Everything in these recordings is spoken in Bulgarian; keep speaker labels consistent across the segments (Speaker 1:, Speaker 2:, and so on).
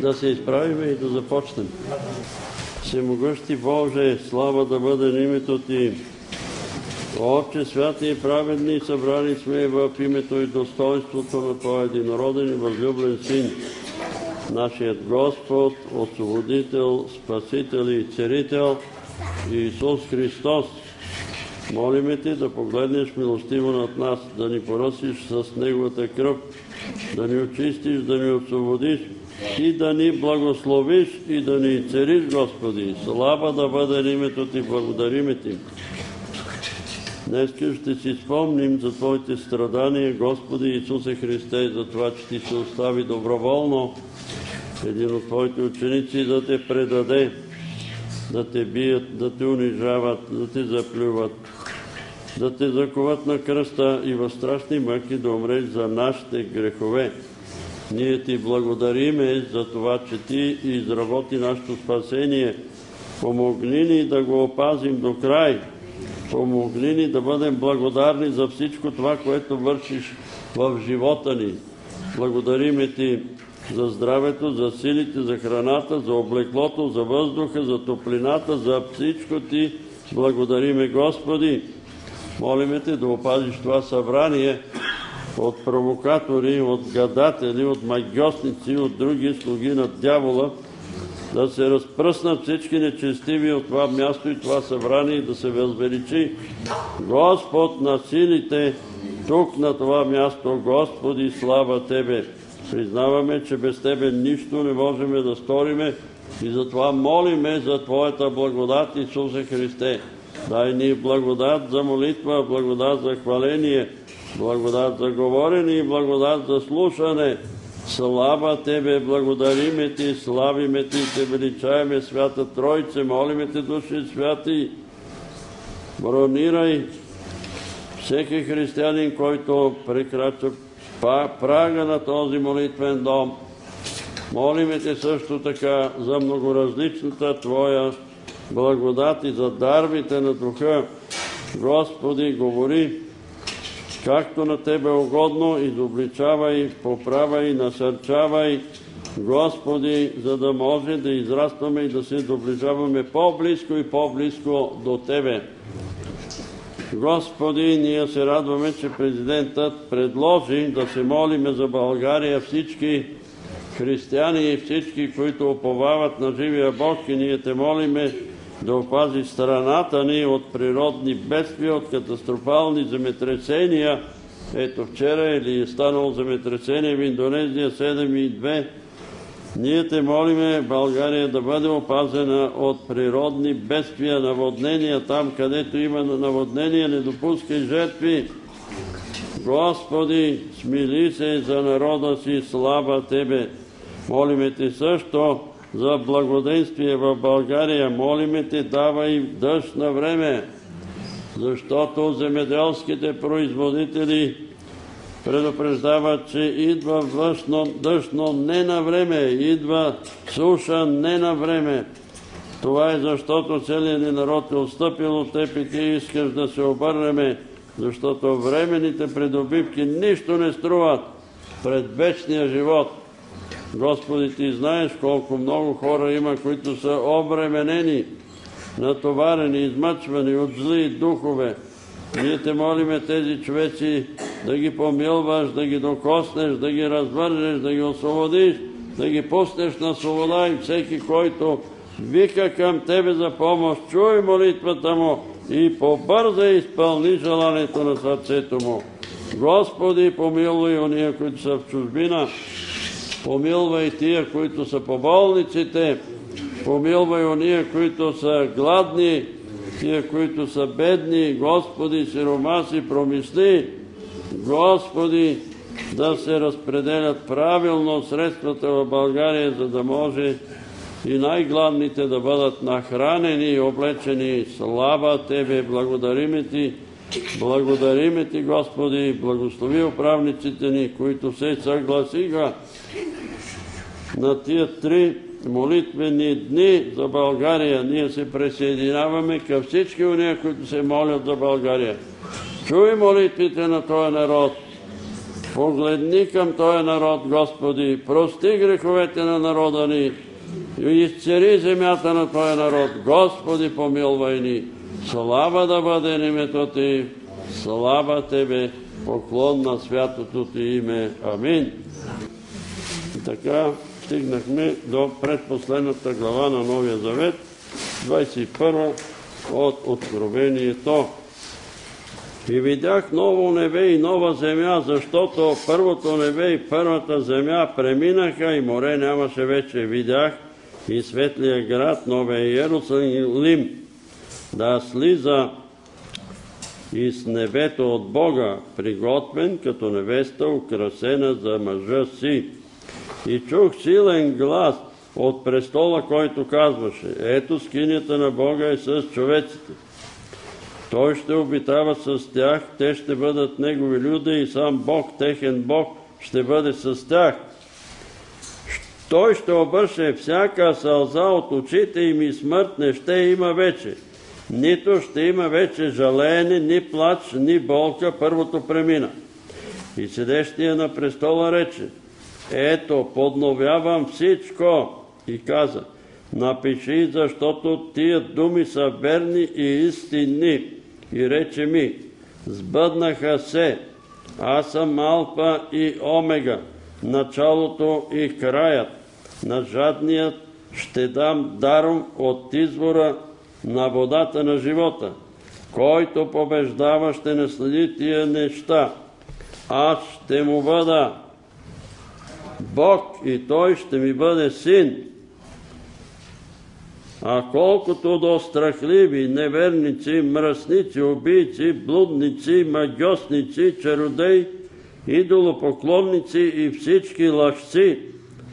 Speaker 1: да се изправиме и да започнем. Всемогъщи Боже, слава да бъде на името Ти. Отче, святи и праведни, събрани сме в името и достоинството на Твоя единороден и възлюблен Син, нашият Господ, Освободител, Спасител и Царител, Иисус Христос. Молиме Ти да погледнеш милостиво над нас, да ни поръсиш с Неговата кръв, да ни очистиш, да ни освободиш и да ни благословиш и да ни цариш, Господи. Слава да бъде името Ти, благодариме Ти. Днес ще си спомним за Твоите страдания, Господи Исусе Христе, за това, че Ти се остави доброволно един от Твоите ученици да Те предаде, да Те бият, да Те унижават, да Те заплюват, да Те закуват на кръста и в страшни мъки да умреш за нашите грехове. Ние Ти благодариме за това, че Ти изработи нашето спасение. Помогни ни да го опазим до край. Помогни ни да бъдем благодарни за всичко това, което вършиш в живота ни. Благодариме Ти за здравето, за силите, за храната, за облеклото, за въздуха, за топлината, за всичко Ти. Благодариме, Господи. Молиме Те да опазиш това събрание от провокатори, от гадатели, от магиосници, от други слуги на дявола, да се разпръснат всички нечестиви от това място и това събрание и да се възвеличи Господ на силите тук на това място. Господи, слава Тебе! Признаваме, че без Тебе нищо не можем да сториме и затова молиме за Твоята благодат, Исусе Христе. Дай ни благодат за молитва, благодат за хваление, благодат за говорене и благодат за слушане. Слава Тебе, благодариме Ти, славиме Ти, Те величаеме, Свята Тройце, молиме Те, Души Святи. Бронирай всеки християнин, който прекрача прага на този молитвен дом. Молиме Те също така за многоразличната Твоя благодат и за дарбите на Духа. Господи, говори както на Тебе угодно, изобличавай, поправай, насърчавай, Господи, за да може да израстваме и да се доближаваме по-близко и по-близко до Тебе. Господи, ние се радваме, че президентът предложи да се молиме за България всички християни и всички, които оповават на живия Бог и ние те молиме да опази страната ни от природни бедствия, от катастрофални земетресения. Ето вчера или е станало земетресение в Индонезия 7,2. Ние те молиме България да бъде опазена от природни бедствия, наводнения, там където има наводнения, не допускай жертви. Господи, смили се за народа си, слава Тебе. Молиме Те също за благоденствие в България. Молиме Те, давай дъжд на време, защото земеделските производители предупреждават, че идва дъжд, но не на време, идва суша не на време. Това е защото целият ни народ е отстъпил от теб и ти искаш да се обърнеме, защото времените придобивки нищо не струват пред вечния живот. Господи, Ти знаеш колко много хора има, които са обременени, натоварени, измъчвани от зли духове. Ние те молиме тези човеци да ги помилваш, да ги докоснеш, да ги развържеш, да ги освободиш, да ги пуснеш на свобода и всеки, който вика към Тебе за помощ, чуй молитвата му и побърза изпълни желанието на сърцето му. Господи, помилуй ония, които са в чужбина, помилвай тия, които са по болниците, помилвай ония, които са гладни, тия, които са бедни, Господи, сиромаси, промисли, Господи, да се разпределят правилно средствата в България, за да може и най-гладните да бъдат нахранени и облечени. Слава Тебе, благодариме Ти, благодариме Ти, Господи, благослови управниците ни, които се съгласиха на тия три молитвени дни за България. Ние се присъединяваме към всички уния, които се молят за България. Чуй молитвите на този народ. Погледни към този народ, Господи, прости греховете на народа ни изцери земята на този народ. Господи, помилвай ни. Слава да бъде името Ти, слава Тебе, поклон на святото Ти име. Амин. Така стигнахме до предпоследната глава на Новия Завет, 21 от Откровението. И видях ново небе и нова земя, защото първото небе и първата земя преминаха и море нямаше вече. Видях и светлия град, новия Иерусалим, да слиза из небето от Бога, приготвен като невеста, украсена за мъжа си. И чух силен глас от престола, който казваше, ето скинята на Бога е с човеците. Той ще обитава с тях, те ще бъдат Негови люди и сам Бог, техен Бог, ще бъде с тях. Той ще обърше всяка сълза от очите им и смърт не ще има вече. Нито ще има вече жалеене, ни плач, ни болка, първото премина. И седещия на престола рече, ето, подновявам всичко. И каза, напиши, защото тия думи са верни и истинни. И рече ми, сбъднаха се, аз съм Алфа и Омега, началото и краят. На жадният ще дам даром от извора на водата на живота. Който побеждава, ще наследи тия неща. Аз ще му бъда Бог и той ще ми бъде син. А колкото до страхливи, неверници, мръсници, убийци, блудници, магиосници, чародеи, идолопоклонници и всички лъжци,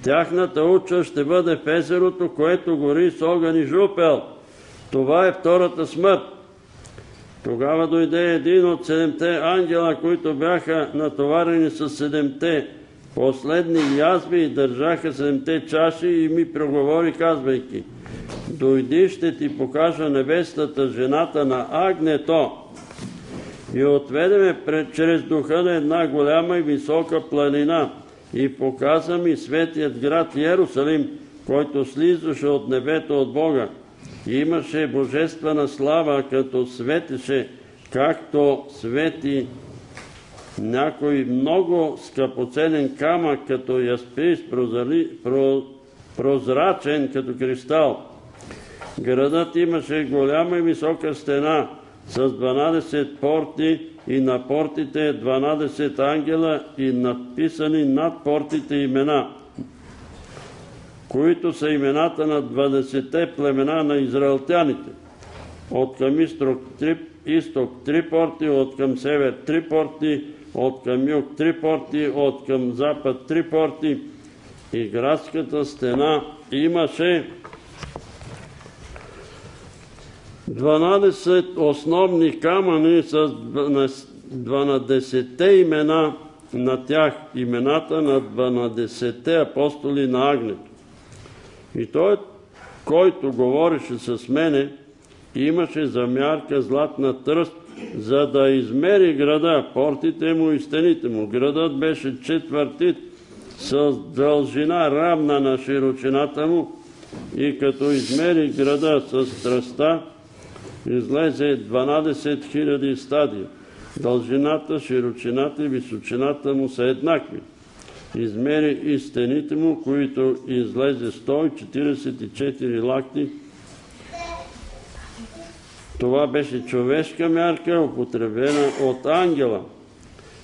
Speaker 1: тяхната уча ще бъде в езерото, което гори с огън и жупел. Това е втората смърт. Тогава дойде един от седемте ангела, които бяха натоварени с седемте последни язви и държаха седемте чаши и ми проговори, казвайки, дойди, ще ти покажа невестата, жената на Агнето. И отведеме пред, чрез духа на една голяма и висока планина и показа ми светият град Иерусалим, който слизаше от небето от Бога. И имаше божествена слава, като светеше, както свети някой много скъпоценен камък, като яспис, прозрачен като кристал. Градът имаше голяма и висока стена с 12 порти и на портите 12 ангела и надписани над портите имена, които са имената на 20-те племена на израелтяните. От към изток три порти, от към север три порти, от към юг три порти, от към запад три порти и градската стена имаше 12 основни камъни с 12-те имена на тях, имената на 12-те апостоли на Агнето. И той, който говореше с мене, имаше замярка златна тръст, за да измери града, портите му и стените му. Градът беше четвъртит с дължина равна на широчината му и като измери града с тръста, излезе 12 000 стадия. Дължината, широчината и височината му са еднакви. Измери и стените му, които излезе 144 лакти. Това беше човешка мярка, употребена от ангела.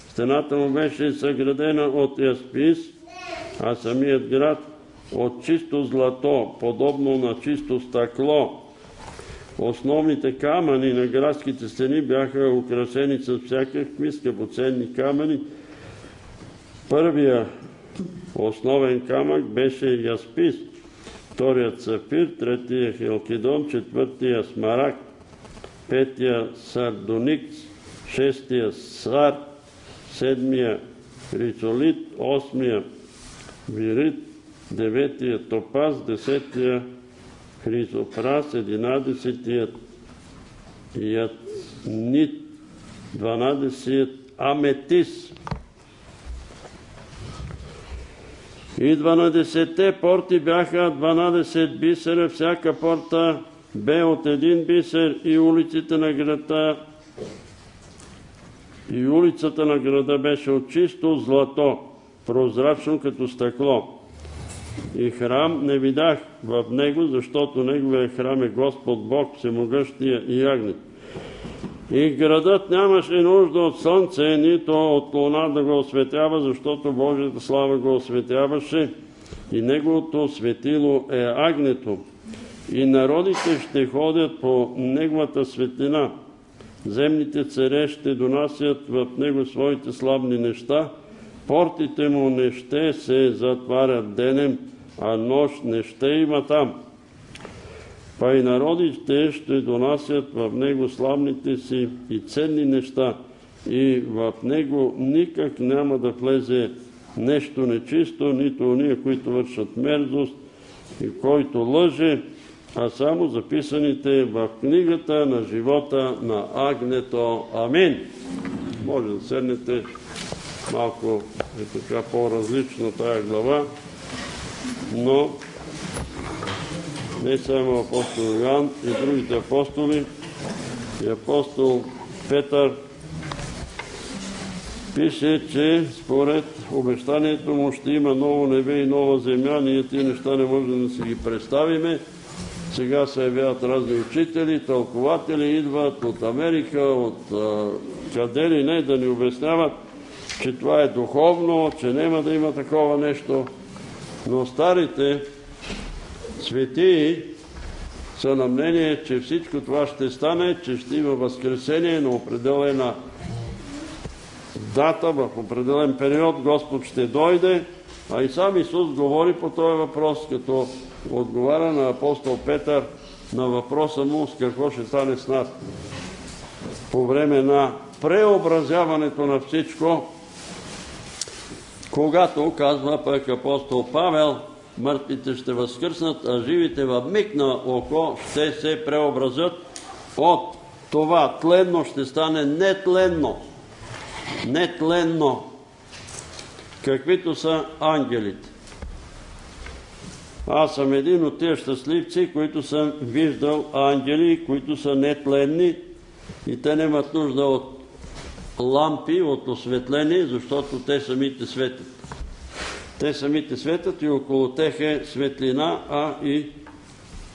Speaker 1: Стената му беше съградена от яспис, а самият град от чисто злато, подобно на чисто стъкло. Основните камъни на градските стени бяха украсени с всякакви скъпоценни камъни. Първия основен камък беше яспис, вторият сафир, третия хелкидон, четвъртия смарак, петия сардоникс, шестия сар, седмия рицолит, осмия вирит, деветия топаз, десетия хризопрас, единадесетият ятнит, дванадесет аметис. И 12-те порти бяха 12 бисера, всяка порта бе от един бисер и улиците на града и улицата на града беше от чисто злато, прозрачно като стъкло. И храм не видях в него, защото неговия храм е Господ Бог, всемогъщия и агнет. И градът нямаше нужда от слънце, нито от луна да го осветява, защото Божията слава го осветяваше и неговото светило е агнето. И народите ще ходят по неговата светлина. Земните царе ще донасят в него своите славни неща. Портите му не ще се затварят денем, а нощ не ще има там. Па и народите ще донасят в него славните си и ценни неща и в него никак няма да влезе нещо нечисто, нито уния, които вършат мерзост и който лъже, а само записаните в книгата на живота на Агнето. Амин. Може да седнете малко е така по-различна тая глава, но не само апостол Йоан и другите апостоли, и апостол Петър пише, че според обещанието му ще има ново небе и нова земя. Ние тия неща не можем да си ги представиме. Сега се явяват разни учители, тълкователи, идват от Америка, от къде ли не, да ни обясняват, че това е духовно, че няма да има такова нещо. Но старите светии са на мнение, че всичко това ще стане, че ще има възкресение на определена дата, в определен период Господ ще дойде, а и сам Исус говори по този въпрос, като отговаря на апостол Петър на въпроса му с какво ще стане с нас. По време на преобразяването на всичко, когато, казва пък апостол Павел, мъртвите ще възкръснат, а живите в миг на око ще се преобразят от това тленно ще стане нетленно. Нетленно. Каквито са ангелите. Аз съм един от тия щастливци, които съм виждал ангели, които са нетленни и те нямат нужда от лампи, от осветление, защото те самите светят. Те самите светят и около тех е светлина, а и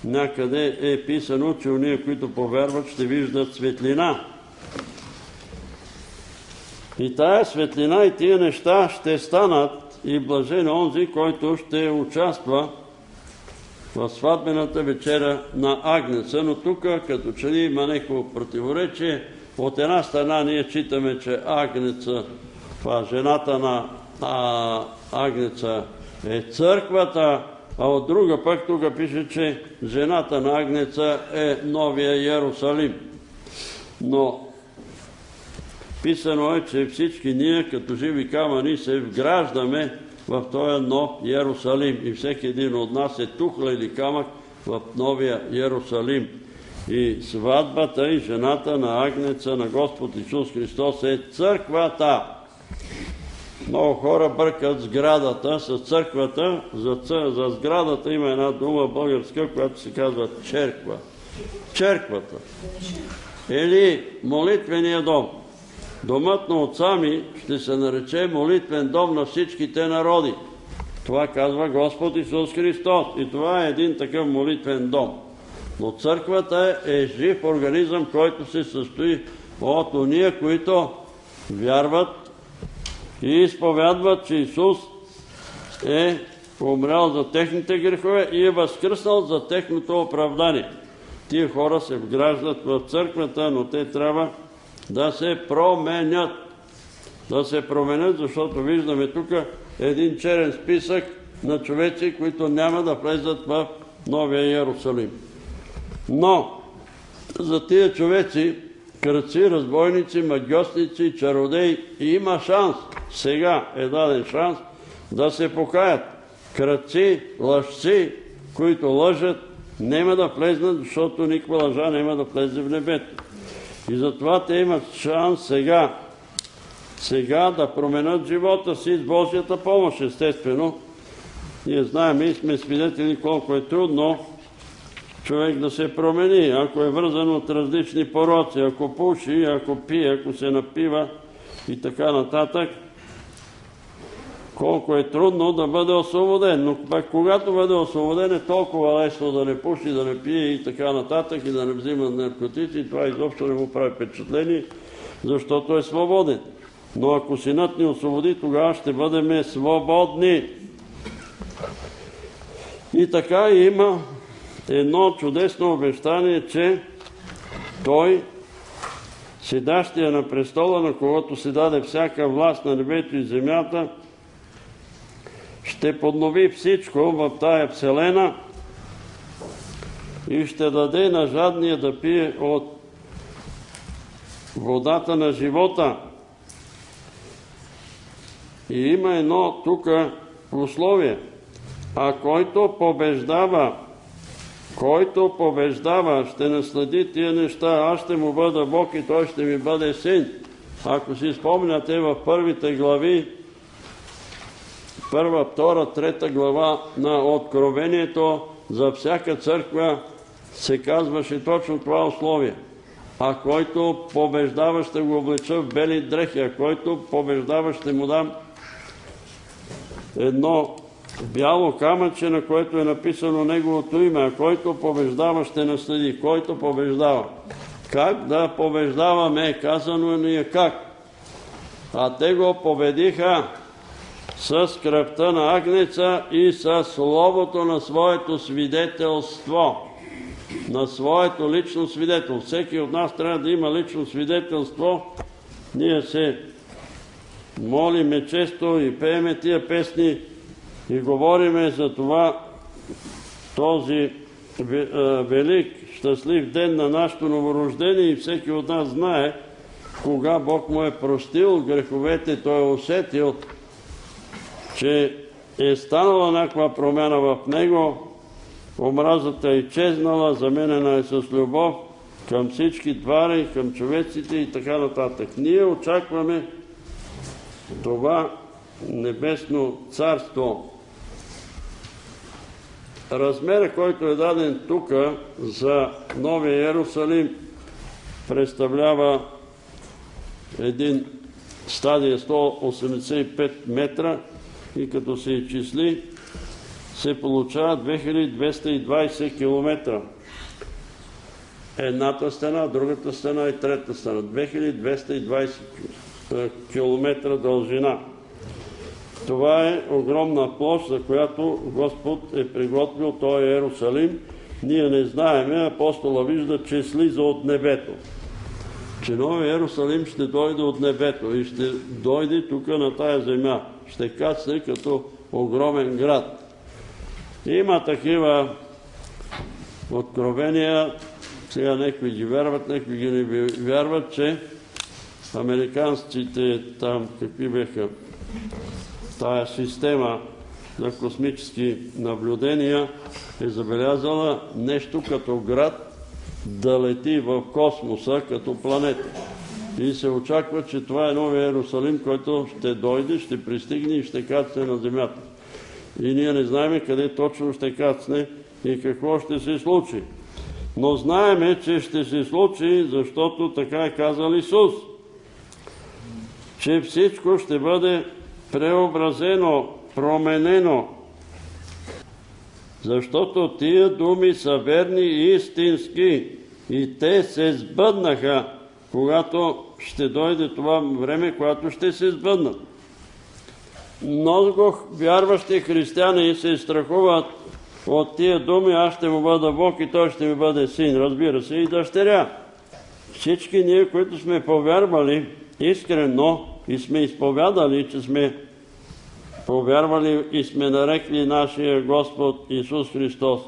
Speaker 1: някъде е писано, че уния, които повярват, ще виждат светлина. И тая светлина и тия неща ще станат и блажен онзи, който ще участва в сватбената вечера на Агнеца. Но тук, като че ли има неко противоречие, от една страна ние читаме, че Агнеца, това жената на Агнеца е църквата, а от друга пък тук пише, че жената на Агнеца е новия Иерусалим. Но писано е, че всички ние като живи камъни се вграждаме в този нов Иерусалим и всеки един от нас е тухла или камък в новия Иерусалим. И сватбата и жената на Агнеца на Господ Исус Христос е църквата. Много хора бъркат сградата с църквата. За, за сградата има една дума българска, която се казва черква. Черквата. Или молитвения дом. Домът на отца ми ще се нарече молитвен дом на всичките народи. Това казва Господ Исус Христос. И това е един такъв молитвен дом. Но църквата е жив организъм, който се състои от уния, които вярват и изповядват, че Исус е умрял за техните грехове и е възкръснал за техното оправдание. Тия хора се вграждат в църквата, но те трябва да се променят. Да се променят, защото виждаме тук един черен списък на човеци, които няма да влезат в Новия Иерусалим. Но за тия човеци, кръци, разбойници, магиосници, чародеи, има шанс. Сега е даден шанс да се покаят. Кръци, лъжци, които лъжат, няма да влезнат, защото никаква лъжа няма да влезе в небето. И затова те имат шанс сега, сега да променят живота си с Божията помощ, естествено. Ние знаем и сме свидетели колко е трудно човек да се промени, ако е вързан от различни пороци, ако пуши, ако пие, ако се напива и така нататък, колко е трудно да бъде освободен. Но пак когато бъде освободен е толкова лесно да не пуши, да не пие и така нататък и да не взима наркотици. Това изобщо не му прави впечатление, защото е свободен. Но ако синът ни освободи, тогава ще бъдем свободни. И така има едно чудесно обещание, че той, седащия на престола, на когото се даде всяка власт на небето и земята, ще поднови всичко в тая вселена и ще даде на жадния да пие от водата на живота. И има едно тук условие. А който побеждава, който побеждава, ще наследи тия неща, аз ще му бъда Бог и той ще ми бъде син. Ако си спомняте в първите глави, първа, втора, трета глава на Откровението, за всяка църква се казваше точно това условие. А който побеждава, ще го облеча в бели дрехи, а който побеждава, ще му дам едно бяло камъче, на което е написано неговото име, а който побеждава ще наследи. Който побеждава. Как да побеждаваме? Казано ни е как. А те го победиха с кръвта на агнеца и с словото на своето свидетелство. На своето лично свидетелство. Всеки от нас трябва да има лично свидетелство. Ние се молиме често и пееме тия песни и говориме за това този велик, щастлив ден на нашето новорождение и всеки от нас знае кога Бог му е простил греховете, той е усетил, че е станала някаква промяна в него, омразата е изчезнала, заменена е с любов към всички твари, към човеците и така нататък. Ние очакваме това небесно царство. Размера, който е даден тук за Новия Иерусалим, представлява един стадия 185 метра и като се изчисли, се получава 2220 км. Едната стена, другата стена и трета стена. 2220 км дължина. Това е огромна площ, за която Господ е приготвил този Иерусалим. Ние не знаеме, апостола вижда, че слиза от небето. Че Новия Иерусалим ще дойде от небето и ще дойде тук на тая земя. Ще кацне като огромен град. Има такива откровения, сега некои ги вярват, некои ги не вярват, че американците там, какви беха, тая система на космически наблюдения е забелязала нещо като град да лети в космоса като планета. И се очаква, че това е новия Иерусалим, който ще дойде, ще пристигне и ще кацне на земята. И ние не знаем къде точно ще кацне и какво ще се случи. Но знаеме, че ще се случи, защото така е казал Исус, че всичко ще бъде преобразено, променено, защото тия думи са верни и истински и те се сбъднаха, когато ще дойде това време, когато ще се сбъднат. Много вярващи християни се страхуват от тия думи, аз ще му бъда Бог и той ще ми бъде син, разбира се, и дъщеря. Всички ние, които сме повярвали искрено и сме изповядали, че сме повярвали и сме нарекли нашия Господ Исус Христос.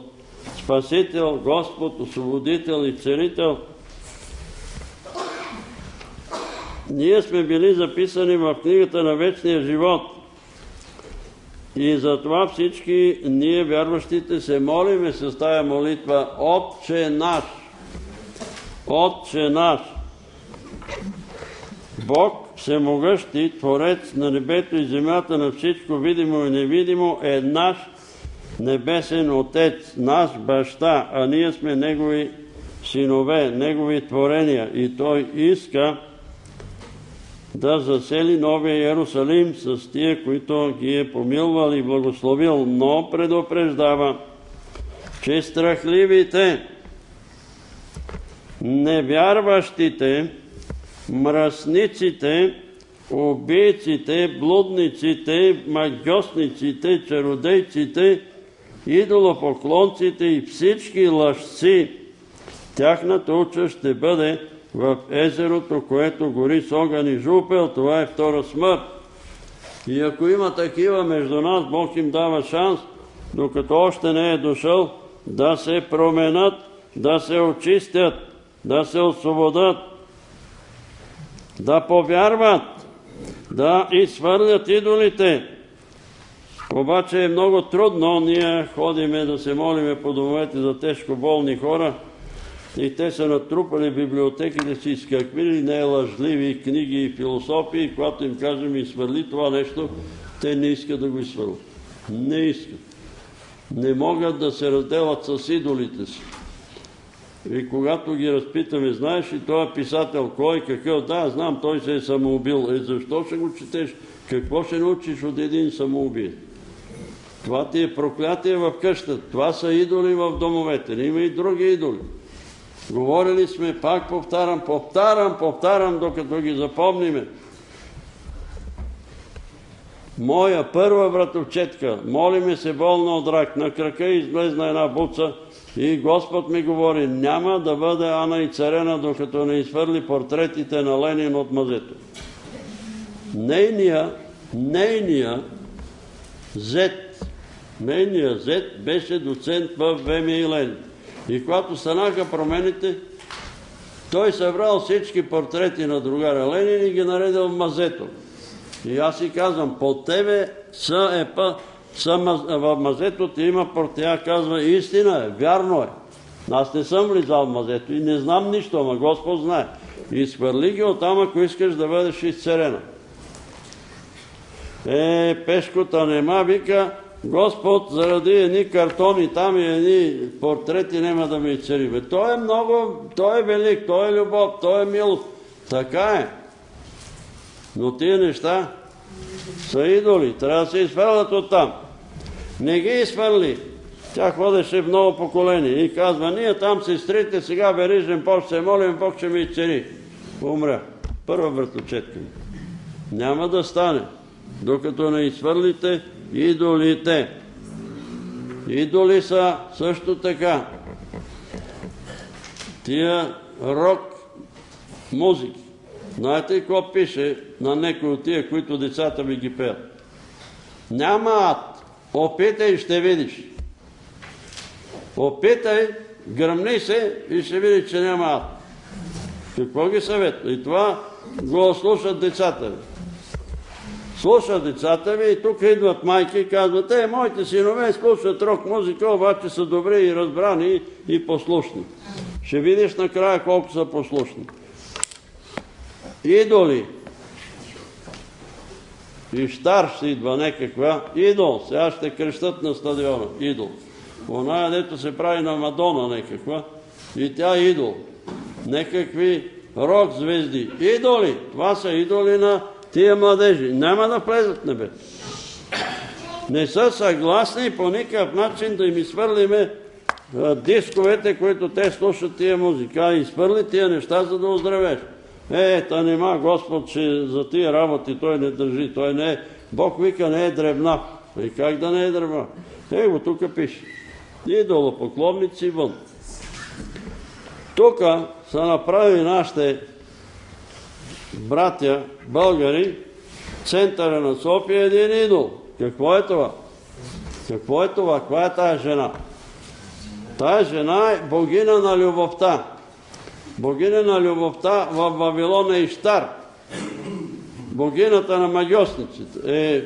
Speaker 1: Спасител, Господ, Освободител и Целител. Ние сме били записани в книгата на вечния живот. И затова всички ние, вярващите, се молиме с тая молитва Отче наш. Отче наш. Бог всемогъщи, Творец на небето и земята, на всичко видимо и невидимо, е наш небесен Отец, наш баща, а ние сме Негови синове, Негови творения. И Той иска да засели Новия Иерусалим с тия, които ги е помилвал и благословил, но предупреждава, че страхливите, невярващите, мръсниците, убийците, блудниците, магиосниците, чародейците, идолопоклонците и всички лъжци, тяхната уча ще бъде в езерото, което гори с огън и жупел, това е втора смърт. И ако има такива между нас, Бог им дава шанс, докато още не е дошъл, да се променят, да се очистят, да се освободят, да повярват, да изхвърлят идолите. Обаче е много трудно, ние ходиме да се молиме по домовете за тежко болни хора и те са натрупали библиотеките си с какви ли не лъжливи книги и философии когато им кажем изхвърли това нещо, те не искат да го изхвърлят. Не искат. Не могат да се разделят с идолите си. И когато ги разпитаме, знаеш ли този писател кой, какъв? Да, знам, той се е самоубил. Е, защо ще го четеш? Какво ще научиш от един самоубил? Това ти е проклятие в къщата. Това са идоли в домовете. Не има и други идоли. Говорили сме, пак повтарям, повтарям, повтарям, докато ги запомниме. Моя първа братовчетка, молиме се болна от рак, на крака излезна една буца и Господ ми говори, няма да бъде Ана и царена, докато не изхвърли портретите на Ленин от мазето. Нейния, нейния зет, нейния зет беше доцент в ВМИ Ленин. И когато станаха промените, той събрал всички портрети на другаря Ленин и ги наредил в мазето. И аз си казвам, по тебе са е па, в мазето ти има портия, казва, истина е, вярно е. Аз не съм влизал в мазето и не знам нищо, ама Господ знае. Изхвърли ги оттам, ако искаш да бъдеш изцерена. Е, пешкота нема, вика, Господ заради едни картони там и едни портрети няма да ме изцери. Той е много, той е велик, той е любов, той е милост. Така е. Но тия неща са идоли. Трябва да се изхвърлят оттам. Не ги изхвърли. Тя ходеше в много поколение и казва, ние там сестрите, сега верижен пост се молим, Бог ще ми изцери. Умря. Първа браточетка. Няма да стане, докато не изхвърлите идолите. Идоли са също така. Тия рок музики. Знаете какво пише на некои от тия, които децата ми ги пеят? Няма ад. Опитай и ще видиш. Опитай, гръмни се и ще видиш, че няма ад. Какво ги съветва? И това го слушат децата ви слушат децата ви и тук идват майки и казват, е, моите синове слушат рок музика, обаче са добри и разбрани и послушни. Ще видиш накрая колко са послушни. Идоли. И штар ще идва некаква. Идол. Сега ще крещат на стадиона. Идол. Она, дето се прави на Мадона некаква. И тя е идол. Некакви рок звезди. Идоли. Това са идоли на тия младежи няма да влезат в небето. Не са съгласни по никакъв начин да им изхвърлиме дисковете, които те слушат тия музика. Изхвърли тия неща, за да оздравеш. Е, та нема Господ, че за тия работи той не държи. Той не е. Бог вика не е дребна. И как да не е дребна? Его тук пише. Идолопоклонници вън. Тук са направили нашите братя, българи, центъра на София е един идол. Какво е това? Какво е това? Каква е тая жена? Тая жена е богиня на любовта. Богиня на любовта в Вавилон е Иштар. Богината на магиосниците. Е,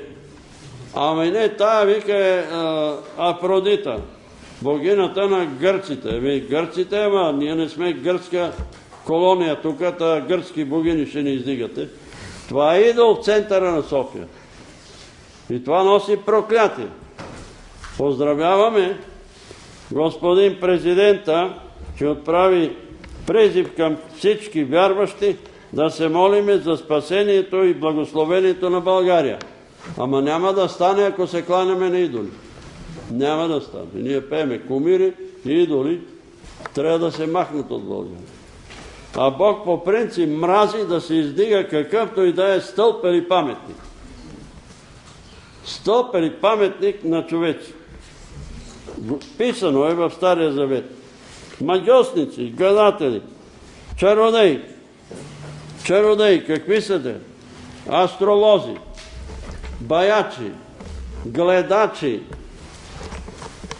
Speaker 1: ами не, тая вика е Афродита. Богината на гърците. Ами гърците, ама ние не сме гръцка колония тук, та гръцки богини ще ни издигате. Това е идол в центъра на София. И това носи проклятие. Поздравяваме господин президента, че отправи призив към всички вярващи да се молиме за спасението и благословението на България. Ама няма да стане, ако се кланяме на идоли. Няма да стане. Ние пеме кумири и идоли, трябва да се махнат от България. А Бог по принцип мрази да се издига какъвто и да е стълб или паметник. Стълб или паметник на човеци. Писано е в Стария Завет. Магиосници, гадатели, чародеи. Чародеи, какви са те? Астролози, баячи, гледачи,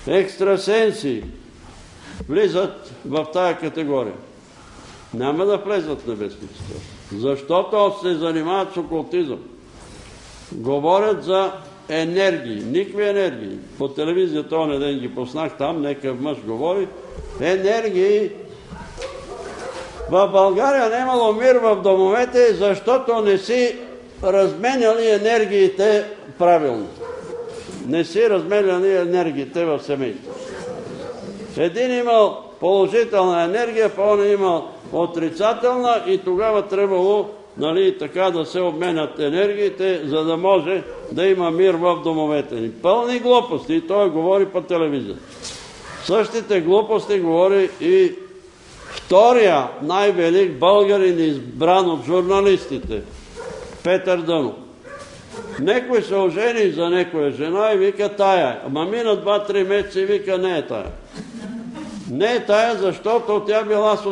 Speaker 1: екстрасенси влизат в тая категория. Няма да влезат в небесните Защото се занимават с окултизъм. Говорят за енергии, никакви енергии. По телевизията оня ден ги поснах там, нека мъж говори. Енергии. В България не имало мир в домовете, защото не си разменяли енергиите правилно. Не си разменяли енергиите в семейството. Един имал положителна енергия, по имал отрицателна и тогава трябвало нали, така да се обменят енергиите, за да може да има мир в домовете ни. Пълни глупости и той говори по телевизията. Същите глупости говори и втория най-велик българин, избран от журналистите, Петър Дънов. Некой се ожени за некоя жена и вика тая. Ама мина два-три месеца и вика не е тая. Не е тая, защото тя била с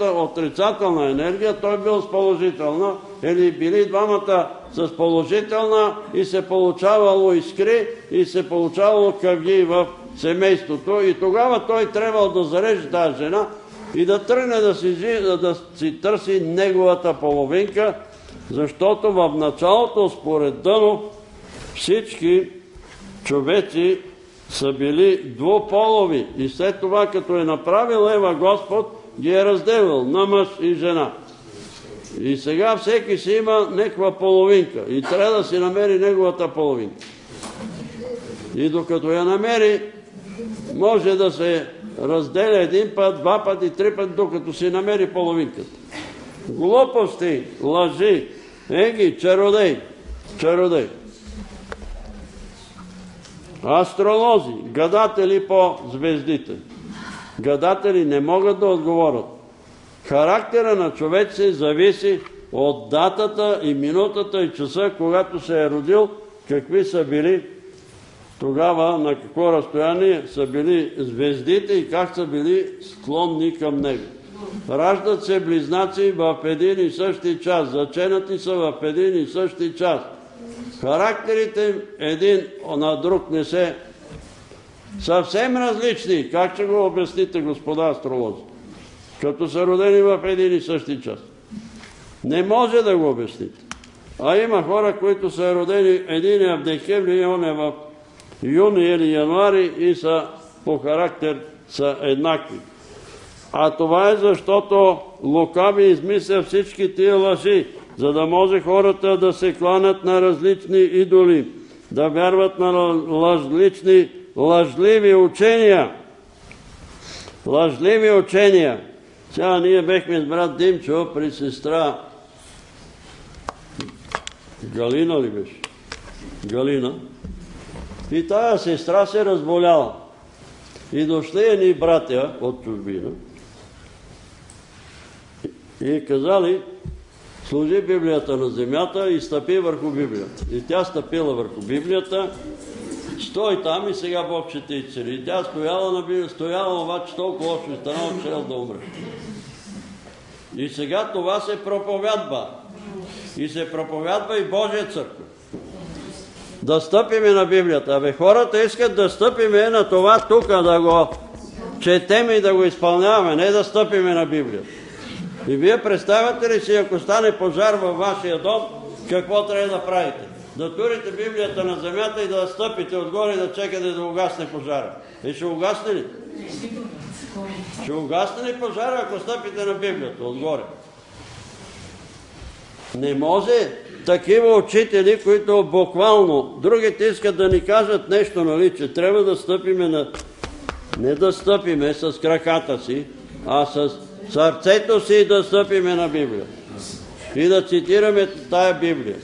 Speaker 1: отрицателна енергия, той бил с положителна, или били двамата с положителна и се получавало искри и се получавало къвги в семейството. И тогава той трябвал да зареже тази жена и да тръгне да си, да си търси неговата половинка, защото в началото, според Дънов, всички човеци са били двуполови и след това, като е направил Ева Господ, ги е разделил на мъж и жена. И сега всеки си има неква половинка и трябва да си намери неговата половинка. И докато я намери, може да се разделя един път, два пъти, три пъти, докато си намери половинката. Глупости, лъжи, еги, чародей, чародей астролози, гадатели по звездите. Гадатели не могат да отговорят. Характера на човек се зависи от датата и минутата и часа, когато се е родил, какви са били тогава, на какво разстояние са били звездите и как са били склонни към него. Раждат се близнаци в един и същи час, заченати са в един и същи час характерите им един на друг не се съвсем различни. Как ще го обясните, господа астролози? Като са родени в един и същи час. Не може да го обясните. А има хора, които са родени един в декември и он е в юни или януари и са по характер са еднакви. А това е защото Лукави измисля всички тия лъжи за да може хората да се кланят на различни идоли, да вярват на различни лъжливи учения. Лъжливи учения. Сега ние бехме с брат Димчо при сестра Галина ли беше? Галина. И тая сестра се разболяла. И дошли едни братя от чужбина и казали, служи Библията на земята и стъпи върху Библията. И тя стъпила върху Библията, стой там и сега Бог ще те изцели. Тя стояла на Библията, стояла обаче толкова лошо и станала, че да умре. И сега това се проповядва. И се проповядва и Божия църква. Да стъпиме на Библията. Абе хората искат да стъпиме на това тук, да го четеме и да го изпълняваме, не да стъпиме на Библията. И вие представяте ли си, ако стане пожар във вашия дом, какво трябва да правите? Да турите Библията на земята и да стъпите отгоре и да чекате да угасне пожара. И ще угасне ли? Ще угасне ли пожара, ако стъпите на Библията отгоре? Не може такива учители, които буквално, другите искат да ни кажат нещо, нали, че трябва да стъпиме на... Не да стъпиме с краката си, а с сърцето си да стъпиме на Библия. И да цитираме тая Библия.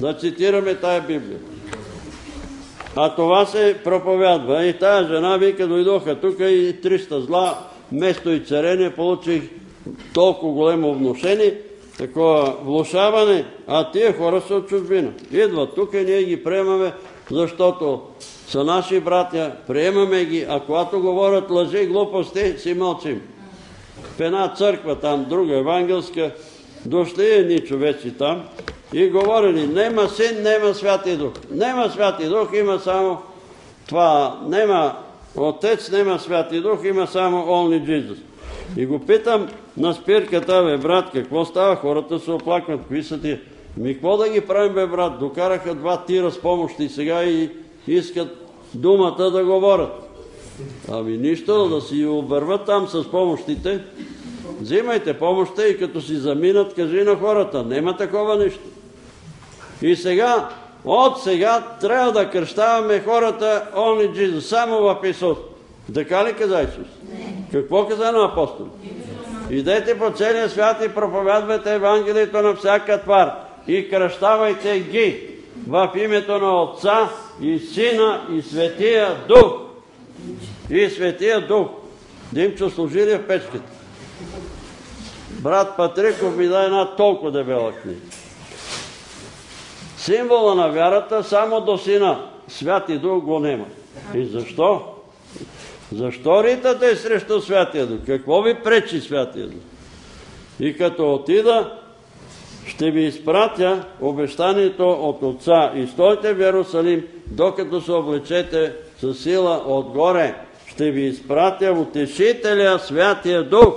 Speaker 1: Да цитираме тая Библия. А това се проповядва. И тая жена вика, дойдоха тук и 300 зла, место и царене, получих толкова големо вношение, такова влушаване, а тия хора са от чужбина. Идват тук и ние ги приемаме, защото са наши братя, приемаме ги, а когато говорят лъжи и глупости, си мълчим. В една църква там, друга евангелска, дошли едни човеци там и говорили, нема син, нема святи дух. Нема святи дух, има само това, нема отец, нема святи дух, има само only Jesus. И го питам на спирката, бе брат, какво става? Хората се оплакват, кои са ти? Ми, какво да ги правим, бе брат? Докараха два тира с помощи сега и искат думата да говорят. Ами нищо, да си обърват там с помощите. Взимайте помощта и като си заминат, кажи на хората. Нема такова нещо. И сега, от сега трябва да кръщаваме хората only Jesus, само в Исус. Така ли каза Исус? Какво каза на апостол? Идете по целия свят и проповядвайте Евангелието на всяка твар и кръщавайте ги в името на Отца и Сина и Светия Дух. И Светия Дух. Димчо служили в печката. Брат Патриков ми даде една толкова дебела книга. Символа на вярата само до Сина. Святи Дух го нема. И защо? Защо ритате срещу Святия Дух? Какво ви пречи Святия Дух? И като отида, ще ви изпратя обещанието от Отца и стойте в Иерусалим, докато се облечете с сила отгоре. Ще ви изпратя утешителя Святия Дух.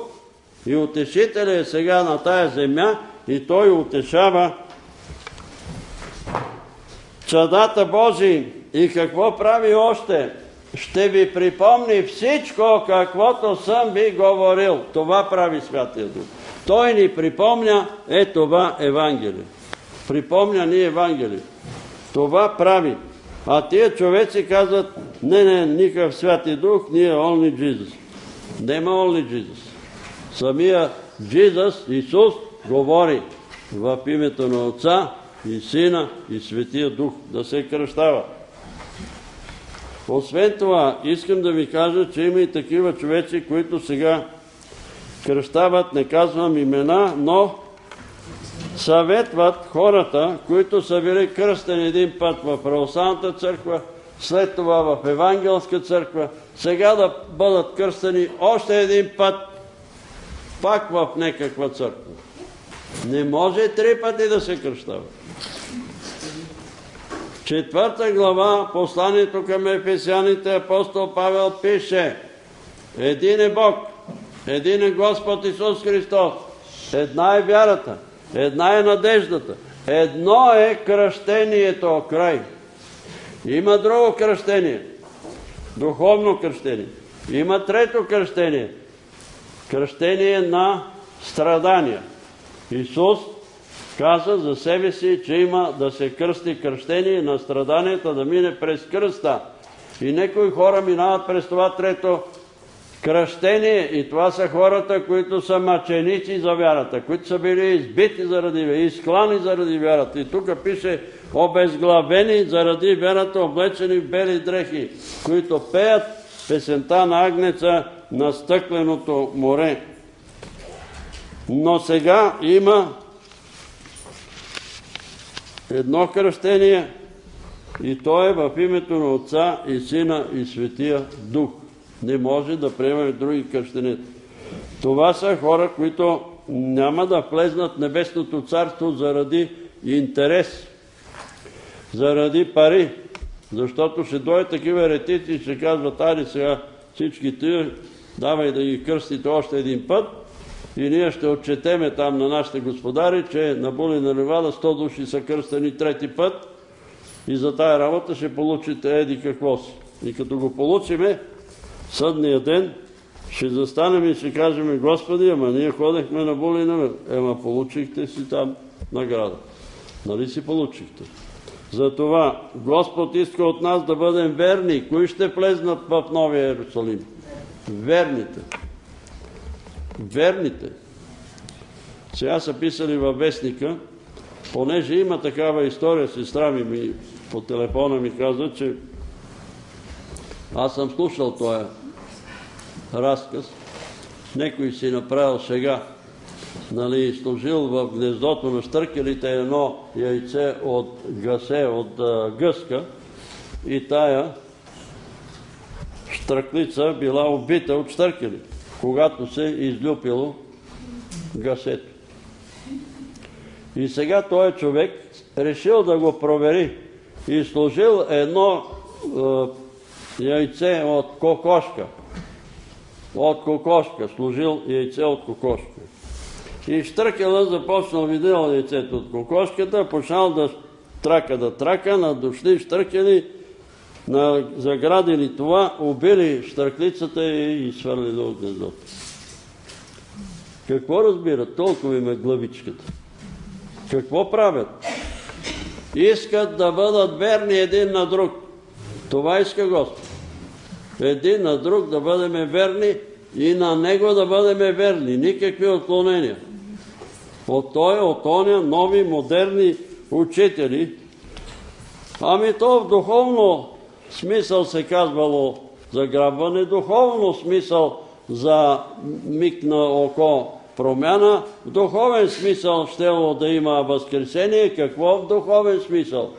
Speaker 1: И утешителя е сега на тая земя и той утешава чадата Божии. И какво прави още? Ще ви припомни всичко, каквото съм ви говорил. Това прави Святия Дух. Той ни припомня, е това Евангелие. Припомня ни Евангелие. Това прави. А тия човеци казват, не, не, никакъв Святи Дух, ние only Jesus. Нема only Jesus. Самия Jesus, Исус, говори в името на Отца и Сина и Светия Дух да се кръщава. Освен това, искам да ви кажа, че има и такива човеци, които сега кръщават, не казвам имена, но съветват хората, които са били кръстени един път в Православната църква, след това в Евангелска църква, сега да бъдат кръстени още един път пак в някаква църква. Не може три пъти да се кръщава. Четвърта глава, посланието към Ефесяните, апостол Павел пише Един е Бог, един е Господ Исус Христос, една е вярата, една е надеждата, едно е кръщението, край. Има друго кръщение, духовно кръщение. Има трето кръщение, кръщение на страдания. Исус каза за себе си, че има да се кръсти кръщение на страданията, да мине през кръста. И някои хора минават през това трето кръщение и това са хората, които са мъченици за вярата, които са били избити заради вярата, изклани заради вярата. И тук пише обезглавени заради вярата, облечени в бели дрехи, които пеят песента на Агнеца на стъкленото море. Но сега има едно кръщение и то е в името на Отца и Сина и Светия Дух. Не може да приемаме други кръщения. Това са хора, които няма да влезнат в Небесното царство заради интерес, заради пари, защото ще дойдат такива ретици и ще казват, ари сега всички тия, давай да ги кръстите още един път и ние ще отчетеме там на нашите господари, че на Були на Левада 100 души са кръстени трети път и за тая работа ще получите еди какво си. И като го получиме, съдния ден, ще застанем и ще кажем, Господи, ама ние ходехме на Були на Ема получихте си там награда. Нали си получихте? Затова Господ иска от нас да бъдем верни. Кои ще влезнат в Новия Иерусалим? Верните. Верните. Сега са писали във вестника, понеже има такава история, сестра ми, ми по телефона ми каза, че аз съм слушал този разказ. Некой си направил шега нали, служил в гнездото на штъркелите едно яйце от гасе, от гъска и тая штърклица била убита от штъркели, когато се излюпило гасето. И сега този човек решил да го провери и служил едно яйце от кокошка. От кокошка. Служил яйце от кокошка. И Штръкела започнал, видел яйцето от кокошката, почнал да трака, да трака, надошли Штръкели, на, заградили това, убили Штръклицата и, и свърлили от гнездото. Какво разбират? Толкова им е главичката. Какво правят? Искат да бъдат верни един на друг. Това иска Господ. Един на друг да бъдем верни и на Него да бъдем верни. Никакви отклонения от той, от оня нови, модерни учители. Ами то в духовно смисъл се казвало заграбване, духовно смисъл за миг на око промяна, в духовен смисъл щело да има възкресение. Какво в духовен смисъл?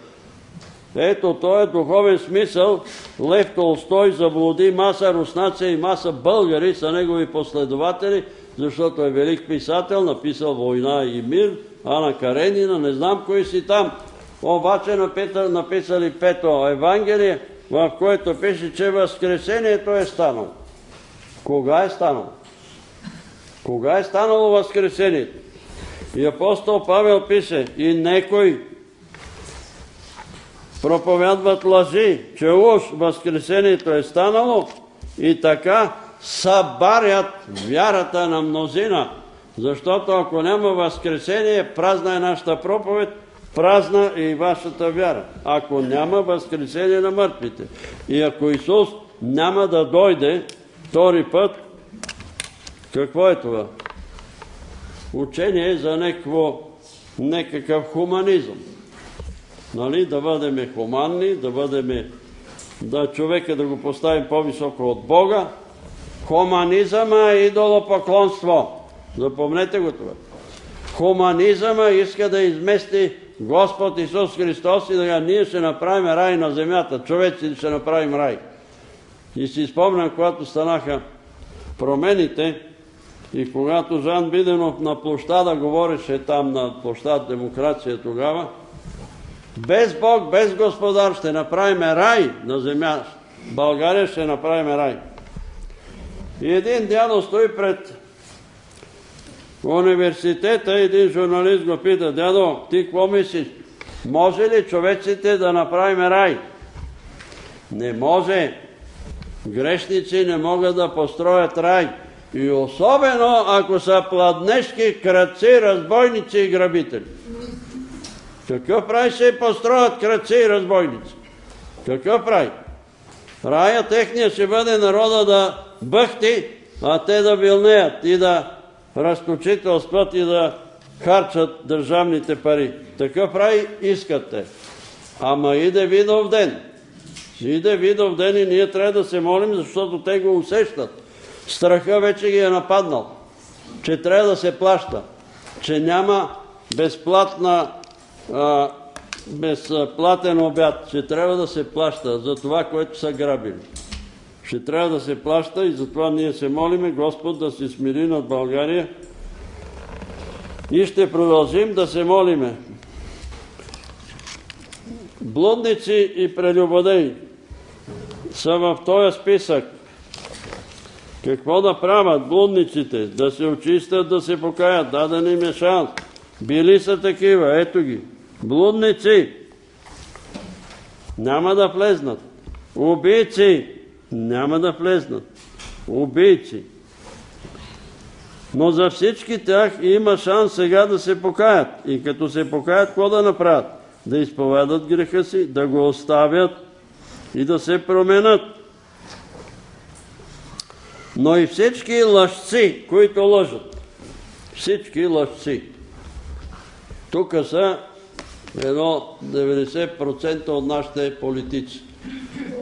Speaker 1: Ето, той е духовен смисъл. Лев Толстой заблуди маса руснаци и маса българи са негови последователи – защото е велик писател, написал Война и мир, Ана Каренина, не знам кои си там. Обаче написали пето Евангелие, в което пише, че Възкресението е станало. Кога е станало? Кога е станало Възкресението? И апостол Павел пише, и некои проповядват лъжи, че уж Възкресението е станало и така събарят вярата на мнозина. Защото ако няма възкресение, празна е нашата проповед, празна е и вашата вяра. Ако няма възкресение на мъртвите. И ако Исус няма да дойде втори път, какво е това? Учение за некво, некакъв хуманизъм. Нали? Да бъдем хуманни, да бъдем да човека да го поставим по-високо от Бога, Хуманизъма е идолопоклонство. Запомнете го това. Хуманизъма иска да измести Господ Исус Христос и да ние ще направим рай на земята. Човеци ще направим рай. И си спомням, когато станаха промените и когато Жан Биденов на площада говореше там на площад Демокрация тогава, без Бог, без Господар ще направим рай на земя. България ще направим рай. И един дядо стои пред университета, един журналист го пита, дядо, ти какво мислиш? Може ли човеците да направим рай? Не може. Грешници не могат да построят рай. И особено, ако са пладнешки кръци, разбойници и грабители. Какъв рай се построят кръци и разбойници? Какъв рай? Рая техния ще бъде народа да бъхти, а те да вилнеят и да разточителстват и да харчат държавните пари. Такъв рай искат те. Ама иде видов ден. Иде видов ден и ние трябва да се молим, защото те го усещат. Страха вече ги е нападнал, че трябва да се плаща, че няма безплатна безплатен обяд, че трябва да се плаща за това, което са грабили ще трябва да се плаща и затова ние се молиме Господ да се смири над България и ще продължим да се молиме. Блудници и прелюбодеи са в този списък. Какво да правят блудниците? Да се очистят, да се покаят, даден им е шанс. Били са такива, ето ги. Блудници няма да влезнат. Убийци няма да влезнат. Убийци. Но за всички тях има шанс сега да се покаят. И като се покаят, какво да направят? Да изповядат греха си, да го оставят и да се променят. Но и всички лъжци, които лъжат, всички лъжци, тук са едно 90% от нашите политици.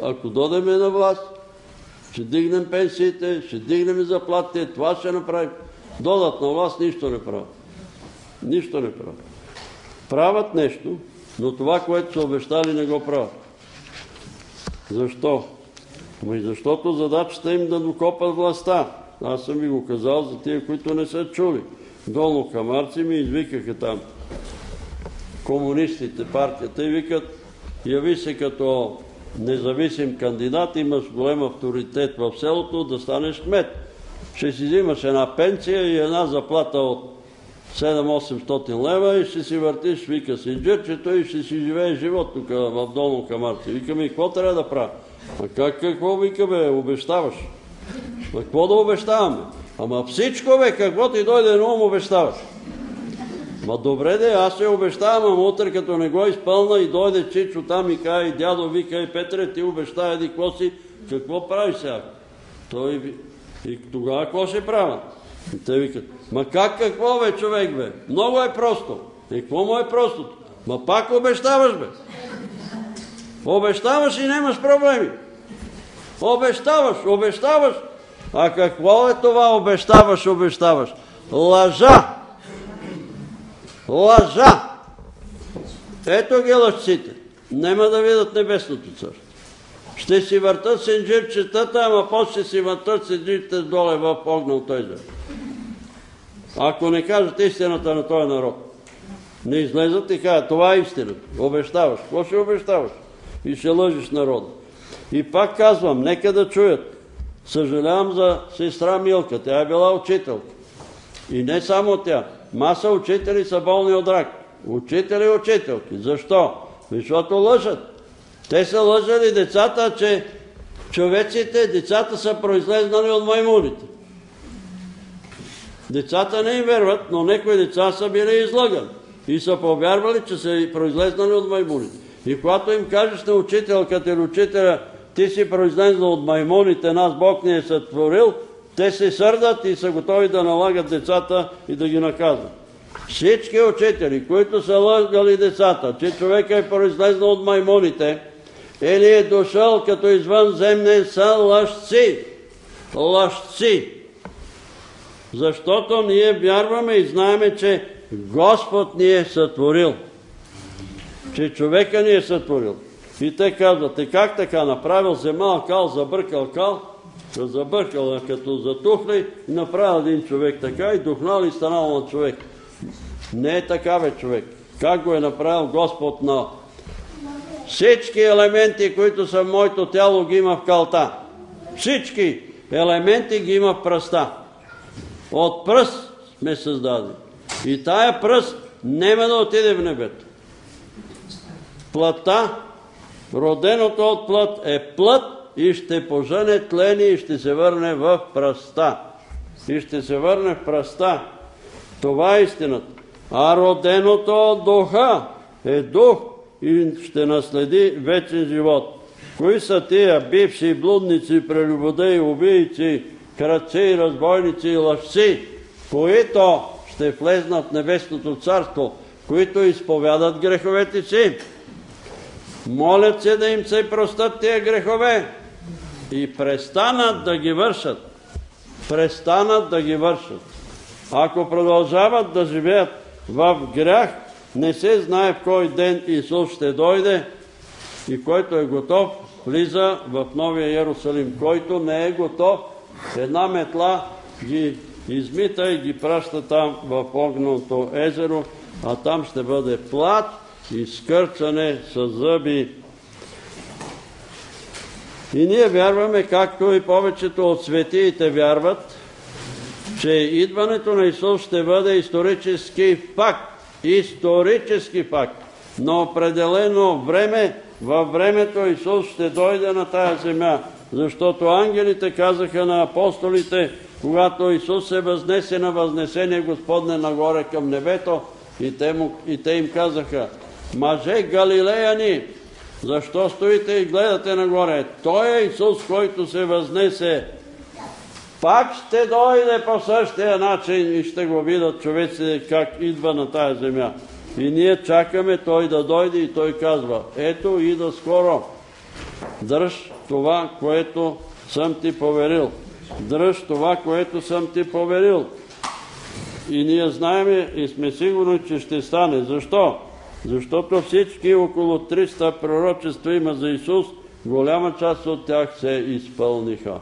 Speaker 1: Ако додеме на власт, ще дигнем пенсиите, ще дигнем заплатите, това ще направим. Додат на власт, нищо не правят. Нищо не правят. Правят нещо, но това, което са обещали, не го правят. Защо? Ами защото задачата им да докопат властта. Аз съм ви го казал за тия, които не са чули. Долно камарци ми извикаха там комунистите, партията и викат, яви се като независим кандидат, имаш голем авторитет в селото, да станеш кмет. Ще си взимаш една пенсия и една заплата от 7-800 лева и ще си въртиш, вика си джърчето и ще си живее живот тук в Долно Камарци. Вика ми, какво трябва да правя? А как, какво вика бе, обещаваш? А какво да обещаваме? Ама всичко бе, какво ти дойде на ум обещаваш? Ма добре де, аз се обещавам, ама утре като не го изпълна и дойде Чичо там и каже, и дядо вика, и Петре, ти обещава, еди, какво си, какво правиш сега? Той и тогава какво ще правят? И те викат, ма как какво бе, човек бе? Много е просто. И какво му е простото? Ма пак обещаваш бе. Обещаваш и нямаш проблеми. Обещаваш, обещаваш. А какво е това обещаваш, обещаваш? Лъжа! Лъжа! Ето ги лъжците. Нема да видят небесното царство. Ще си въртат сенджирчетата, ама после си въртат сенджирчета доле в огнал той за. Ако не кажат истината на този народ, не излезат и кажат, това е истината. Обещаваш. Какво ще обещаваш? И ще лъжиш народа. И пак казвам, нека да чуят. Съжалявам за сестра Милка. Тя е била учителка. И не само тя. Маса учители са болни от рак. Учители и учителки. Защо? Защото лъжат. Те са лъжали децата, че човеците, децата са произлезнали от маймуните. Децата не им верват, но некои деца са били излъгани и са повярвали, че са произлезнали от маймуните. И когато им кажеш на учителката или учителя, ти си произлезна от маймуните, нас Бог ни е сътворил, те се сърдат и са готови да налагат децата и да ги наказват. Всички учители, които са лъгали децата, че човека е произлезнал от маймуните, или е дошъл като извънземни, са лъжци. Лъжци. Защото ние вярваме и знаеме, че Господ ни е сътворил. Че човека ни е сътворил. И те казват, е как така направил, вземал кал, забъркал кал, забъркал като затухли и направил един човек така и духнал и станал на човек. Не е така бе човек. Как го е направил Господ на всички елементи, които са в моето тяло, ги има в калта. Всички елементи ги има в пръста. От пръст сме създадени. И тая пръст нема да отиде в небето. Плътта, роденото от плът е плът и ще пожене тлени и ще се върне в пръста. И ще се върне в пръста. Това е истината. А роденото от духа е дух и ще наследи вечен живот. Кои са тия бивши блудници, прелюбодеи, убийци, кръци, разбойници и лъжци, които ще влезнат в небесното царство, които изповядат греховете си. Молят се да им се простат тия грехове и престанат да ги вършат. Престанат да ги вършат. Ако продължават да живеят в грях, не се знае в кой ден Исус ще дойде и който е готов, влиза в Новия Иерусалим. Който не е готов, една метла ги измита и ги праща там в огненото езеро, а там ще бъде плат и скърчане с зъби. И ние вярваме, както и повечето от светиите вярват, че идването на Исус ще бъде исторически факт. Исторически факт. На определено време, във времето Исус ще дойде на тая земя. Защото ангелите казаха на апостолите, когато Исус се възнесе на възнесение Господне нагоре към небето и те, и те им казаха, мъже галилеяни, защо стоите и гледате нагоре? Той е Исус, който се възнесе. Пак ще дойде по същия начин и ще го видят човеците как идва на тая земя. И ние чакаме Той да дойде и Той казва, ето и да скоро. Дръж това, което съм ти поверил. Дръж това, което съм ти поверил. И ние знаеме и сме сигурни, че ще стане. Защо? Защото всички около 300 пророчества има за Исус, голяма част от тях се изпълниха.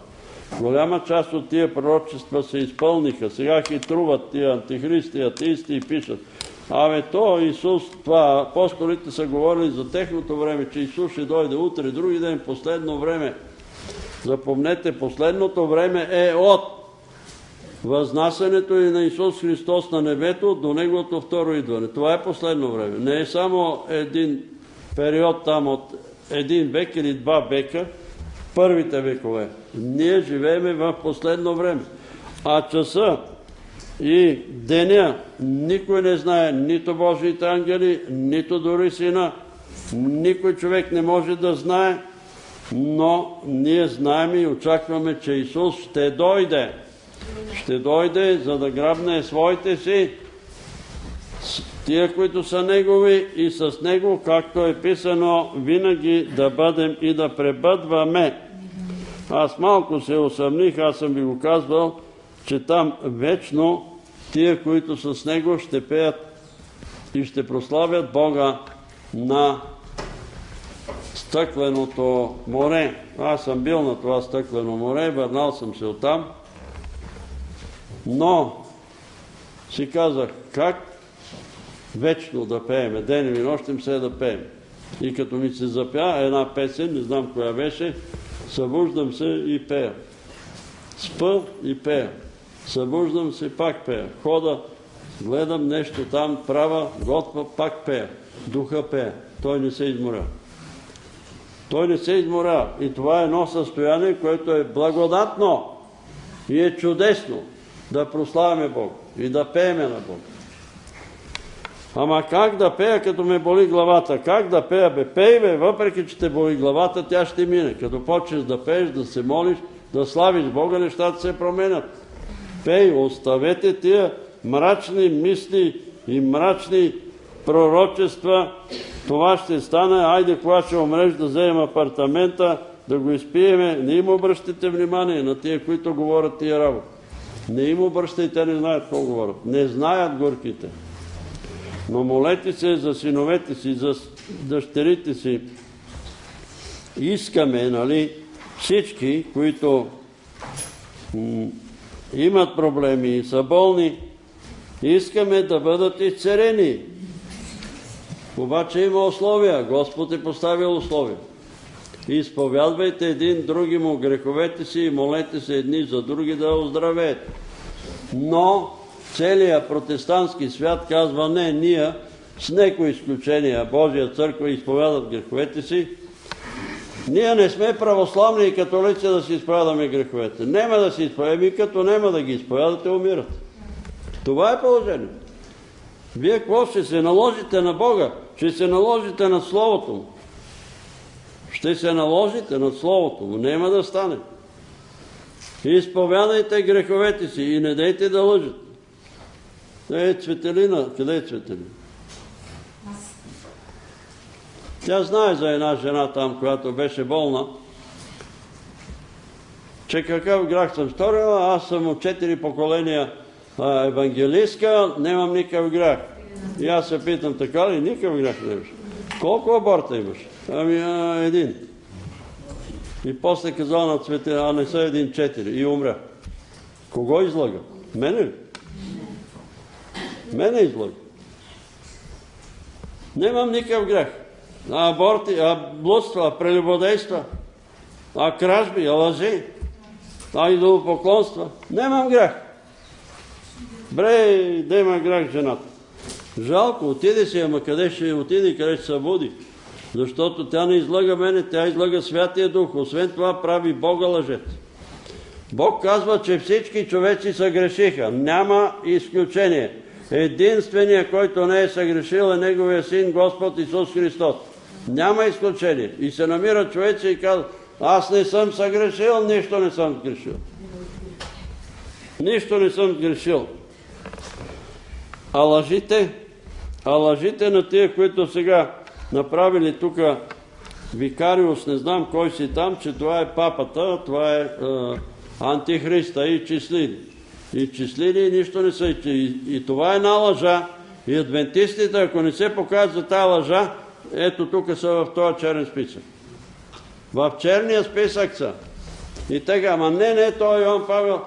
Speaker 1: Голяма част от тия пророчества се изпълниха. Сега хитруват тия антихристи, атеисти и пишат. Абе, то Исус, това, апостолите са говорили за техното време, че Исус ще дойде утре, други ден, последно време. Запомнете, последното време е от възнасянето и на Исус Христос на небето до Неговото второ идване. Това е последно време. Не е само един период там от един век или два века, първите векове. Ние живееме в последно време. А часа и деня никой не знае, нито Божиите ангели, нито дори сина. Никой човек не може да знае, но ние знаем и очакваме, че Исус ще дойде. Ще дойде, за да грабне своите си, тия, които са Негови и с Него, както е писано, винаги да бъдем и да пребъдваме. Аз малко се усъмних, аз съм ви го казвал, че там вечно тия, които са с Него, ще пеят и ще прославят Бога на стъкленото море. Аз съм бил на това стъклено море, върнал съм се оттам. Но си казах, как вечно да пееме, денем и нощем се да пеем. И като ми се запя една песен, не знам коя беше, събуждам се и пея. Спа и пея. Събуждам се, пак пея. Хода, гледам нещо там, права, готва, пак пея. Духа пея. Той не се изморя. Той не се изморя. И това е едно състояние, което е благодатно и е чудесно да прославяме Бог и да пееме на Бог. Ама как да пея, като ме боли главата? Как да пея? Бе, пей, бе, въпреки, че те боли главата, тя ще мине. Като почнеш да пееш, да се молиш, да славиш Бога, нещата се променят. Пей, оставете тия мрачни мисли и мрачни пророчества. Това ще стане, айде, кога ще умреш да вземем апартамента, да го изпиеме. Не им обръщате внимание на тия, които говорят тия работи. Не им обръщайте, те не знаят какво говорят. Не знаят горките. Но молете се за синовете си, за дъщерите си. Искаме, нали, всички, които имат проблеми и са болни, искаме да бъдат изцерени. Обаче има условия. Господ е поставил условия. Изповядвайте един други му греховете си и молете се едни за други да оздравеят. Но целият протестантски свят казва не, ние с некои изключения Божия църква изповядат греховете си, ние не сме православни и католици да си изповядаме греховете. Нема да си изповядаме и като нема да ги изповядате, умират. Това е положението. Вие какво ще се наложите на Бога? Ще се наложите на Словото му. Ще се наложите на Словото му. Нема да стане. Изповядайте греховете си и не дейте да лъжат. Е, Цветелина, къде е Цветелина? Тя знае за една жена там, която беше болна, че какъв грях съм сторила, аз съм от четири поколения евангелистка, нямам никакъв грях. И аз се питам, така ли? Никакъв грях не имаш. Колко аборта имаш? Ами един. И после казал на цвете, а не са един четири. И умря. Кого излага? Мене ли? Мене излага. Немам никакъв грех а аборти, а блудства, а прелюбодейства, а кражби, а лъжи, а идолопоклонства. Немам грях. Бре, да има грях жената. Жалко, отиде си, ама къде ще отиде, къде ще се буди. Защото тя не излага мене, тя излага Святия Дух. Освен това прави Бога лъжец. Бог казва, че всички човеци са грешиха. Няма изключение. Единственият, който не е съгрешил е Неговия Син Господ Исус Христос. Няма изключение. И се намира човеци и казва, аз не съм съгрешил, нищо не съм сгрешил. Нищо не съм сгрешил. А лъжите, а лъжите на тия, които сега направили тук викариус, не знам кой си там, че това е папата, това е, антихриста и числили. И числили и нищо не са. И, това е една лъжа. И адвентистите, ако не се покажат тази лъжа, ето тук са в този черен списък. В черния списък са. И така, ама не, не, той Йоан Павел.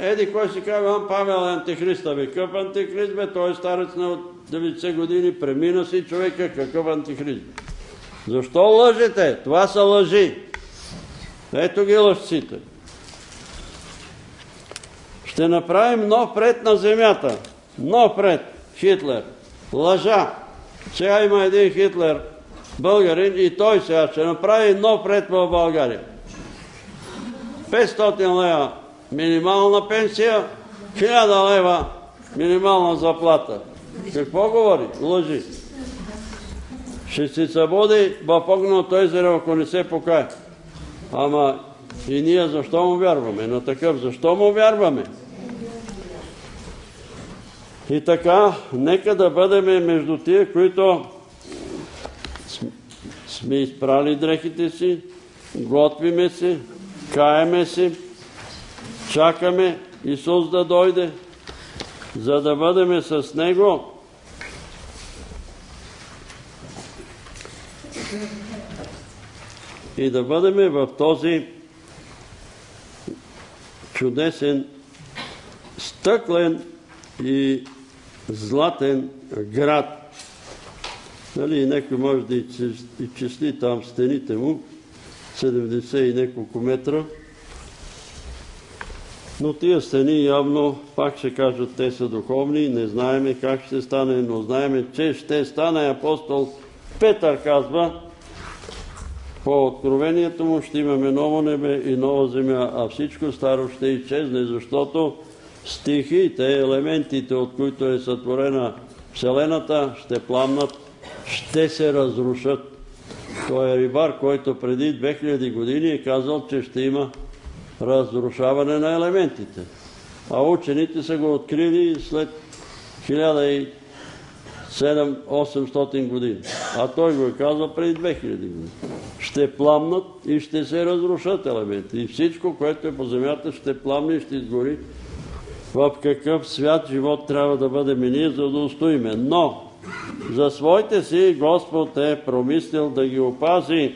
Speaker 1: Еди, кой си казва, Йоан Павел е антихриста. Бе, какъв антихрист, бе? Той е старец на 90 години, премина си човека, какъв антихрист. Защо лъжете? Това са лъжи. Ето ги лъжците. Ще направим нов пред на земята. Нов пред. Хитлер. Лъжа. Сега има един Хитлер, българин, и той сега ще направи нов пред в България. 500 лева минимална пенсия, 1000 лева минимална заплата. Какво говори? Лъжи. Ще се събуди в огненото езеро, ако не се покая. Ама и ние защо му вярваме? На такъв защо му вярваме? И така, нека да бъдем между тия, които сме изпрали дрехите си, готвиме се, каеме се, чакаме Исус да дойде, за да бъдем с Него. И да бъдем в този чудесен стъклен и златен град. Нали, някой може да изчисли там стените му, 70 и неколко метра. Но тия стени явно, пак ще кажат, те са духовни, не знаеме как ще стане, но знаеме, че ще стане апостол Петър казва, по откровението му ще имаме ново небе и нова земя, а всичко старо ще изчезне, защото стихиите, елементите, от които е сътворена Вселената, ще пламнат, ще се разрушат. Той е рибар, който преди 2000 години е казал, че ще има разрушаване на елементите. А учените са го открили след 1700-800 години. А той го е казал преди 2000 години. Ще пламнат и ще се разрушат елементи. И всичко, което е по земята, ще пламне и ще изгори в какъв свят живот трябва да бъдем и за да устоиме. Но за своите си Господ е промислил да ги опази,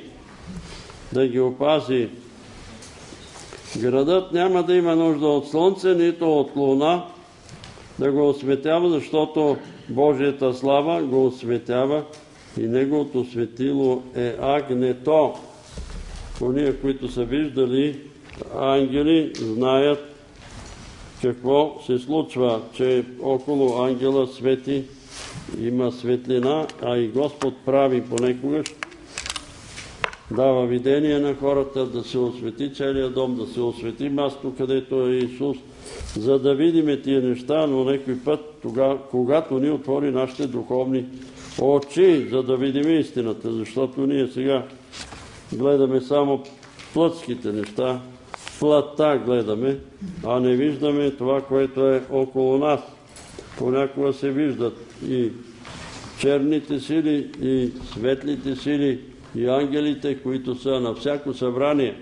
Speaker 1: да ги опази. Градът няма да има нужда от слънце, нито от луна, да го осветява, защото Божията слава го осветява и неговото светило е агнето. Ония, които са виждали ангели, знаят какво се случва, че около ангела свети има светлина, а и Господ прави понекогаш, дава видение на хората да се освети целият дом, да се освети място, където е Исус, за да видиме тия неща, но някой път, когато ни отвори нашите духовни очи, за да видим истината, защото ние сега гледаме само плътските неща, плата гледаме, а не виждаме това, което е около нас. Понякога се виждат и черните сили, и светлите сили, и ангелите, които са на всяко събрание.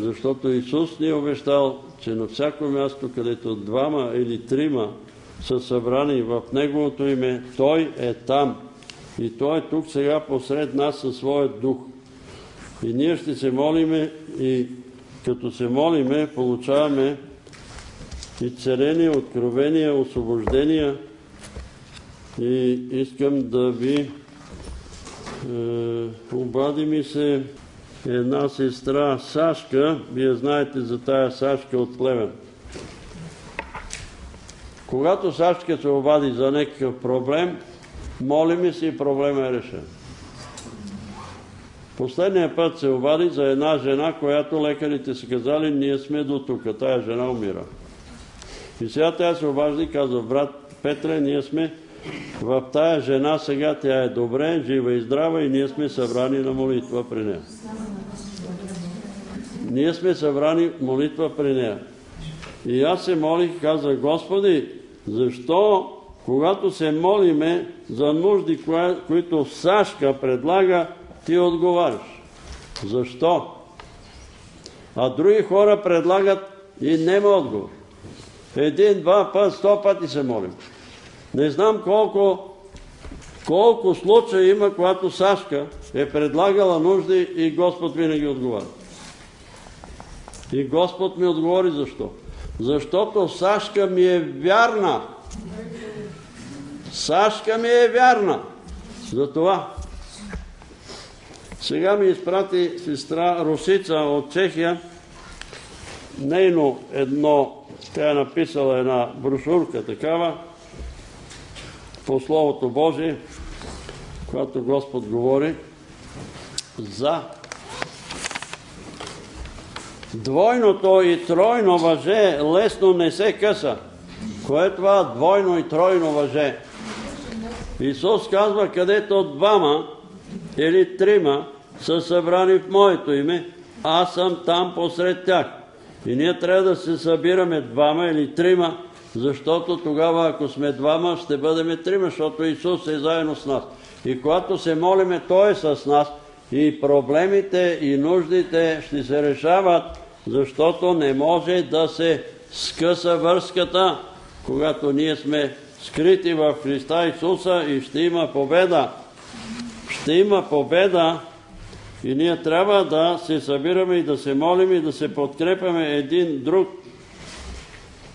Speaker 1: Защото Исус ни е обещал, че на всяко място, където двама или трима са събрани в Неговото име, Той е там. И Той е тук сега посред нас със своят дух. И ние ще се молиме и като се молиме, получаваме и царение, откровения, освобождения. И искам да ви обади ми се една сестра Сашка. Вие знаете за тая Сашка от Плевен. Когато Сашка се обади за някакъв проблем, молиме се и проблема е решен. Последния път се обади за една жена, която лекарите са казали, ние сме до тук, тая жена умира. И сега тя се обажда и казва, брат Петре, ние сме в тая жена сега, тя е добре, жива и здрава и ние сме събрани на молитва при нея. Ние сме събрани молитва при нея. И аз се молих и казах, Господи, защо когато се молиме за нужди, които Сашка предлага, ти отговаряш? Защо? А други хора предлагат и нема отговор. Един, два път, сто пъти се молим. Не знам колко, колко случаи има, когато Сашка е предлагала нужди и Господ винаги отговаря. И Господ ми отговори защо. Защото Сашка ми е вярна. Сашка ми е вярна. Затова. Сега ми изпрати сестра Русица от Чехия. Нейно едно, тя е написала една брошурка такава по Словото Божие, когато Господ говори за Двойното и тройно въже лесно не се къса. Кое е това двойно и тройно въже? Исус казва, където двама или трима са събрани в Моето име, аз съм там посред тях. И ние трябва да се събираме двама или трима, защото тогава, ако сме двама, ще бъдем трима, защото Исус е заедно с нас. И когато се молиме, Той е с нас и проблемите и нуждите ще се решават, защото не може да се скъса връзката, когато ние сме скрити в Христа Исуса и ще има победа. Ще има победа и ние трябва да се събираме и да се молим и да се подкрепяме един друг.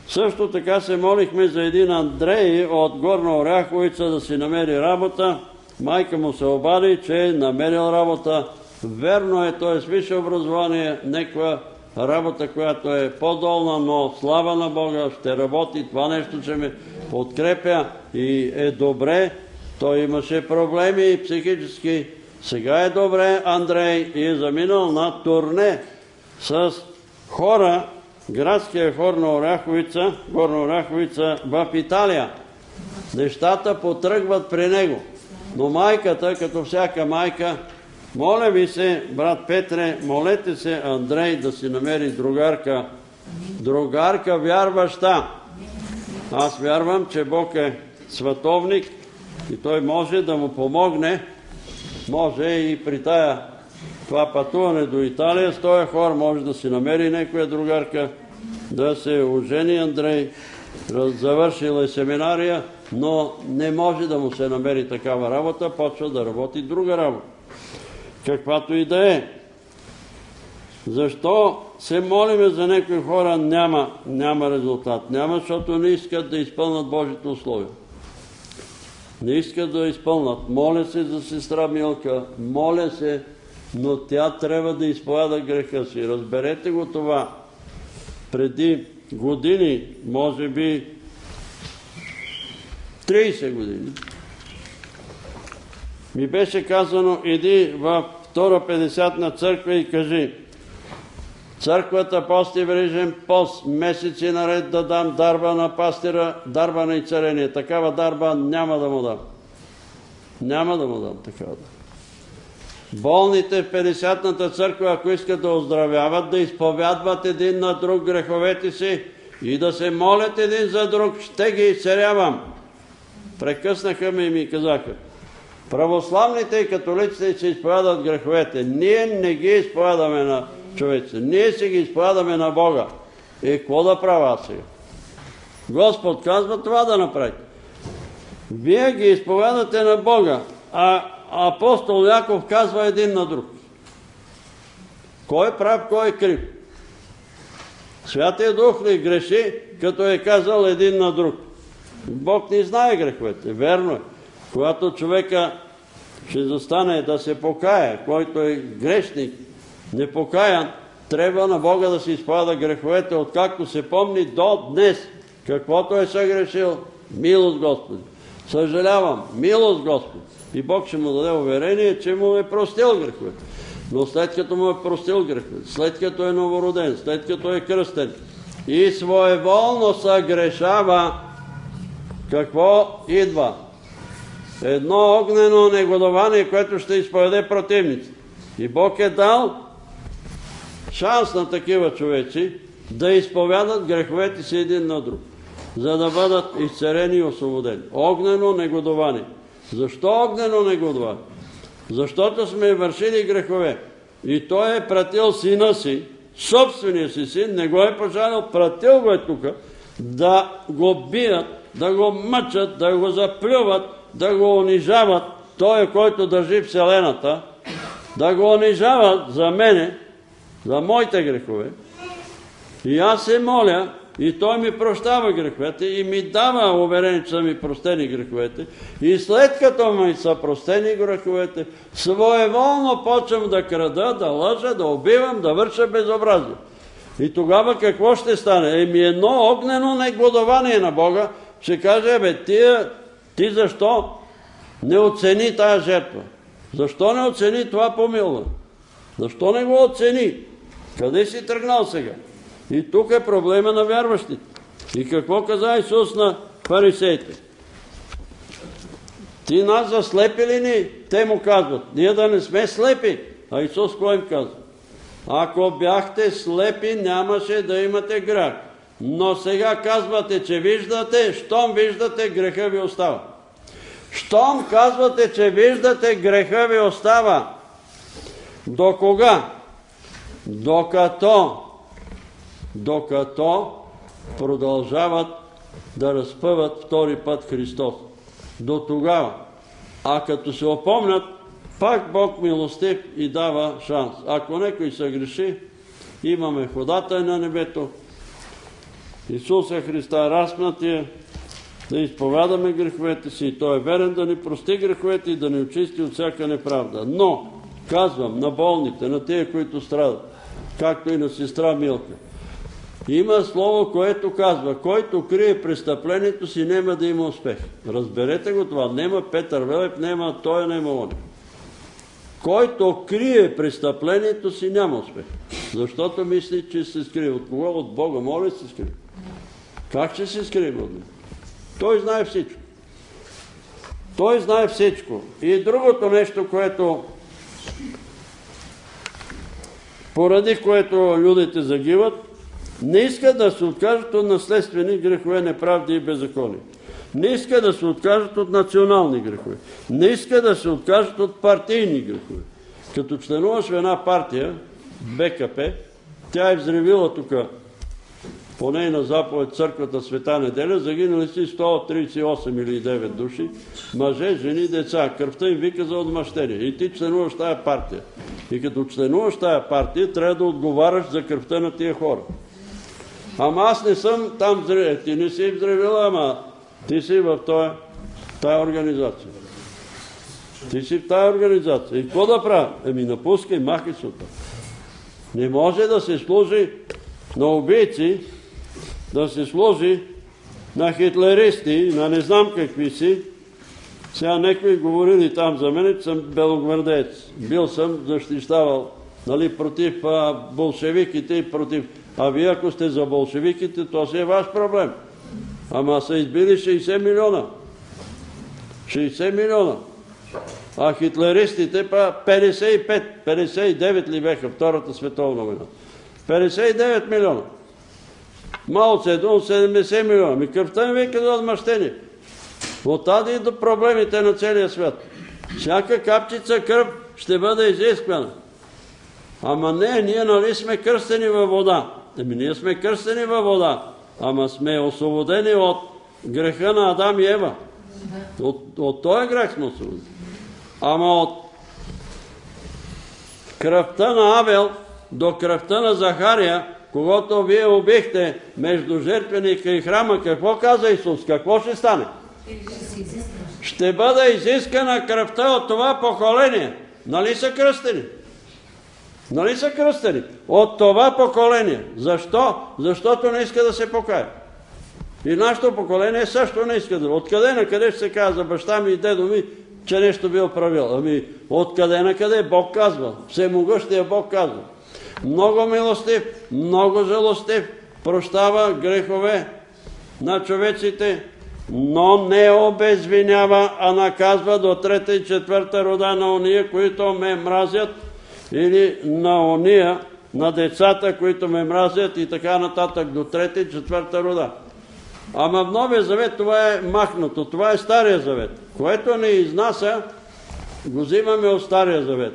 Speaker 1: Също така се молихме за един Андрей от Горна Оряховица да си намери работа. Майка му се обади, че е намерил работа. Верно е, той е с висше образование, неква работа, която е по-долна, но слава на Бога, ще работи. Това нещо че ме подкрепя и е добре. Той имаше проблеми психически. Сега е добре Андрей и е заминал на турне с хора, градския хор на Оряховица, Горна Оряховица в Италия. Нещата потръгват при него. Но майката, като всяка майка, моля ви се, брат Петре, молете се Андрей да си намери другарка. Другарка вярваща. Аз вярвам, че Бог е световник и той може да му помогне. Може и при тая това пътуване до Италия с този хор може да си намери някоя другарка, да се ожени Андрей, завършил е семинария, но не може да му се намери такава работа, почва да работи друга работа каквато и да е. Защо се молиме за някои хора? Няма, няма резултат. Няма, защото не искат да изпълнат Божите условия. Не искат да изпълнат. Моля се за сестра Милка, моля се, но тя трябва да изповяда греха си. Разберете го това. Преди години, може би 30 години, ми беше казано, иди в втора 50 на църква и кажи, църквата пости врежен пост, месеци наред да дам дарба на пастира, дарба на и царение. Такава дарба няма да му дам. Няма да му дам такава дарба. Болните в 50-ната църква, ако искат да оздравяват, да изповядват един на друг греховете си и да се молят един за друг, ще ги изцерявам. Прекъснаха ме и ми казаха, Православните и католиците се изповядат греховете. Ние не ги изповядаме на човеци. Ние се ги изповядаме на Бога. И какво да правя сега? Господ казва това да направите. Вие ги изповядате на Бога, а апостол Яков казва един на друг. Кой е прав, кой е крив? Святия Дух ли греши, като е казал един на друг? Бог не знае греховете, верно е. Когато човека ще застане да се покая, който е грешник, непокаян, трябва на Бога да се изпада греховете, откакто се помни до днес. Каквото е съгрешил, милост Господи. Съжалявам, милост Господи. И Бог ще му даде уверение, че му е простил греховете. Но след като му е простил греховете, след като е новороден, след като е кръстен и своеволно съгрешава, какво идва? Едно огнено негодование, което ще изповеде противници. И Бог е дал шанс на такива човеци да изповядат греховете си един на друг, за да бъдат изцерени и освободени. Огнено негодование. Защо огнено негодование? Защото сме вършили грехове. И той е пратил сина си, собствения си син, не го е пожалил, пратил го е тук, да го бият, да го мъчат, да го заплюват, да го унижават, той, който държи Вселената, да го унижават за мене, за моите грехове. И аз се моля, и той ми прощава греховете и ми дава уверение, че са ми простени греховете. И след като ми са простени греховете, своеволно почвам да крада, да лъжа, да убивам, да върша безобразие. И тогава какво ще стане? Еми едно огнено негодование на Бога ще каже, бе, тия, ти защо не оцени тая жертва? Защо не оцени това помилване? Защо не го оцени? Къде си тръгнал сега? И тук е проблема на вярващите. И какво каза Исус на фарисеите? Ти нас заслепи ли ни? Те му казват. Ние да не сме слепи. А Исус кой им казва? Ако бяхте слепи, нямаше да имате грях. Но сега казвате, че виждате, щом виждате, греха ви остава. Щом казвате, че виждате, греха ви остава. До кога? Докато докато продължават да разпъват втори път Христос. До тогава. А като се опомнят, пак Бог милостив и дава шанс. Ако некой се греши, имаме ходата на небето. Исуса Христа разпнатия, да изповядаме греховете си Той е верен да ни прости греховете и да ни очисти от всяка неправда. Но, казвам на болните, на тия, които страдат, както и на сестра Милка, има слово, което казва, който крие престъплението си, няма да има успех. Разберете го това. Нема Петър Велев, нема той, нема он. Който крие престъплението си, няма успех. Защото мисли, че се скрие. От кого? От Бога. Моля се скрие. Как ще се скрие от него? Той знае всичко. Той знае всичко. И другото нещо, което поради което людите загиват, не иска да се откажат от наследствени грехове, неправди и беззакони. Не иска да се откажат от национални грехове. Не иска да се откажат от партийни грехове. Като членуваш в една партия, БКП, тя е взревила тук по нейна заповед църквата Света неделя, загинали си 138 или 9 души, мъже, жени, деца. Кръвта им вика за отмъщение. И ти членуваш тая партия. И като членуваш тая партия, трябва да отговаряш за кръвта на тия хора. Ама аз не съм там взревел. Ти не си взревела, ама ти си в тая организация. Ти си в тая организация. И какво да правя? Еми напускай, махай се оттам. Не може да се служи на убийци, да се служи на хитлеристи, на не знам какви си. Сега некои говорили там за мен, че съм белогвардец. Бил съм, защищавал нали, против болшевиките и против а вие ако сте за болшевиките, то си е ваш проблем. Ама са избили 60 милиона. 60 милиона. А хитлеристите па 55, 59 ли беха Втората световна война? 59 милиона. Мао Цедун 70 милиона. Ми кръвта ми века за отмъщение. От тази до проблемите на целия свят. Всяка капчица кръв ще бъде изисквана. Ама не, ние нали сме кръстени във вода. Еми ние сме кръстени във вода, ама сме освободени от греха на Адам и Ева. От, от този грех сме освободени. Ама от кръвта на Авел до кръвта на Захария, когато вие убихте между жертвеника и храма, какво каза Исус? Какво ще стане? Ще бъде изискана кръвта от това поколение. Нали са кръстени? Нали са кръстени? От това поколение. Защо? Защото не иска да се покая. И нашето поколение също не иска да... Откъде на къде ще се казва баща ми и дедо ми, че нещо бил правил. Ами, откъде на къде? Бог казва. Всемогъщия Бог казва. Много милостив, много жалостив, прощава грехове на човеците, но не обезвинява, а наказва до трета и четвърта рода на ония, които ме мразят, или на ония, на децата, които ме мразят и така нататък до трета и четвърта рода. Ама в Новия завет това е махнато, това е Стария завет. Което не изнася, го взимаме от Стария завет.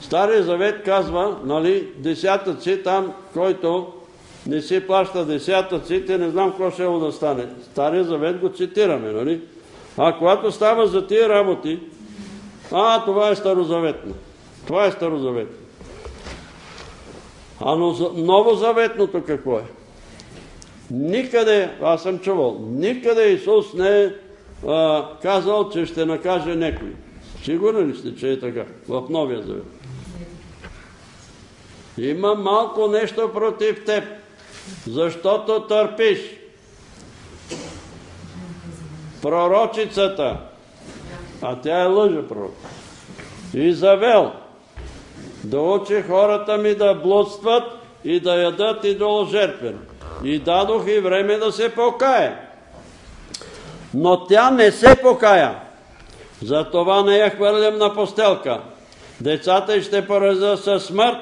Speaker 1: Стария завет казва, нали, десятъци там, който не си плаща десятъците, не знам какво ще да стане. Стария завет го цитираме, нали? А когато става за тия работи, а, това е старозаветно. Това е старозаветно. А новозаветното какво е? Никъде, аз съм чувал, никъде Исус не е казал, че ще накаже некой. Сигурни ли сте, че е така в Новия Завет? Има малко нещо против теб, защото търпиш. Пророчицата, а тя е лъжа пророк, Изавел, да учи хората ми да блудстват и да ядат идоложертвено и дадох и време да се покае. Но тя не се покая. Затова не я хвърлям на постелка. Децата ще поразя със смърт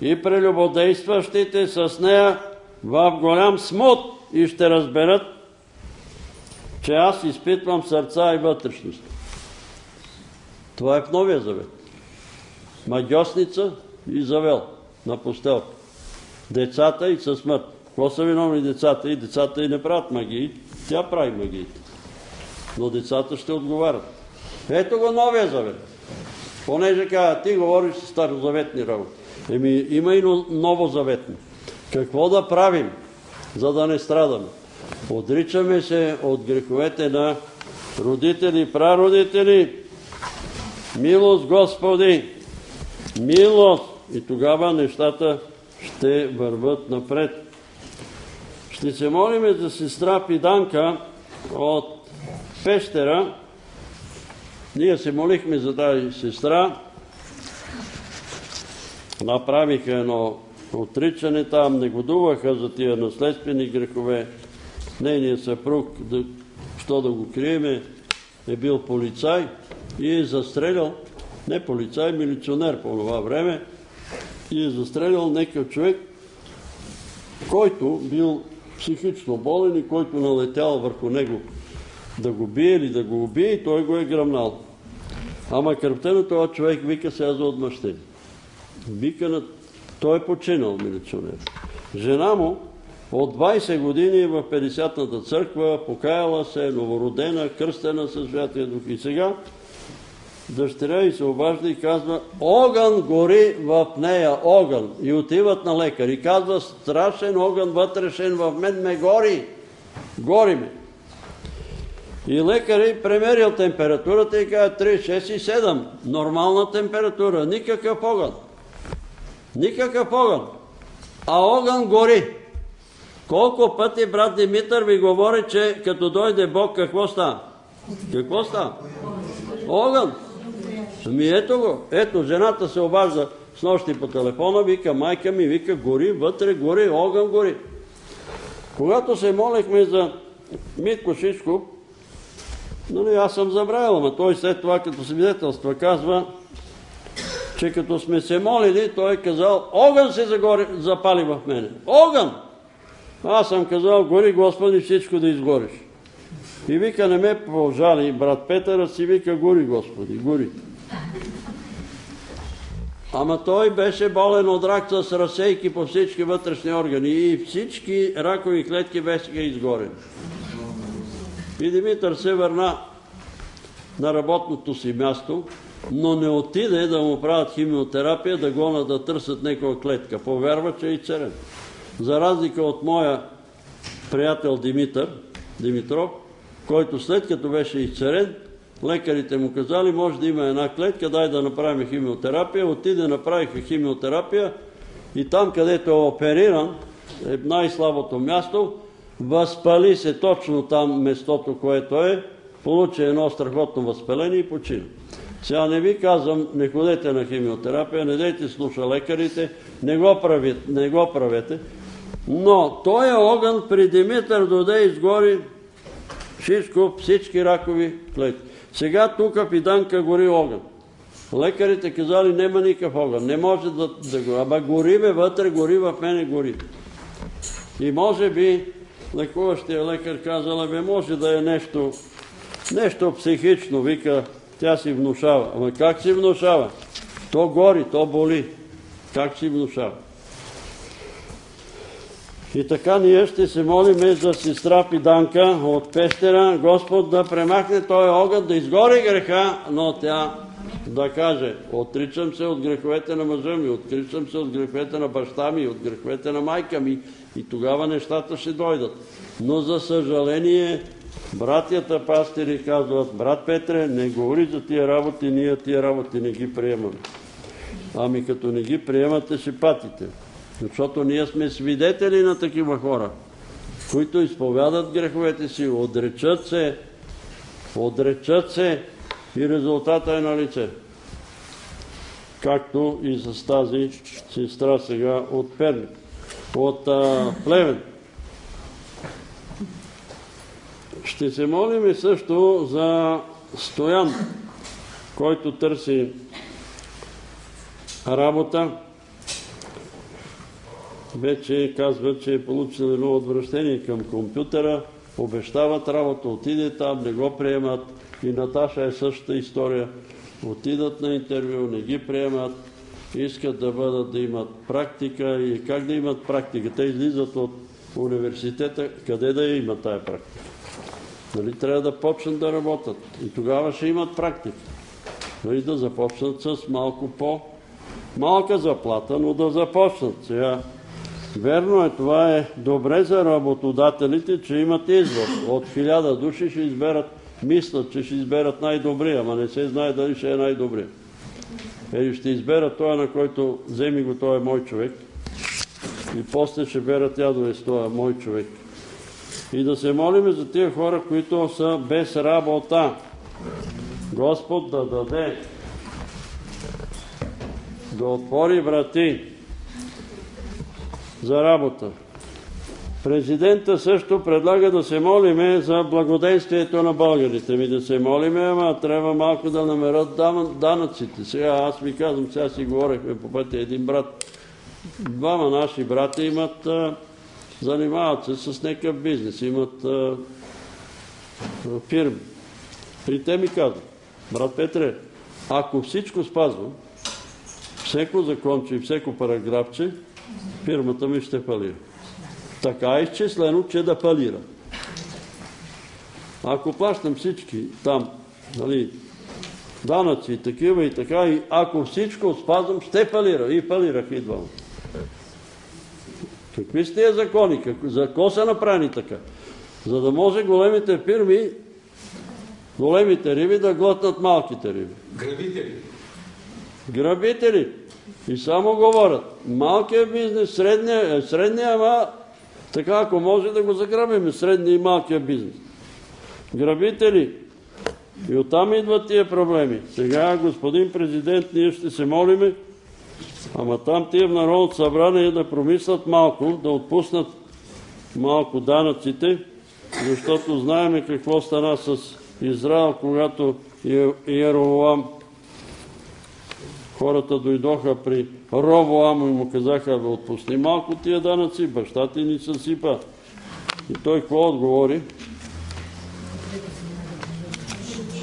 Speaker 1: и прелюбодействащите с нея в голям смут и ще разберат, че аз изпитвам сърца и вътрешност. Това е в Новия Завет. Магиосница и завел на постелка. Децата и със смърт. Какво са виновни децата? И децата и не правят магии, тя прави магиите. Но децата ще отговарят. Ето го новия завет. Понеже казва, ти говориш с старозаветни работи. Еми, има и новозаветни. Какво да правим, за да не страдаме? Отричаме се от греховете на родители прародители. Милост, Господи! Милост! И тогава нещата ще върват напред. Ще се молиме за сестра Пиданка от Пещера. Ние се молихме за тази сестра. Направиха едно отричане там, негодуваха за тия наследствени грехове. Нейният съпруг, що да го криеме, е бил полицай и е застрелял, не полицай, милиционер по това време, и е застрелял некъв човек, който бил психично болен и който налетял върху него да го бие или да го убие и той го е гръмнал. Ама кръвта на този човек вика сега за отмъщение. Вика на... Той е починал милиционер. Жена му от 20 години в 50-та църква, покаяла се, новородена, кръстена със Святия Дух. И сега дъщеря и се обажда и казва, огън гори в нея, огън. И отиват на лекар и казва, страшен огън вътрешен в мен ме гори. Гори ме. И лекари премерил температурата и казва 3, 6 и 7. Нормална температура, никакъв огън. Никакъв огън. А огън гори. Колко пъти брат Димитър ви говори, че като дойде Бог, какво става? Какво става? Огън. Ами ето го. Ето, жената се обажда с нощи по телефона, вика, майка ми, вика, гори, вътре гори, огън гори. Когато се молихме за Митко Шишко, нали, аз съм забравил, ама той след това като свидетелства казва, че като сме се молили, той е казал, огън се загори, запали в мене. Огън! Аз съм казал, гори Господи всичко да изгориш. И вика, не ме пожали брат Петър, а си вика, гори Господи, гори. Ама той беше болен от рак с разсейки по всички вътрешни органи и всички ракови клетки беше изгорени. И Димитър се върна на работното си място, но не отиде да му правят химиотерапия, да гонат да търсят някаква клетка. Повярва, че е и царен. За разлика от моя приятел Димитър, Димитров, който след като беше изцерен, лекарите му казали, може да има една клетка, дай да направим химиотерапия. Отиде, направиха химиотерапия и там, където е опериран, е най-слабото място, възпали се точно там местото, което е получи едно страхотно възпаление и почина. Сега не ви казвам, не ходете на химиотерапия, не дейте слуша лекарите, не го, правите, не го правете. Но този огън при Димитър доде изгори всичко, всички ракови клетки. Сега тук в Иданка гори огън. Лекарите казали, няма никакъв огън, не може да, да го... Ама гори бе вътре, гори в мене, гори. И може би лекуващия лекар казал, бе, може да е нещо, нещо психично, вика, тя си внушава. Ама как си внушава? То гори, то боли. Как си внушава? И така ние ще се молиме за сестра Пиданка от Пестера, Господ да премахне този огън, да изгори греха, но тя да каже, отричам се от греховете на мъжа ми, отричам се от греховете на баща ми, от греховете на майка ми и тогава нещата ще дойдат. Но за съжаление, братята пастири казват, брат Петре, не говори за тия работи, ние тия работи не ги приемаме. Ами като не ги приемате, ще патите. Защото ние сме свидетели на такива хора, които изповядат греховете си, отречат се, отречат се и резултата е на лице. Както и с тази сестра сега от Перник, от Плевен. Ще се молим и също за Стоян, който търси работа. Вече казва, че е получил едно отвращение към компютъра, обещават работа, отиде там, не го приемат. И Наташа е същата история. Отидат на интервю, не ги приемат, искат да бъдат, да имат практика и как да имат практика? Те излизат от университета, къде да я имат тая практика? Нали, трябва да почнат да работят и тогава ще имат практика. Нали, да започнат с малко по малка заплата, но да започнат. Сега, верно е, това е добре за работодателите, че имат избор. От хиляда души ще изберат, мислят, че ще изберат най-добрия, ама не се знае дали ще е най-добрия. Или ще изберат това, на който вземи го, той е мой човек. И после ще берат ядове с това мой човек. И да се молим за тия хора, които са без работа. Господ да даде да отвори врати за работа. Президента също предлага да се молиме за благодействието на българите. Ми да се молиме, ама трябва малко да намерят данъците. Сега аз ви казвам, сега си говорихме по пътя един брат. Двама наши брата имат, занимават се с някакъв бизнес, имат фирми. И те ми казват, брат Петре, ако всичко спазвам, всеко законче и всеко параграфче, фирмата ми ще фалира. Така е изчислено, че да фалира. Ако плащам всички там, нали, данъци и такива и така, и ако всичко спазвам, ще фалира. И фалирах и двама. Какви сте тия закони? За какво са направени така? За да може големите фирми, големите риби да глътнат малките риби.
Speaker 2: Грабители.
Speaker 1: Грабители. И само говорят. Малкият бизнес, средния, е средния, ама така ако може да го заграбим, средния и малкия бизнес. Грабители. И оттам идват тия проблеми. Сега, господин президент, ние ще се молиме, ама там тия в Народното събрание да промислят малко, да отпуснат малко данъците, защото знаеме какво стана с Израел, когато Иеровоам хората дойдоха при Ровоам и му казаха, бе, отпусни малко тия данъци, баща ти ни съсипа. И той какво отговори?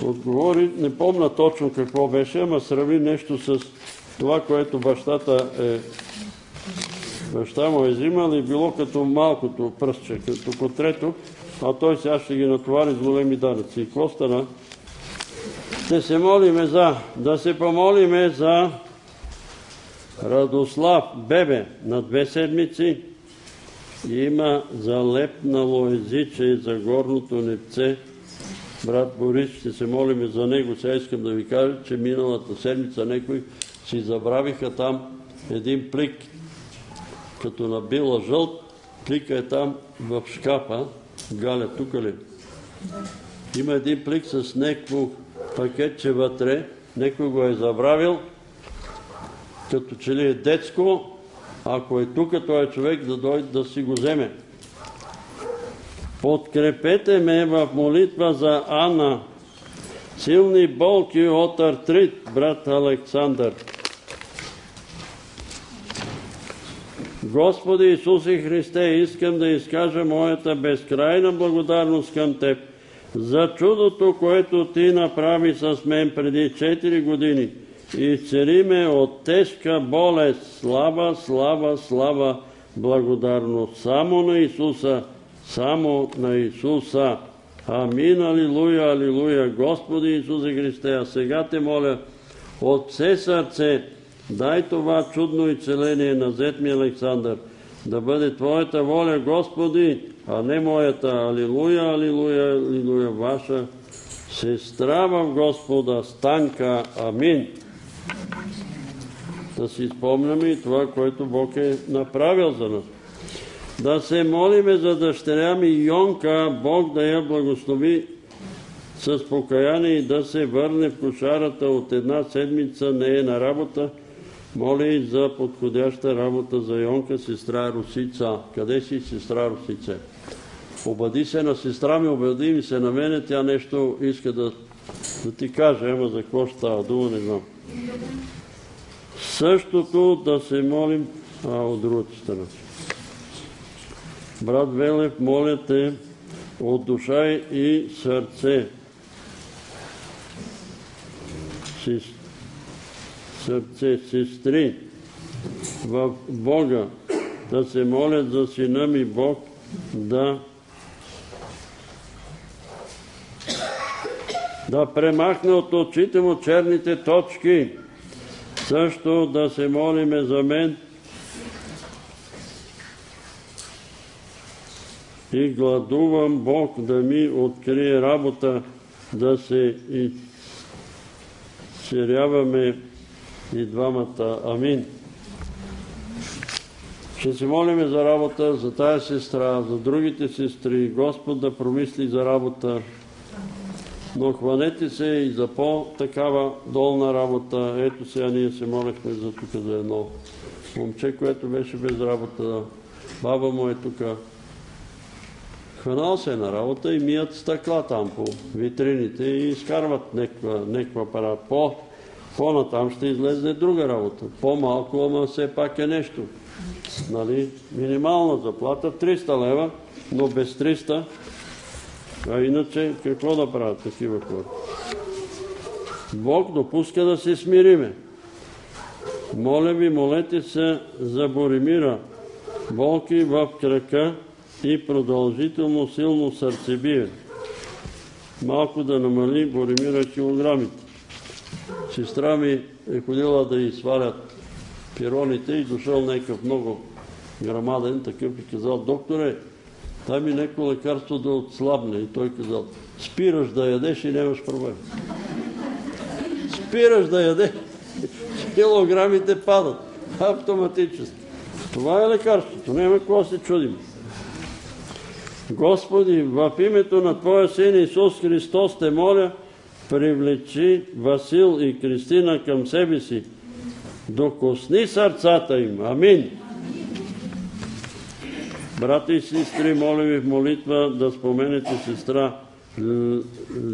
Speaker 1: Отговори, не помна точно какво беше, ама срави нещо с това, което бащата е баща му е взимал и било като малкото пръстче, като котрето, а той сега ще ги натовари с големи данъци. И какво стана? Ще се молиме за, да се помолиме за Радослав Бебе на две седмици. Има залепнало езиче за горното непце. Брат Борис, ще се молиме за него. Сега искам да ви кажа, че миналата седмица некои си забравиха там един плик, като набила жълт, плика е там в шкафа. Галя, тук ли? Има един плик с някакво пакетче вътре, някой го е забравил, като че ли е детско, ако е тук, той е човек да дойде да си го вземе. Подкрепете ме в молитва за Ана. Силни болки от артрит, брат Александър. Господи Исусе Христе, искам да изкажа моята безкрайна благодарност към Теб за чудото, което Ти направи с мен преди 4 години. Изцели ме от тежка болест. Слава, слава, слава, благодарност само на Исуса, само на Исуса. Амин, алилуя, алилуя. Господи Исусе Христе, а сега те моля от все сърце, дай това чудно изцеление на зет ми Александър, да бъде Твоята воля, Господи, а не моята. Алилуя, алилуя, алилуя, ваша сестра в Господа, Станка. Амин. Да си спомняме и това, което Бог е направил за нас. Да се молиме за дъщеря ми Йонка, Бог да я благослови с покаяние и да се върне в кошарата от една седмица, не е на работа. Моли за подходяща работа за Йонка, сестра Русица. Къде си, сестра Русица? Обади се на сестра ми, обади ми се на мене, тя нещо иска да, да ти каже, ама за какво става дума, не знам. Същото да се молим а, от другата страна. Брат Велев, моля те от душа и сърце. Сърце, сестри в Бога, да се молят за сина ми Бог да да премахне от очите му черните точки. Също да се молиме за мен и гладувам Бог да ми открие работа, да се изцеряваме и двамата. Амин. Ще се молиме за работа, за тая сестра, за другите сестри. Господ да промисли за работа. Но хванете се и за по-такава долна работа. Ето сега ние се молихме за тук за едно момче, което беше без работа. Баба му е тук. Хванал се е на работа и мият стъкла там по витрините и изкарват неква апарат. По, по-натам ще излезе друга работа. По-малко, ама все пак е нещо. Нали? Минимална заплата 300 лева, но без 300 а иначе какво да правят такива хора? Бог допуска да се смириме. Моля ви, молете се за Боримира. Болки в крака и продължително силно сърцебие. Малко да намали Боримира килограмите. Сестра ми е ходила да й свалят пироните и дошъл някакъв много грамаден, такъв и казал, докторе, Дай ми някакво лекарство да отслабне. И той казал, спираш да ядеш и нямаш проблем. Спираш да ядеш, килограмите падат автоматически. Това е лекарството, няма какво се чудим. Господи, в името на Твоя Син Исус Христос те моля, привлечи Васил и Кристина към себе си. Докосни сърцата им. Амин. Брати и сестри, моля ви в молитва да споменете сестра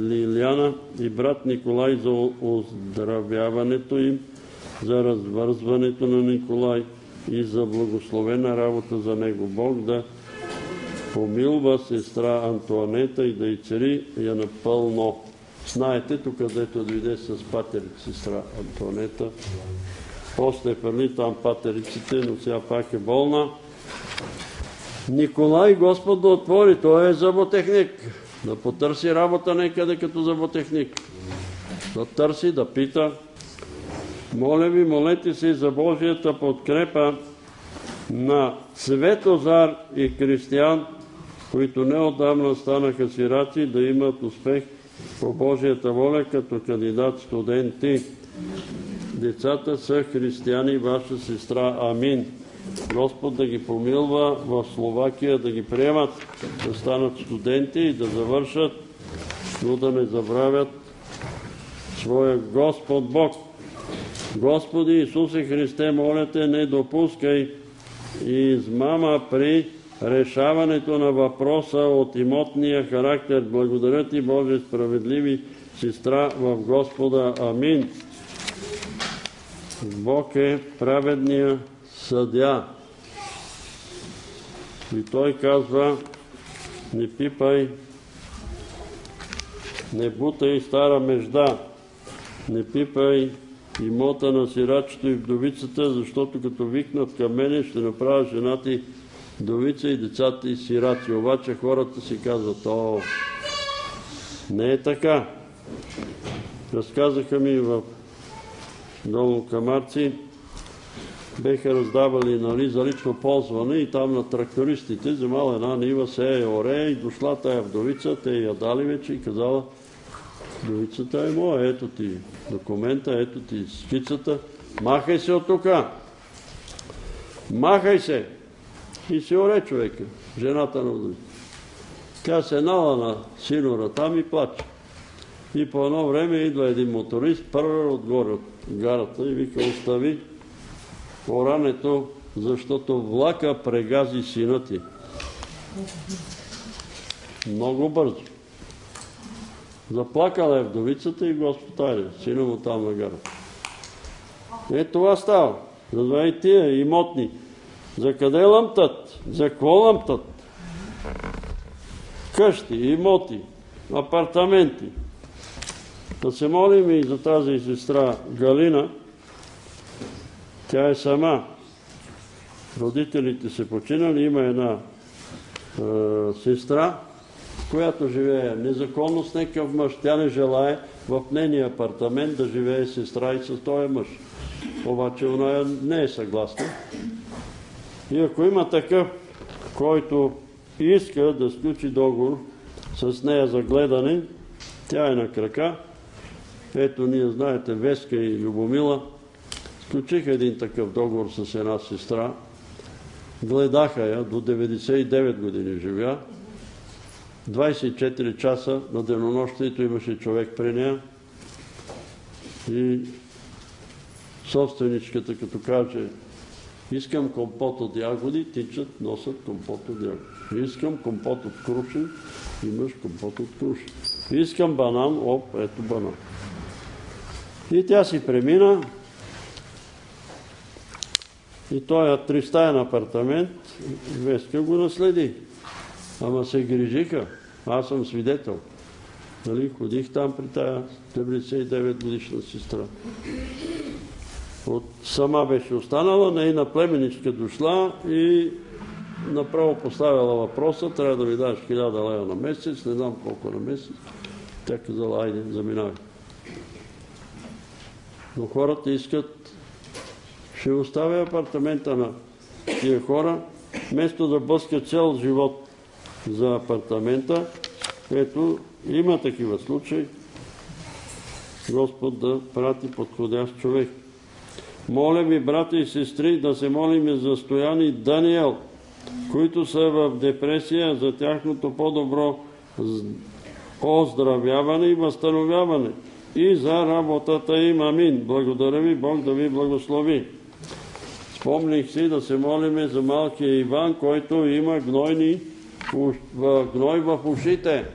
Speaker 1: Лиляна и брат Николай за оздравяването им, за развързването на Николай и за благословена работа за него. Бог да помилва сестра Антуанета и да и цари я напълно. Знаете, тук където дойде с патерица сестра Антуанета, после фърли там патериците, но сега пак е болна. Николай Господ да отвори, той е зъботехник. Да потърси работа некъде като зъботехник. Да търси, да пита. Моля ви, молете се за Божията подкрепа на Светозар и Християн, които неотдавна станаха сираци, да имат успех по Божията воля като кандидат студенти. Децата са християни, ваша сестра. Амин. Господ да ги помилва в Словакия, да ги приемат, да станат студенти и да завършат но да не забравят своя Господ Бог. Господи Исусе Христе, моля те, не допускай измама при решаването на въпроса от имотния характер. Благодаря ти, Боже, справедливи сестра в Господа. Амин. Бог е праведния съдя. И той казва, не пипай, не бутай стара межда, не пипай имота на сирачето и вдовицата, защото като викнат към мене, ще направя жената и вдовица и децата и сираци. Обаче хората си казват, о, не е така. Разказаха ми в Долу Камарци, беха раздавали нали, за лично ползване и там на трактористите вземала една нива, се е оре и дошла тая вдовица, те я дали вече и казала, вдовицата е моя, ето ти документа, ето ти скицата, махай се от тука, махай се и се оре човека, жената на вдовица. Тя се нала на синора там и плаче. И по едно време идва един моторист, първо отгоре от гарата и вика, остави орането, защото влака прегази сина ти. Много бързо. Заплакала е вдовицата и Господ айде, сина му там на гарата. Е, това става. Затова и тия имотни. За къде лъмтат? За какво лъмтат? Къщи, имоти, апартаменти. Да се молим и за тази сестра Галина. Тя е сама. Родителите се починали. Има една е, сестра, която живее незаконно с някакъв мъж. Тя не желая в нейния апартамент да живее сестра и с този мъж. Обаче она не е съгласна. И ако има такъв, който иска да сключи договор с нея за гледане, тя е на крака, ето, ние знаете, Веска и Любомила сключиха един такъв договор с една сестра. Гледаха я, до 99 години живя. 24 часа на денонощието имаше човек при нея. И собственичката, като каже, искам компот от ягоди, тичат, носят компот от ягоди. Искам компот от круши, имаш компот от круши. Искам банан, оп, ето банан. И тя си премина и той тристаен апартамент, Веска го наследи. Ама се грижиха. Аз съм свидетел. Нали, ходих там при тая 99 годишна сестра. Сама беше останала, нейна племеничка дошла и направо поставила въпроса, трябва да ми дадеш 1000 лева на месец, не знам колко на месец. Тя казала, айде, заминавай. Но хората искат, ще оставя апартамента на тия хора, вместо да бъскат цял живот за апартамента, ето има такива случаи, Господ да прати подходящ човек. Моля ви, брати и сестри, да се молим за Стоян и Даниел, които са в депресия за тяхното по-добро оздравяване и възстановяване и за работата им. Амин. Благодаря ви, Бог да ви благослови. Спомних си да се молиме за малкия Иван, който има гной в ушите.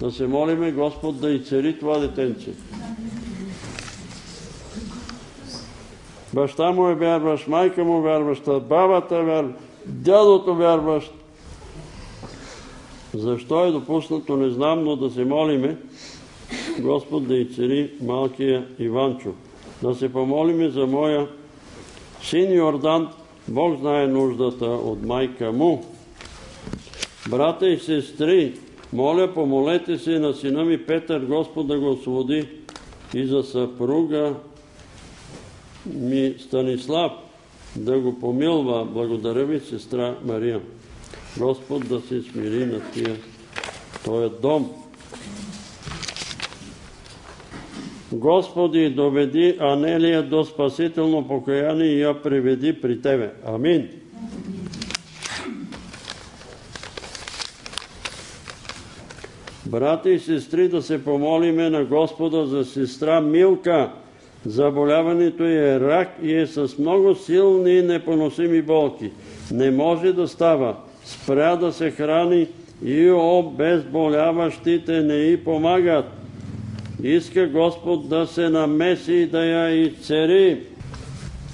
Speaker 1: Да се молиме Господ да изцели това детенце. Баща му е вярващ, майка му вярваща, бабата вярващ, дядото вярващ. Защо е допуснато, не знам, но да се молиме Господ да изцели малкия Иванчо. Да се помолиме за моя син Йордан, Бог знае нуждата от майка му. Брата и сестри, моля, помолете се на сина ми Петър, Господ да го освободи и за съпруга ми Станислав, да го помилва. Благодаря ви, сестра Мария. Господ да се смири на тия, този дом. Господи, доведи Анелия до спасително покаяние и я приведи при Тебе. Амин. Брати и сестри, да се помолиме на Господа за сестра Милка. Заболяването е рак и е с много силни и непоносими болки. Не може да става. Спря да се храни и обезболяващите не й помагат. Иска Господ да се намеси и да я изцери.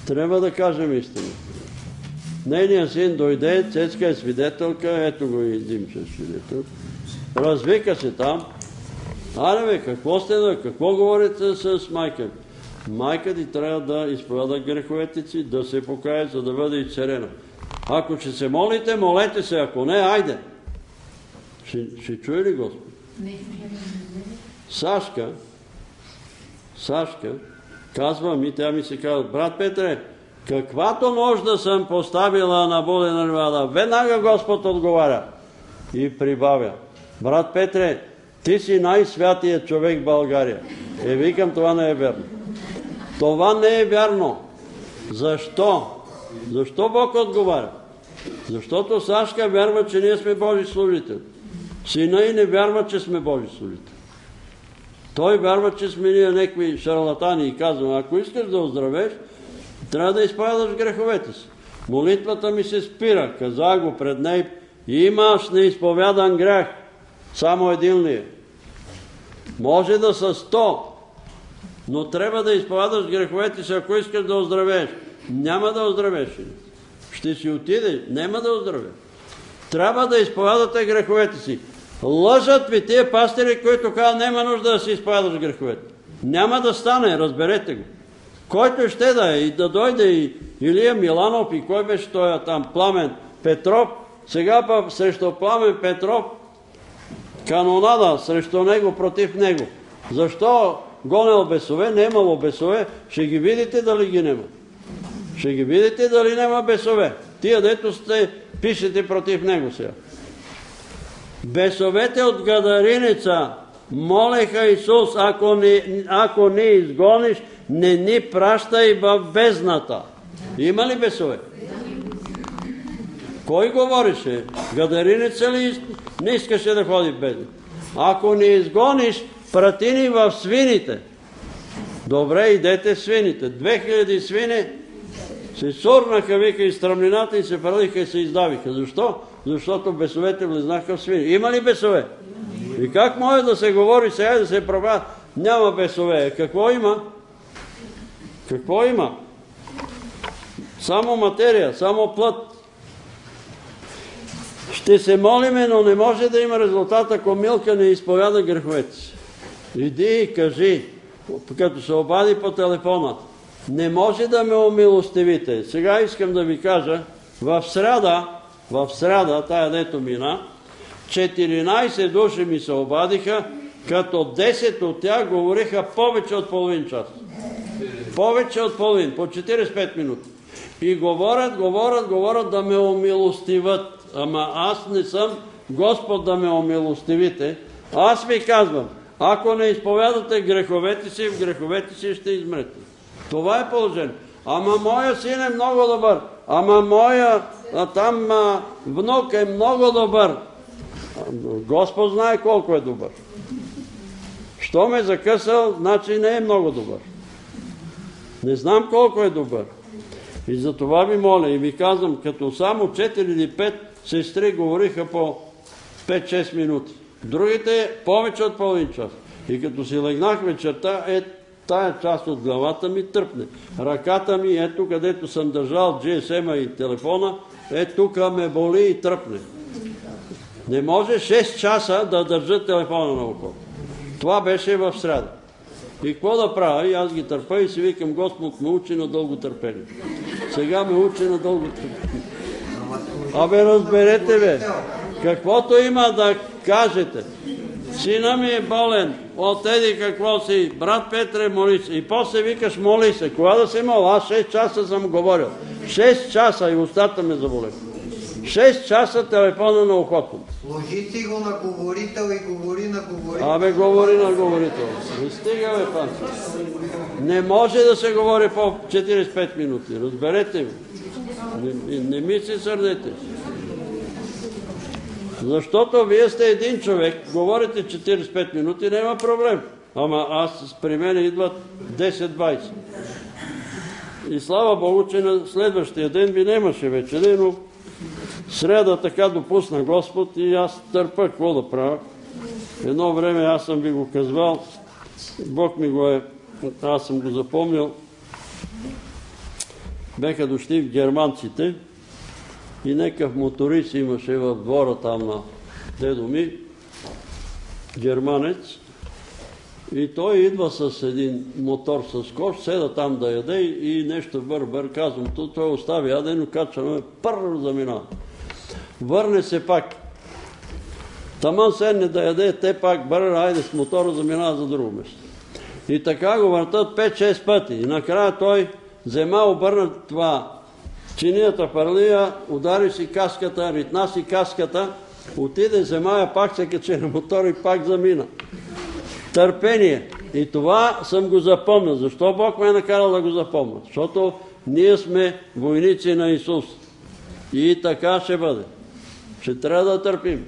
Speaker 1: Трябва да кажем истина. Нейният син дойде, Цецка е свидетелка, ето го и Димче е свидетел. Развика се там. Аре бе, какво сте да, какво говорите с майка? Майка ти трябва да изповяда греховете си, да се покае, за да бъде изцерена. Ако ще се молите, молете се, ако не, айде. Ще, ще чуе ли Господ? Сашка, Сашка, казва ми, тя ми се казва, брат Петре, каквато нужда съм поставила на болена ливада, веднага Господ отговаря и прибавя. Брат Петре, ти си най-святият човек в България. Е, викам, това не е верно. Това не е вярно. Защо? Защо Бог отговаря? Защото Сашка вярва, че ние сме Божи служители. Сина и не вярва, че сме Божи служители. Той вярва, че сме ние някакви шарлатани и казвам, ако искаш да оздравеш, трябва да изповядаш греховете си. Молитвата ми се спира, каза го пред ней, имаш неизповядан грех, само един ли е? Може да са сто, но трябва да изповядаш греховете си, ако искаш да оздравеш. Няма да оздравеш. Ще си отидеш, няма да оздравеш. Трябва да изповядате греховете си. Лъжат ви тия пастири, които казват, няма нужда да си изповядаш греховете. Няма да стане, разберете го. Който ще да е, и да дойде и Илия Миланов, и кой беше той там, Пламен Петров, сега па срещу Пламен Петров, канонада срещу него, против него. Защо гонел бесове, не имало бесове, ще ги видите дали ги нема. Ще ги видите дали нема бесове. Тия, дето сте, пишете против него сега. Бесовете от Гадариница молеха Исус, ако не изгониш, не ни пращай в бездната. Има ли бесове? Кой говореше? Гадариница ли не искаше да ходи в бездната? Ако не изгониш, прати ни в свините. Добре, идете свините. 2000 свини се сурнаха, вика, из стръмнината и се пралиха и се издавиха. Защо? Защото бесовете влезнаха в свини. Има ли бесове? И как може да се говори сега да се права? Няма бесове. Какво има? Какво има? Само материя, само плът. Ще се молиме, но не може да има резултат, ако Милка не изповяда греховете си. Иди и кажи, като се обади по телефона, не може да ме умилостивите. Сега искам да ви кажа, в среда, в среда, тая дето мина, 14 души ми се обадиха, като 10 от тях говориха повече от половин час. Повече от половин, по 45 минути. И говорят, говорят, говорят да ме умилостиват. Ама аз не съм Господ да ме умилостивите. Аз ви казвам, ако не изповядате греховете си, в греховете си ще измрете. Това е положение. Ама моя син е много добър. Ама моя там а, внук е много добър. Господ знае колко е добър. Що ме закъсал, значи не е много добър. Не знам колко е добър. И за това ви моля и ви казвам, като само 4 или 5 сестри говориха по 5-6 минути. Другите повече от половин час. И като си легнах вечерта, е тая част от главата ми тръпне. Ръката ми, ето където съм държал GSM-а и телефона, е тук ме боли и тръпне. Не може 6 часа да държа телефона на око. Това беше в среда. И какво да правя? И аз ги търпя и си викам, Господ ме учи на дълго търпение. Сега ме учи на дълго търпение. Абе, разберете бе, каквото има да кажете. Сина ми е болен, отеди какво си, брат Петре, моли се. И после викаш, моли се. Кога да се моля? Аз 6 часа съм говорил. 6 часа и устата ме заболеха. 6 часа телефона на ухото.
Speaker 2: Сложи си го на говорител и говори на говорител.
Speaker 1: Абе, говори на говорител. Не стига, бе, пан. Не може да се говори по 45 минути. Разберете ми. Не, не ми се сърдете. Защото вие сте един човек, говорите 45 минути, няма проблем. Ама аз при мен идват 10-20. И слава Богу, че на следващия ден ви нямаше вече, но среда така допусна Господ и аз търпа какво да правя. Едно време аз съм ви го казвал, Бог ми го е, аз съм го запомнил, беха дошли в германците и некъв моторист имаше в двора там на дедо ми, германец, и той идва с един мотор с кош, седа там да яде и нещо бър-бър, казвам, той остави ядено, качваме, първо заминава. Върне се пак. Таман седне да яде, те пак бър, айде с мотора заминава за друго место. И така го въртат 5-6 пъти. И накрая той взема обърна това чинията парлия, удари си каската, ритна си каската, отиде, взема я, пак се каче на мотор и пак замина. Търпение. И това съм го запомнил. Защо Бог ме е накарал да го запомня? Защото ние сме войници на Исус. И така ще бъде. Ще трябва да търпим.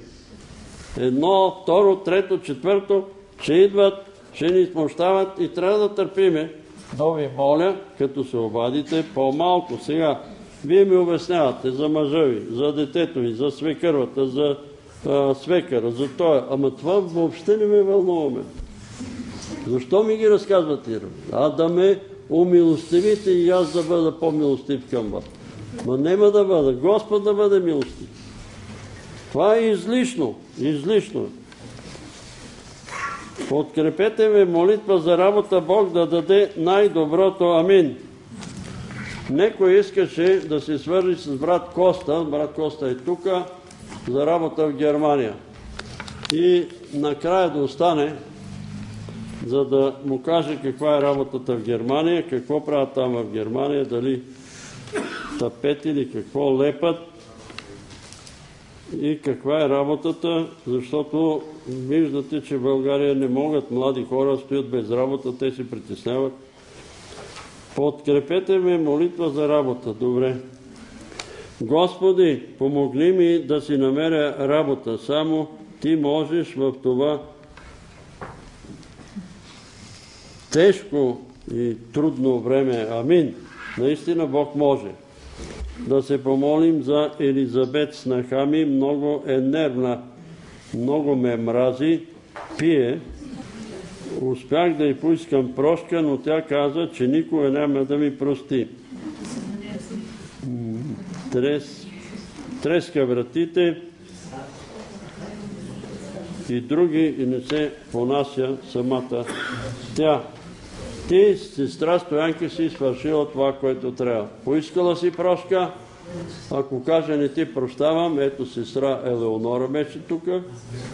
Speaker 1: Едно, второ, трето, четвърто, ще идват, ще ни смущават и трябва да търпиме. Но ви моля, като се обадите, по-малко сега. Вие ми обяснявате за мъжа ви, за детето ви, за свекървата, за свекъра, за това. Ама това въобще не ме вълнуваме. Защо ми ги разказвате? А да ме умилостивите и аз да бъда по-милостив към вас. Ма нема да бъда. Господ да бъде милостив. Това е излишно. Излишно. Подкрепете ме молитва за работа Бог да даде най-доброто. Амин. Некой искаше да се свържи с брат Коста, брат Коста е тук, за работа в Германия. И накрая да остане, за да му каже каква е работата в Германия, какво правят там в Германия, дали тапет или какво лепат и каква е работата, защото виждате, че в България не могат млади хора стоят без работа, те се притесняват. Подкрепете ме молитва за работа. Добре. Господи, помогни ми да си намеря работа. Само Ти можеш в това тежко и трудно време. Амин. Наистина Бог може. Да се помолим за Елизабет Снахами. Много е нервна. Много ме мрази. Пие. Успях да й поискам прошка, но тя каза, че никога няма да ми прости. Трес, треска вратите и други и не се понася самата тя. Ти, сестра Стоянка, си свършила това, което трябва. Поискала си прошка, ако каже не ти прощавам, ето сестра Елеонора беше тук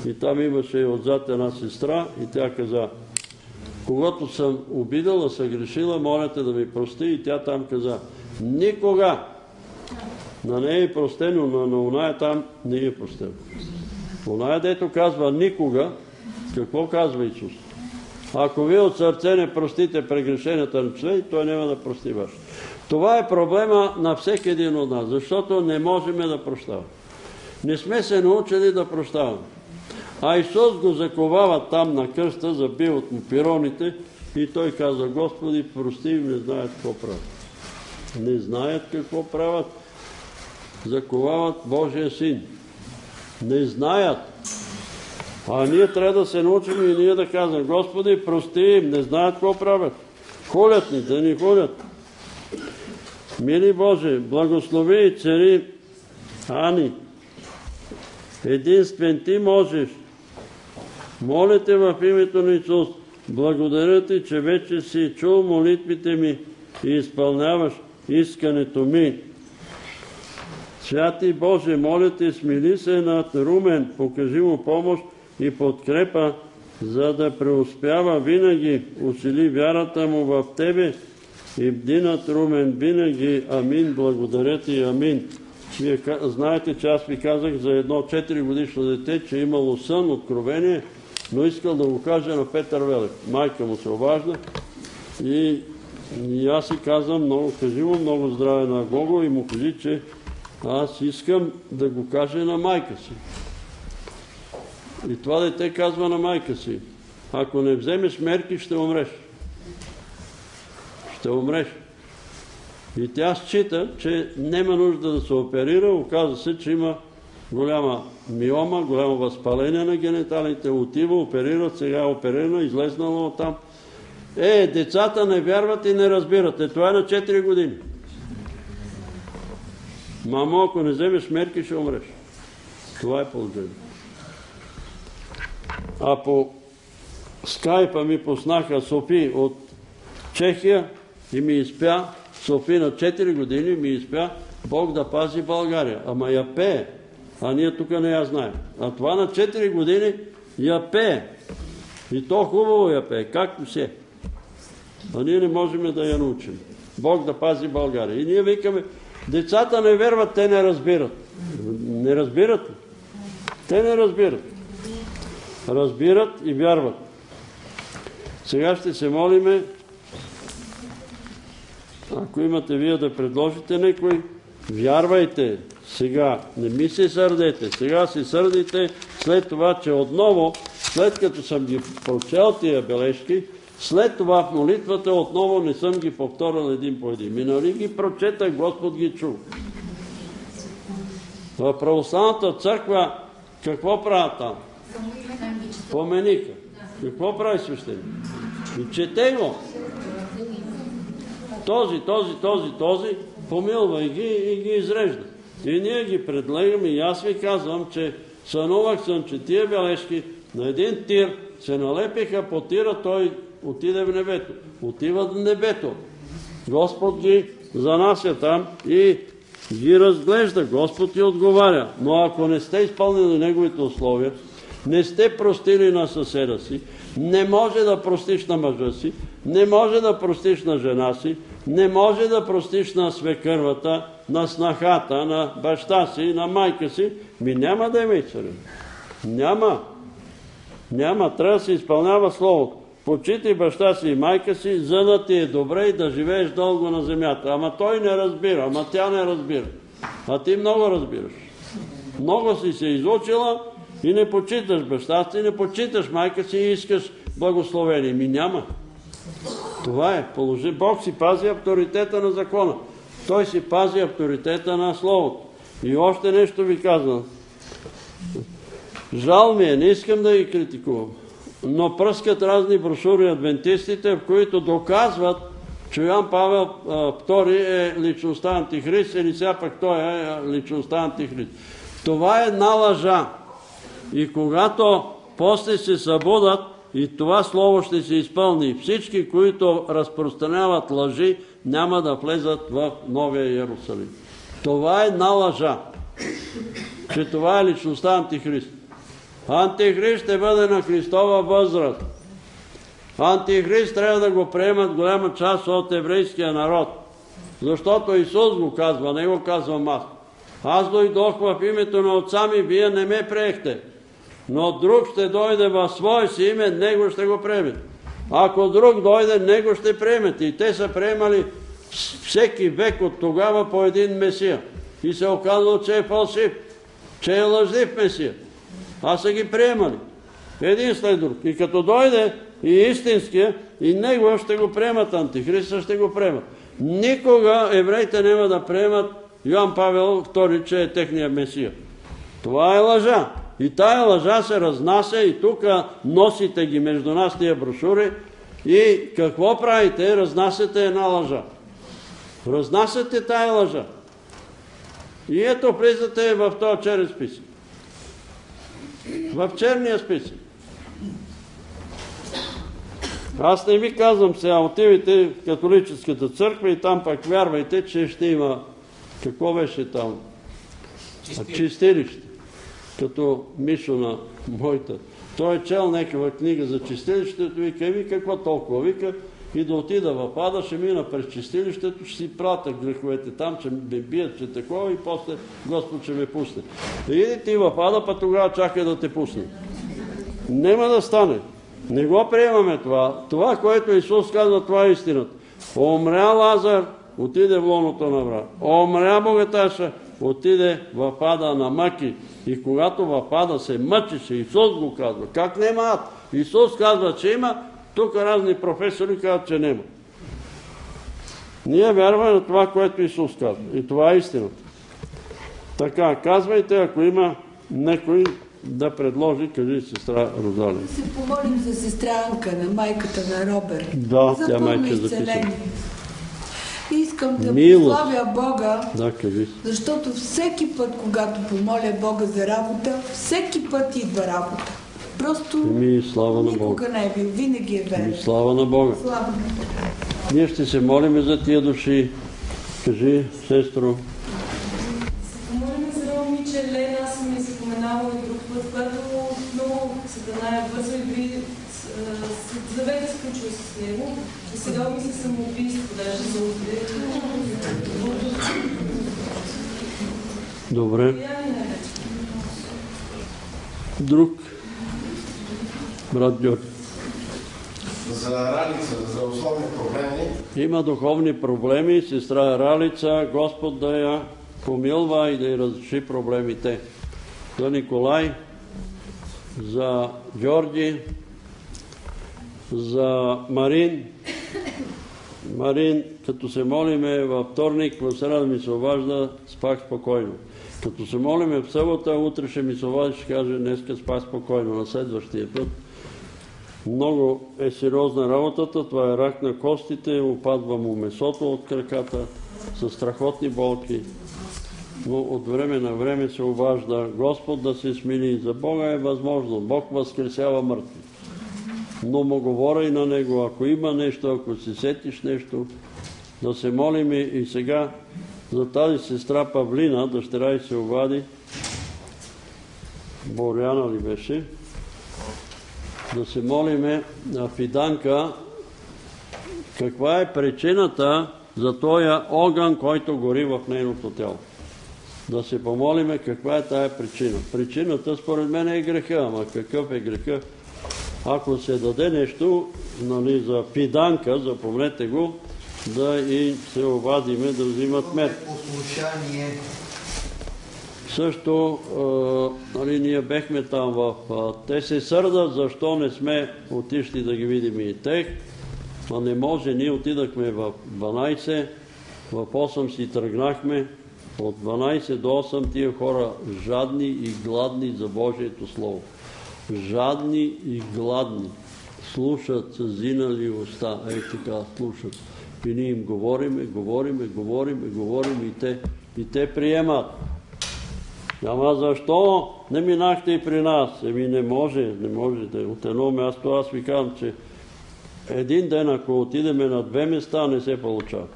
Speaker 1: и там имаше и отзад една сестра и тя каза, когато съм обидала, съгрешила, молете да ми прости и тя там каза, никога на нея е простено, но на оная там не е простено. Оная, дето казва никога, какво казва Исус? Ако вие от сърце не простите прегрешенията на член, той няма да прости ваш. Това е проблема на всеки един от нас, защото не можем да прощаваме. Не сме се научили да прощаваме. А Исус го заковава там на кръста, забил от му пироните и той каза, Господи, прости им, не знаят какво правят. Не знаят какво правят. Заковават Божия син. Не знаят. А ние трябва да се научим и ние да казваме, Господи, прости им, не знаят какво правят. Холят ни, да ни холят. Мили Боже, благослови цари Ани. Единствен Ти можеш. Моля Те в името на Исус, благодаря Ти, че вече си чул молитвите ми и изпълняваш искането ми. Святи Боже, моля Те, смили се над Румен, покажи му помощ и подкрепа, за да преуспява винаги, усили вярата му в Тебе и бди над Румен винаги. Амин. Благодаря Ти. Амин. Вие знаете, че аз ви казах за едно 4 годишно дете, че е имало сън, откровение, но искал да го кажа на Петър Велев. Майка му се обажда и, и аз си казвам, много, кажи му много здраве на Гого и му кажи, че аз искам да го кажа на майка си. И това дете казва на майка си, ако не вземеш мерки, ще умреш. Ще умреш. И тя счита, че няма нужда да се оперира. Оказва се, че има голяма миома, голямо възпаление на гениталите. Отива, оперират, сега е оперирано, излезнало от там. Е, децата не вярват и не разбират. Е, това е на 4 години. Мамо, ако не вземеш мерки, ще умреш. Това е положение. А по скайпа ми поснаха Софи от Чехия и ми изпя, Софи на 4 години ми изпя Бог да пази България. Ама я пее, а ние тук не я знаем. А това на 4 години я пее. И то хубаво я пее, както се. А ние не можем да я научим. Бог да пази България. И ние викаме, децата не верват, те не разбират. Не разбират. Те не разбират. Разбират и вярват. Сега ще се молиме, ако имате вие да предложите некой, вярвайте сега, не ми се сърдете, сега се сърдите след това, че отново, след като съм ги прочел тия бележки, след това в молитвата отново не съм ги повторил един по един. Минали ги прочета, Господ ги чу. В православната църква какво правят там? Помениха. Какво прави свещеник? Чете го. Този, този, този, този, помилвай ги и ги изрежда. И ние ги предлегаме и аз ви казвам, че сънувах съм, че тия бележки на един тир се налепиха по тира, той отиде в небето. Отива в небето. Господ ги занася там и ги разглежда. Господ и отговаря. Но ако не сте изпълнили неговите условия, не сте простили на съседа си, не може да простиш на мъжа си, не може да простиш на жена си, не може да простиш на свекървата, на снахата, на баща си, на майка си, ми няма да има и царин. Няма. Няма. Трябва да се изпълнява Словото. Почитай баща си и майка си, за да ти е добре и да живееш дълго на земята. Ама той не разбира, ама тя не разбира. А ти много разбираш. Много си се изучила и не почиташ баща си, не почиташ майка си и искаш благословение. Ми няма. Това е. Положи. Бог си пази авторитета на закона. Той си пази авторитета на Словото. И още нещо ви казвам. Жал ми е, не искам да ги критикувам но пръскат разни брошури адвентистите, в които доказват, че Йоан Павел II е личността антихрист или сега пък той е личността антихрист. Това е една лъжа. И когато после се събудат, и това слово ще се изпълни, всички, които разпространяват лъжи, няма да влезат в Новия Иерусалим. Това е една лъжа, че това е личността антихрист. Антихрист ще бъде на Христова възраст. Антихрист трябва да го приемат голяма част от еврейския народ. Защото Исус го казва, не го казвам аз. Аз дойдох в името на отца ми, вие не ме приехте. Но друг ще дойде в свое си име, него ще го приемете. Ако друг дойде, него ще приемете. И те са приемали всеки век от тогава по един месия. И се оказало, че е фалшив, че е лъжлив месия а са ги приемали. Един след друг. И като дойде и истинския, и него ще го приемат, антихриста ще го приемат. Никога евреите няма да приемат Йоан Павел II, че е техния месия. Това е лъжа. И тая лъжа се разнася и тук носите ги между нас тия брошури и какво правите? Разнасяте една лъжа. Разнасяте тая лъжа. И ето влизате в този черен списък в черния списък. Аз не ви казвам сега, отивайте в католическата църква и там пак вярвайте, че ще има... Какво беше там? Чистилище. Като Мишо на моята. Той е чел някаква книга за чистилището, вика, ви какво толкова? Вика, и да отида в ада, ще мина през чистилището, ще си пратя греховете там, че ме бият, че такова и после Господ ще ме пусне. Иди ти в ада, па тогава чакай да те пусне. Нема да стане. Не го приемаме това. Това, което Исус казва, това е истината. Омря Лазар, отиде в лоното на врат. Омря богаташа, отиде в ада на мъки. И когато в ада се мъчеше, Исус го казва. Как няма ад? Исус казва, че има, тук разни професори казват, че няма. Ние вярваме на това, което Исус казва. И това е истината. Така, казвайте, ако има някой да предложи, кажи сестра Розалия.
Speaker 3: Да се помолим за сестра Анка, на майката на Роберт.
Speaker 1: Да,
Speaker 3: за
Speaker 1: тя майче записана.
Speaker 3: изцеление. И искам да
Speaker 1: Милост.
Speaker 3: прославя Бога,
Speaker 1: Да, кажи.
Speaker 3: защото всеки път, когато помоля Бога за работа, всеки път идва работа. Просто
Speaker 1: Ми слава на Бога.
Speaker 3: никога не е бил, винаги е
Speaker 1: Ми
Speaker 3: верен.
Speaker 1: слава на Бога.
Speaker 3: Слава на Бога.
Speaker 1: Ние ще се молим за тия души. Кажи, сестро.
Speaker 4: Помолим за едно момиче Лена, аз съм я запоменавала и друг път, която много сатана е бързо и с- заведе сключва с него. Сега ми се самоубийство, даже за
Speaker 1: Добре. Друг. Брат Георги.
Speaker 5: за ралица, за здравословни проблеми.
Speaker 1: Има духовни проблеми, сестра Ралица, Господ да я помилва и да й разреши проблемите. За Николай, за Георги, за Марин. Марин, като се молиме във вторник, в среда ми се обажда, спах спокойно. Като се молиме в събота, утре ще ми се обади, ще каже, днеска спах спокойно, на следващия път. Много е сериозна работата, това е рак на костите, опадва му месото от краката, с страхотни болки. Но от време на време се обажда Господ да се смили. За Бога е възможно. Бог възкресява мъртви. Но му говоря и на Него, ако има нещо, ако си сетиш нещо, да се молим и- и сега за тази сестра Павлина, дъщеря й се обади, Боряна ли беше, да се молиме на Фиданка каква е причината за този огън, който гори в нейното тяло. Да се помолиме каква е тая причина. Причината според мен е греха, ама какъв е греха? Ако се даде нещо нали, за фиданка, запомнете го, да и се обадиме да взимат мед.
Speaker 2: Послушание.
Speaker 1: Също, а, нали, ние бехме там в... а, те се сърдат, защо не сме отишли да ги видим и тех. А не може, ние отидахме в 12, в 8 си тръгнахме. От 12 до 8 тия хора жадни и гладни за Божието Слово. Жадни и гладни. Слушат с зинали уста. Ей така, слушат. И ние им говориме, говориме, говориме, говориме и те, и те приемат. Ама защо не минахте и при нас? Еми не може, не можете. От едно място аз ви казвам, че един ден, ако отидеме на две места, не се получава.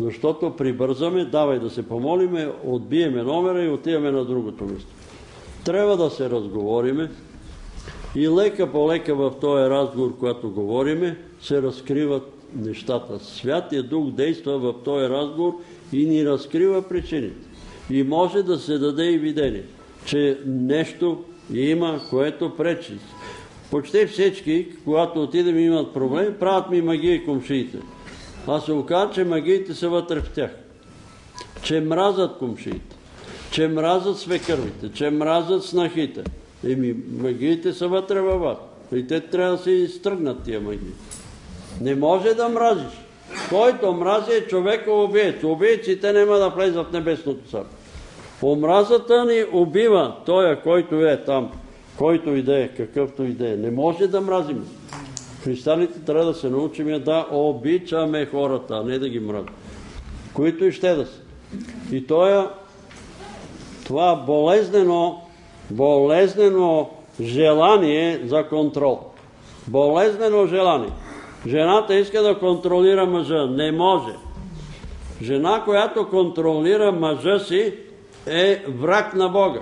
Speaker 1: Защото прибързаме, давай да се помолиме, отбиеме номера и отиваме на другото место. Трябва да се разговориме и лека по лека в този разговор, когато говориме, се разкриват нещата. Святия Дух действа в този разговор и ни разкрива причините. И може да се даде и видение, че нещо има, което пречи. Почти всички, когато отидем и имат проблем, правят ми магия и комшиите. А се оказа, че магиите са вътре в тях. Че мразят комшиите, че мразят свекървите, че мразят снахите. Еми, магиите са вътре във вас. И те трябва да се изтръгнат тия магии. Не може да мразиш. Който мрази е човека убиец. Убийците няма да влезат в небесното царство. Омразата ни убива той, който е там, който иде, какъвто иде. Не може да мразим. Християните трябва да се научим да обичаме хората, а не да ги мразим. Които и ще да са. И той, това болезнено, болезнено желание за контрол. Болезнено желание. Жената иска да контролира мъжа. Не може. Жена, която контролира мъжа си, е враг на Бога.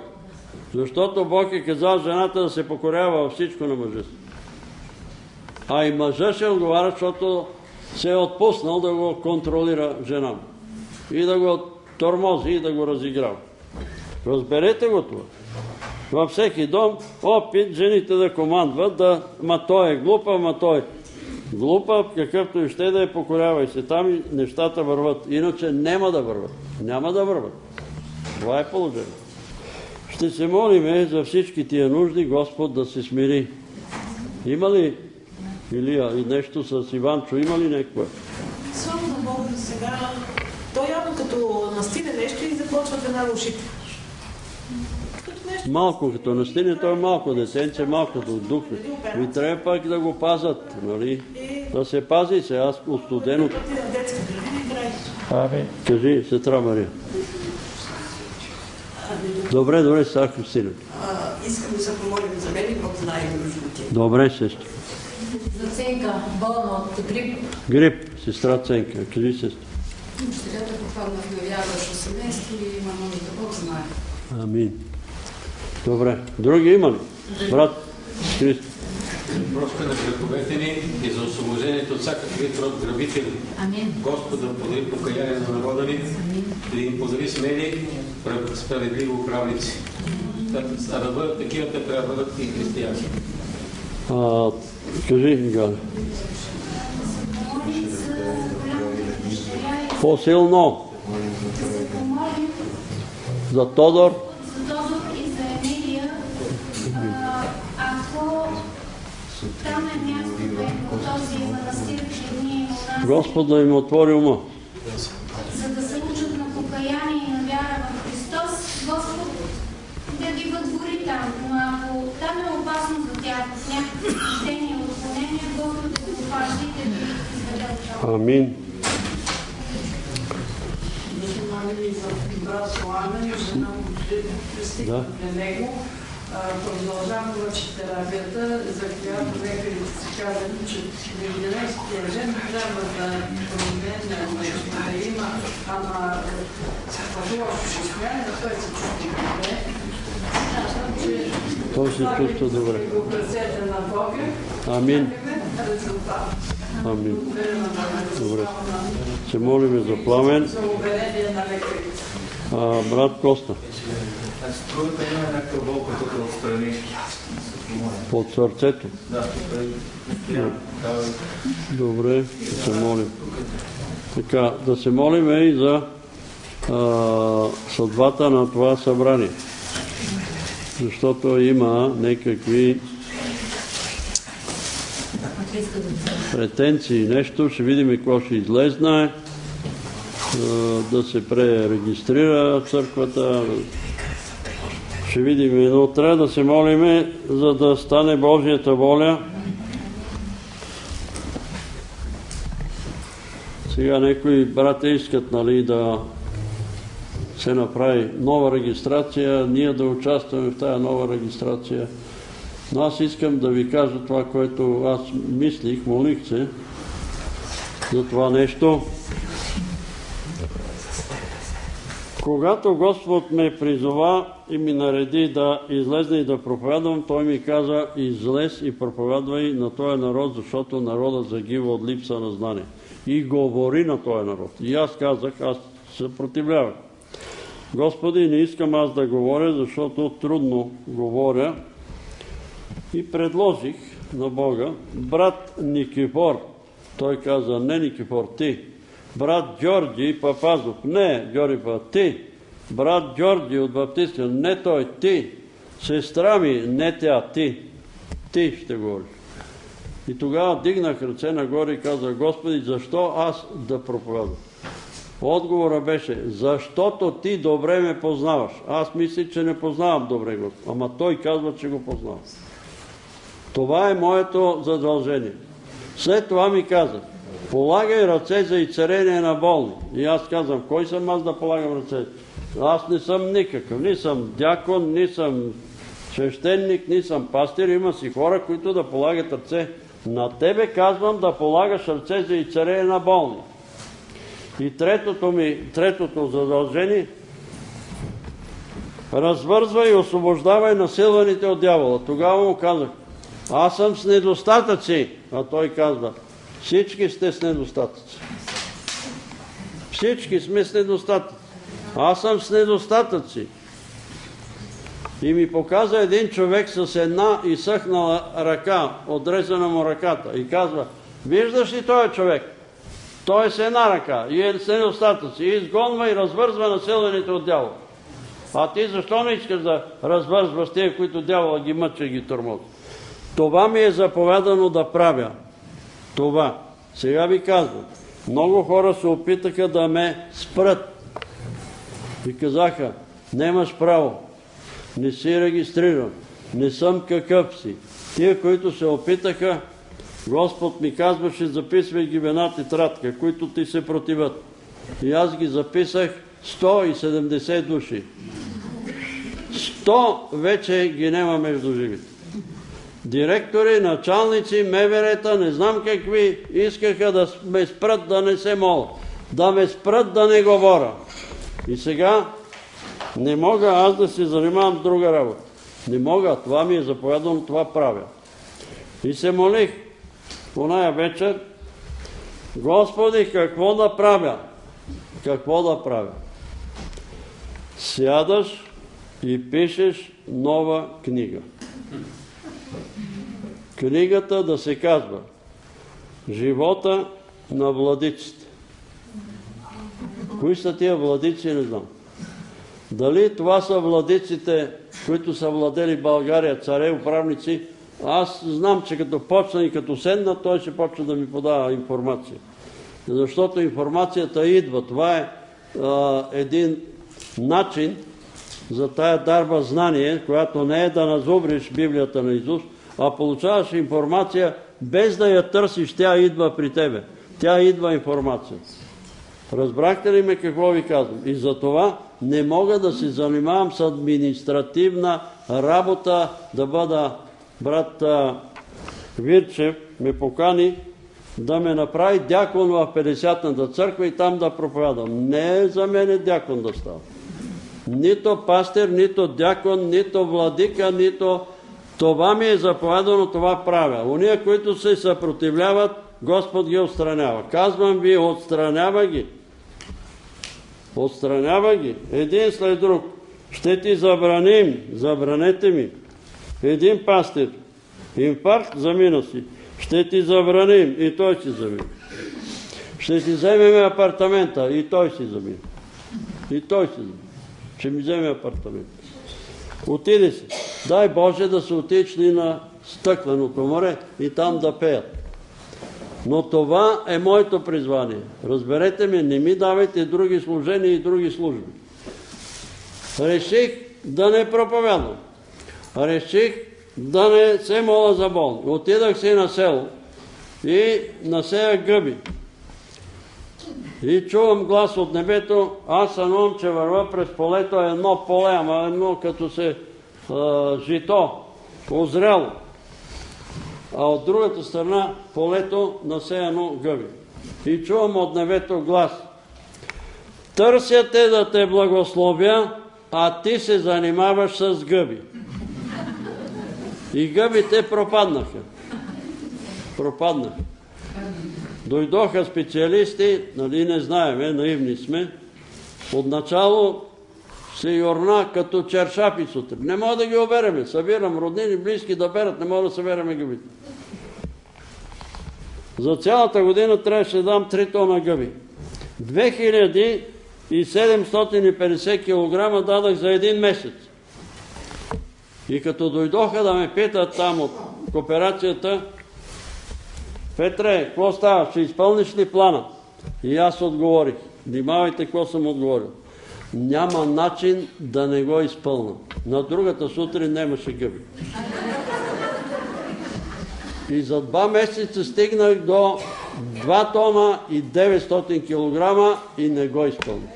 Speaker 1: Защото Бог е казал жената да се покорява всичко на мъжа си. А и мъжа ще отговаря, защото се е отпуснал да го контролира жена. И да го тормози и да го разиграва. Разберете го това. Във всеки дом опит жените да командват, да, ма той е глупа, ма той глупа, какъвто и ще да е, покорявай се. Там нещата върват. Иначе няма да върват. Няма да върват. Това е положението. Ще се молиме за всички тия нужди Господ да се смири. Има ли Илия и нещо с Иванчо? Има ли някаква?
Speaker 6: Слава на Бога сега. Той явно като настине нещо и започва да нарушите.
Speaker 1: Малко като настине, той е малко детенце, малко като дух. И трябва пък да го пазат, нали? Да се пази сега
Speaker 6: градина и играе.
Speaker 1: Ами. Кажи, сестра Мария. Добре, добре, сега Христина.
Speaker 7: Искам да се помолим за мен и Бог знае нуждите.
Speaker 1: Добре, сестра.
Speaker 8: За Ценка, болна от грип,
Speaker 1: Грип, сестра Ценка. Кажи, сестра.
Speaker 8: дъщерята попадна в невярващо семейство и има нужда, Бог знае.
Speaker 1: Амин. Добре. Други има ли? Брат Христо.
Speaker 9: Прошка на греховете ни и за освобождението от всякакъв вид род грабители.
Speaker 8: Амин.
Speaker 9: Господа подари покаяние на народа ни и да им подари смели, прав- справедливо управници. А да бъдат такива, те трябва да бъдат и християни.
Speaker 1: А, кажи, Галя. По-силно. за Тодор
Speaker 10: там е мястото по този манастир, че ние у нас,
Speaker 1: Господ да им отвори ума.
Speaker 10: за да се учат на покаяние и на вяра в Христос, Господ да ги въдвори там. Но ако там е опасно за тях, в някакви изключения, отклонения, Господ да го опази и да ги изведе от там.
Speaker 1: Амин.
Speaker 7: Да се молим и за брат Сламен, жена му пристигна
Speaker 1: Да.
Speaker 7: при него. А, Продължава терапията, за която лекарите си казали, че в 11-тия ден трябва да променя да има, ама в лошо състояние, той се чувства добре.
Speaker 1: Той се чувства добре.
Speaker 7: го в ръцете на Бога.
Speaker 1: Амин. Амин. Добре. Се молиме за пламен.
Speaker 7: За уверение на лекарите.
Speaker 1: А, брат Коста.
Speaker 11: Другата има някаква болка тук отстрани.
Speaker 1: Под сърцето.
Speaker 11: Да, е. Да,
Speaker 1: Добре, ще се молим. Така, да се молиме и за а, съдбата на това събрание. Защото има някакви претенции, нещо, ще видим какво ще излезне, да се пререгистрира църквата, ще видим, но трябва да се молиме, за да стане Божията воля. Сега някои брати искат нали, да се направи нова регистрация, ние да участваме в тази нова регистрация. Но аз искам да ви кажа това, което аз мислих, молих се за това нещо. Когато Господ ме призова и ми нареди да излезна и да проповядвам, Той ми каза, излез и проповядвай на този народ, защото народът загива от липса на знание. И говори на този народ. И аз казах, аз се съпротивлявах. Господи, не искам аз да говоря, защото трудно говоря. И предложих на Бога, брат Никифор, той каза, не Никифор, ти, брат Георги Папазов, не Георги Папазов, ти, брат Георги от Баптистия, не той, ти, сестра ми, не тя, ти, ти ще говориш. И тогава дигнах ръце нагоре и казах, Господи, защо аз да проповядвам? Отговора беше, защото ти добре ме познаваш. Аз мисля, че не познавам добре го, ама той казва, че го познава. Това е моето задължение. След това ми каза, полагай ръце за изцерение на болни. И аз казвам, кой съм аз да полагам ръце? Аз не съм никакъв, ни съм дякон, ни съм свещеник, ни съм пастир, има си хора, които да полагат ръце. На тебе казвам да полагаш ръце за изцерение на болни. И третото ми, третото задължение, развързвай и освобождавай насилваните от дявола. Тогава му казах, аз съм с недостатъци. А той казва, всички сте с недостатъци. Всички сме с недостатъци. Аз съм с недостатъци. И ми показа един човек с една изсъхнала ръка, отрезана му ръката. И казва, виждаш ли този човек? Той е с една ръка и е с недостатъци. И изгонва и развързва населените от дявола. А ти защо не искаш да развързваш тия, които дявола ги мъча и ги тормози? Това ми е заповядано да правя. Това. Сега ви казвам. Много хора се опитаха да ме спрат. И казаха, нямаш право. Не си регистриран. Не съм какъв си. Тия, които се опитаха, Господ ми казваше, записвай ги в една тетрадка, които ти се противат. И аз ги записах 170 души. 100 вече ги няма между живите. Директори, началници, меверета, не знам какви, искаха да ме спрат да не се моля. Да ме спрат да не говоря. И сега не мога аз да се занимавам с друга работа. Не мога, това ми е заповядано, това правя. И се молих по ная вечер, Господи, какво да правя? Какво да правя? Сядаш и пишеш нова книга. Книгата да се казва Живота на владиците. Кои са тия владици, не знам. Дали това са владиците, които са владели България, царе, управници, аз знам, че като почна и като седна, той ще почне да ми подава информация. Защото информацията идва. Това е един начин за тая дарба знание, която не е да назубриш Библията на Исус, а получаваш информация без да я търсиш, тя идва при тебе. Тя идва информация. Разбрахте ли ме какво ви казвам? И за това не мога да се занимавам с административна работа, да бъда брат Вирчев ме покани да ме направи дякон в 50-та църква и там да проповядам. Не е за мен дякон да става. Нито пастир, нито дякон, нито владика, нито... Това ми е заповядано, това правя. Уния, които се съпротивляват, Господ ги отстранява. Казвам ви, отстранява ги. Отстранява ги. Един след друг. Ще ти забраним. Забранете ми. Един пастир. Инфаркт, замина си. Ще ти забраним. И той си замина. Ще си вземем апартамента. И той си замина. И той си замина. Ще ми вземе апартамент. Отиде си. Дай Боже да се отични на стъкленото море и там да пеят. Но това е моето призвание. Разберете ме, не ми давайте други служения и други служби. Реших да не проповядвам. Реших да не се моля за болни. Отидах си на село и насея гъби. И чувам глас от небето, аз сънувам, че върва през полето едно поле, ама едно като се жито, озряло. А от другата страна полето насеяно гъби. И чувам от небето глас. Търся те да те благословя, а ти се занимаваш с гъби. И гъбите пропаднаха. Пропаднаха. Дойдоха специалисти, нали не знаеме, наивни сме. Отначало се юрна като чершапи сутрин. Не мога да ги обереме. Събирам роднини, близки да берат, не мога да събераме гъбите. За цялата година трябваше да дам 3 тона гъби. 2750 кг дадах за един месец. И като дойдоха да ме питат там от кооперацията, Петре, какво става? Ще изпълниш ли плана? И аз отговорих. Внимавайте какво съм отговорил. Няма начин да не го изпълна. На другата сутрин нямаше гъби. И за два месеца стигнах до 2 тона и 900 кг и не го изпълних.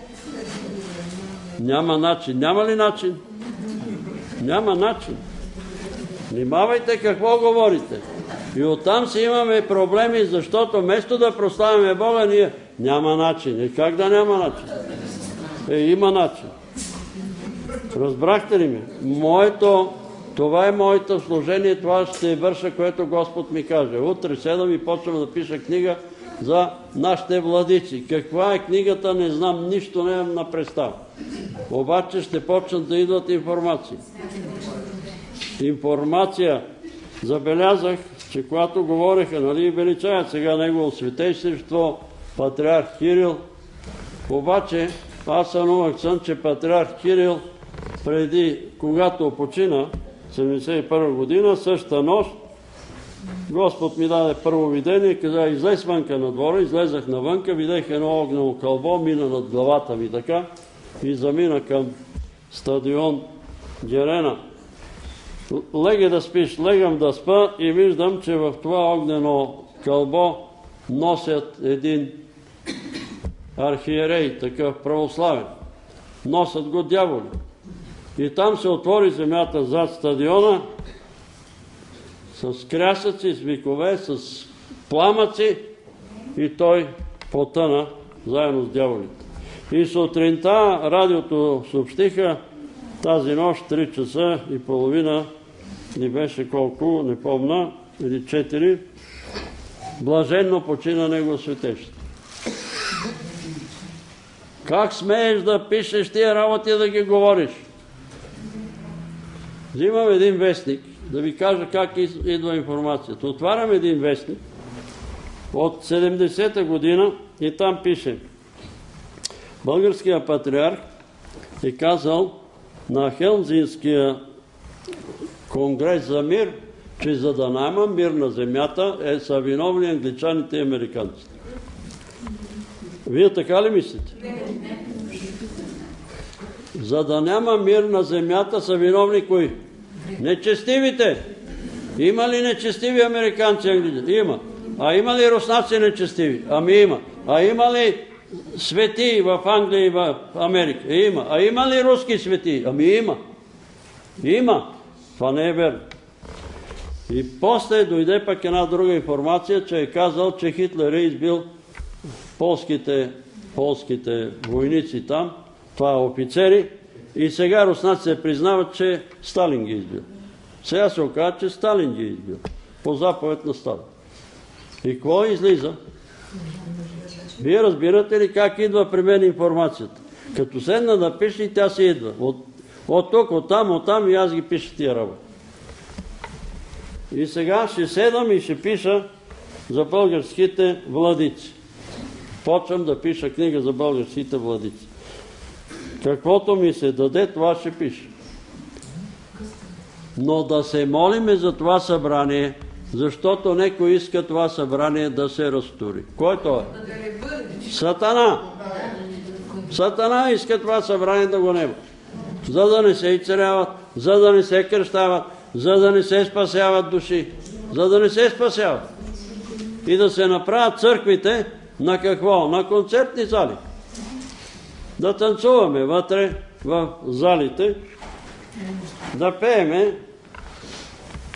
Speaker 1: Няма начин. Няма ли начин? Няма начин. Внимавайте какво говорите. И оттам си имаме проблеми, защото вместо да прославяме Бога, ние няма начин. И как да няма начин? Е, има начин. Разбрахте ли ми? Моето, това е моето служение, това ще върша, което Господ ми каже. Утре седам и почвам да пиша книга за нашите владици. Каква е книгата, не знам, нищо не имам на представа. Обаче ще почнат да идват информации. Информация. Забелязах, че когато говореха, нали, величаят сега негово святейшество, патриарх Кирил, обаче аз сънувах сън, че патриарх Кирил преди, когато почина, 71 година, същата нощ, Господ ми даде първо видение, каза, излез вънка на двора, излезах навънка, видях едно огнено кълбо, мина над главата ми така и замина към стадион Джерена. Леге да спиш, легам да спа и виждам, че в това огнено кълбо носят един архиерей, такъв православен. Носят го дяволи. И там се отвори земята зад стадиона с крясъци, с викове, с пламъци и той потъна заедно с дяволите. И сутринта радиото съобщиха тази нощ, 3 часа и половина, ни беше колко, не помна, или 4, блаженно почина Него светещ. Как смееш да пишеш тия работи да ги говориш? Взимам един вестник, да ви кажа как идва информацията. Отварям един вестник от 70-та година и там пише Българския патриарх е казал на Хелзинския конгрес за мир, че за да няма мир на земята е, са виновни англичаните и американците. Вие така ли мислите? За да няма мир на земята са виновни кои? Нечестивите. Има ли нечестиви американци и англичани? Има. А има ли руснаци нечестиви? Ами има. А има ли свети в Англия и в Америка? Има. А има ли руски свети? Ами има. Има. Това не е верно. И после дойде пък една друга информация, че е казал, че Хитлер е избил полските, полските войници там, това е офицери, и сега руснаците признават, че Сталин ги е избил. Сега се оказва, че Сталин ги е избил. По заповед на Сталин. И какво излиза? Вие разбирате ли как идва при мен информацията? Като седна да пише тя си идва. От, от тук, от там, от там и аз ги пиша тия работа. И сега ще седам и ще пиша за българските владици. Почвам да пиша книга за българските владици. Каквото ми се даде, това ще пише. Но да се молиме за това събрание, защото некой иска това събрание да се разтури. Кой то е? Сатана. Сатана иска това събрание да го нема. За да не се изцеряват, за да не се кръщават, за да не се спасяват души, за да не се спасяват. И да се направят църквите на какво? На концертни зали. Да танцуваме вътре в залите, да пееме.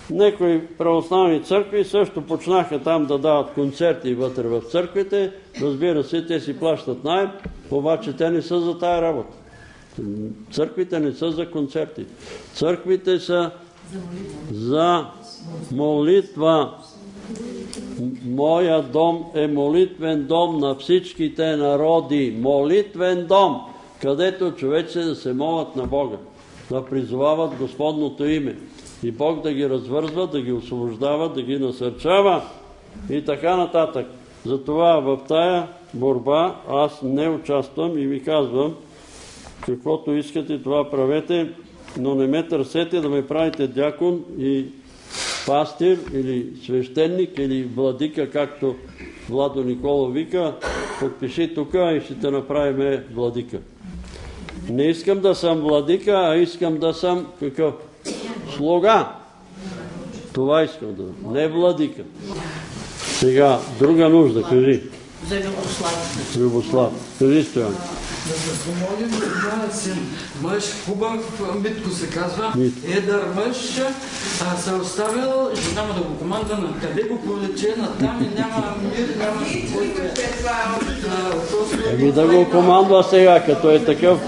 Speaker 1: Некои православни църкви също почнаха там да дават концерти вътре в църквите. Разбира се, те си плащат найем, обаче те не са за тая работа. Църквите не са за концерти. Църквите са за молитва. Моя дом е молитвен дом на всичките народи. Молитвен дом, където човече да се молят на Бога, да призовават Господното име. И Бог да ги развързва, да ги освобождава, да ги насърчава и така нататък. Затова в тая борба аз не участвам и ви казвам, каквото искате, това правете, но не ме търсете да ме правите дякон и пастир или свещеник или владика, както Владо Никола вика, подпиши тук и ще те направим владика. Не искам да съм владика, а искам да съм какъв? Слуга. Това искам да Не владика. Сега, друга нужда, кажи.
Speaker 6: За Любослав.
Speaker 1: Любослав. Кажи, Стоян.
Speaker 12: Да се помолим за син мъж, хубав, Митко се казва, едър мъж, а се оставил, жена му да го команда на къде го повлече, на там и няма мир, няма
Speaker 1: Еми да го командва сега, като е такъв.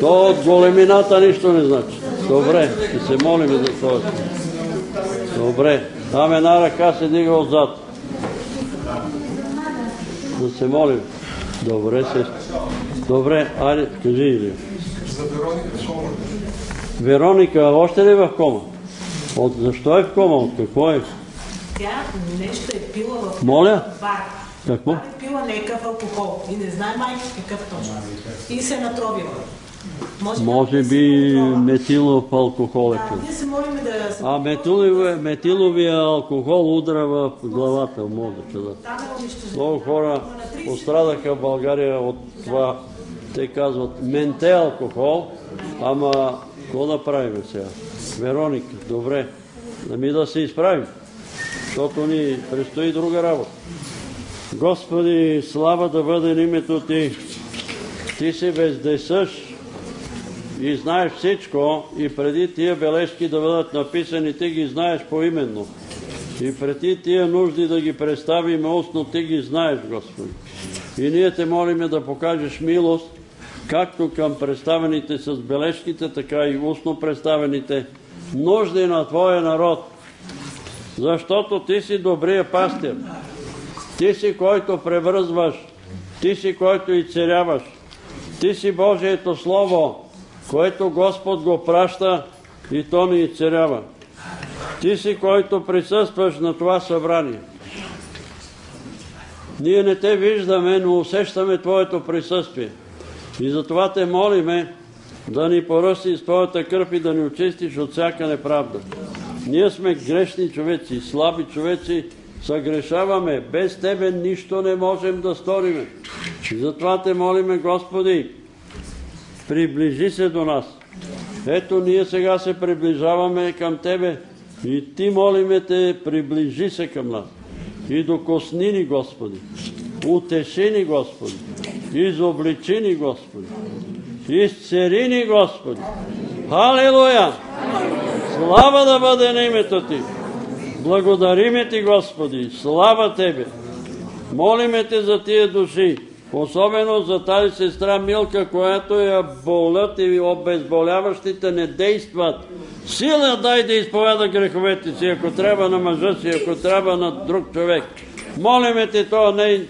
Speaker 1: То от големината нищо не значи. Добре, ще се молим за това. Добре, там една ръка се дига отзад. Да се молим. Добре, се. Добре, айде, кажи Илия.
Speaker 12: За Вероника Шома.
Speaker 1: Вероника още ли е в кома? От, защо е в кома? От какво е?
Speaker 6: Тя нещо е пила в
Speaker 1: Моля?
Speaker 6: бар.
Speaker 1: Какво?
Speaker 6: Бар е пила някакъв алкохол и не знае майка какъв точно. И се е натробила.
Speaker 1: Може би метилов алкохол е
Speaker 6: Да,
Speaker 1: чул.
Speaker 6: ние се молим да се...
Speaker 1: А метиловия, метиловия алкохол удра в главата, мозъка. Да. Много хора пострадаха в България от това. Те казват менте алкохол, ама какво да правим сега? Вероника, добре, да ми да се изправим, защото ни предстои друга работа. Господи, слава да бъде името Ти. Ти си вездесъщ и знаеш всичко и преди тия бележки да бъдат написани, Ти ги знаеш поименно. И преди тия нужди да ги представим устно, Ти ги знаеш, Господи. И ние те молиме да покажеш милост, както към представените с бележките, така и устно представените нужди на Твоя народ. Защото Ти си добрия пастир. Ти си, който превръзваш. Ти си, който и царяваш. Ти си Божието Слово, което Господ го праща и то ни и царява. Ти си, който присъстваш на това събрание. Ние не те виждаме, но усещаме Твоето присъствие. И затова те молиме да ни поръсти с Твоята кръв и да ни очистиш от всяка неправда. Ние сме грешни човеци, слаби човеци, съгрешаваме. Без Тебе нищо не можем да сториме. И затова те молиме, Господи, приближи се до нас. Ето ние сега се приближаваме към Тебе и Ти молиме Те, приближи се към нас. И докосни ни, Господи. Утеши ни, Господи. Изобличи ни, Господи. Изцери ни, Господи. Халилуя! Слава да бъде на името Ти. Благодариме Ти, Господи. Слава Тебе. Молиме Те за тия души. Особено за тази сестра Милка, която я болят и обезболяващите не действат. Сила дай да изповяда греховете си, ако трябва на мъжа си, ако трябва на друг човек. Молиме Те, това не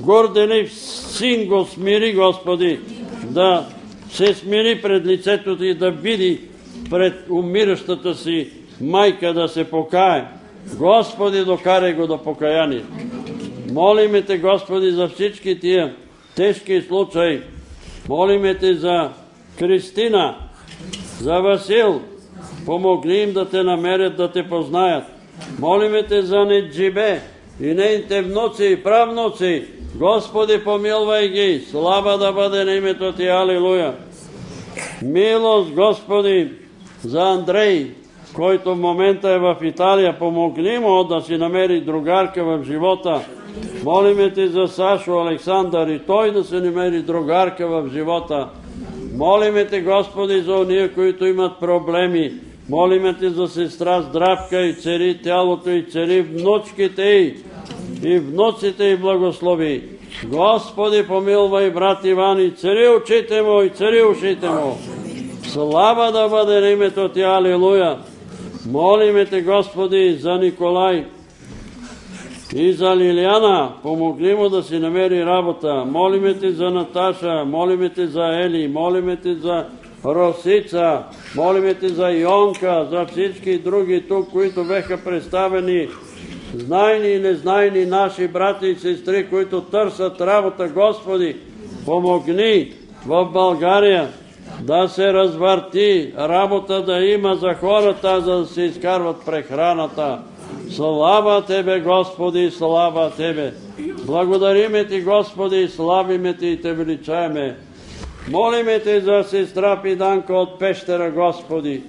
Speaker 1: горделив син го смири, Господи, да се смири пред лицето Ти, да види пред умиращата си майка да се покае. Господи, докарай го до покаяние. Молиме Те, Господи, за всички тия тежки случаи. Молиме Те за Кристина, за Васил. Помогни им да Те намерят, да Те познаят. Молиме Те за Неджибе и нейните внуци и правнуци. Господи, помилвай ги. Слава да бъде на името Ти. Алилуя. Милост, Господи, за Андрей, който в момента е в Италия. Помогни му да си намери другарка в живота. Молиме Ти за Сашо Александър и той да се намери другарка в живота. Молиме Те, Господи, за уния, които имат проблеми. Молиме Те за сестра Здравка и цари тялото и цари внучките й и внуците й благослови. Господи, помилвай брат Иван и цари очите му и цари ушите му. Слава да бъде на името Ти, Алилуя! Молиме Те, Господи, за Николай и за Лилиана. Помогни му да си намери работа. Молиме Те за Наташа, молиме Те за Ели, молиме Те за Росица, молиме Те за Йонка, за всички други тук, които беха представени знайни и незнайни наши брати и сестри, които търсят работа, Господи, помогни в България да се развърти, работа да има за хората, за да се изкарват прехраната. Слава Тебе, Господи, слава Тебе! Благодариме Ти, Господи, славиме Ти и Те величаеме. Молиме Те за сестра Пиданка от пещера, Господи.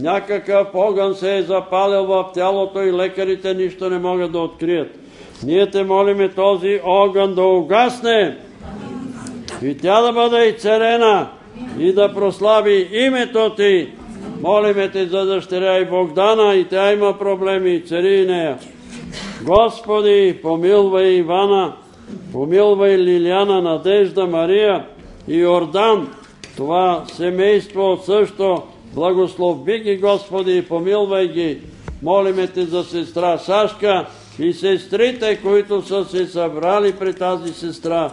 Speaker 1: Някакъв огън се е запалил в тялото и лекарите нищо не могат да открият. Ние Те молиме този огън да угасне и тя да бъде изцерена и да прослави името Ти. Молиме Те за дъщеря и Богдана и тя има проблеми, цари нея. Господи, помилвай Ивана, помилвай Лиляна, Надежда, Мария и Йордан. Това семейство също благослови ги, Господи, помилвай ги. Молиме Те за сестра Сашка и сестрите, които са се събрали при тази сестра,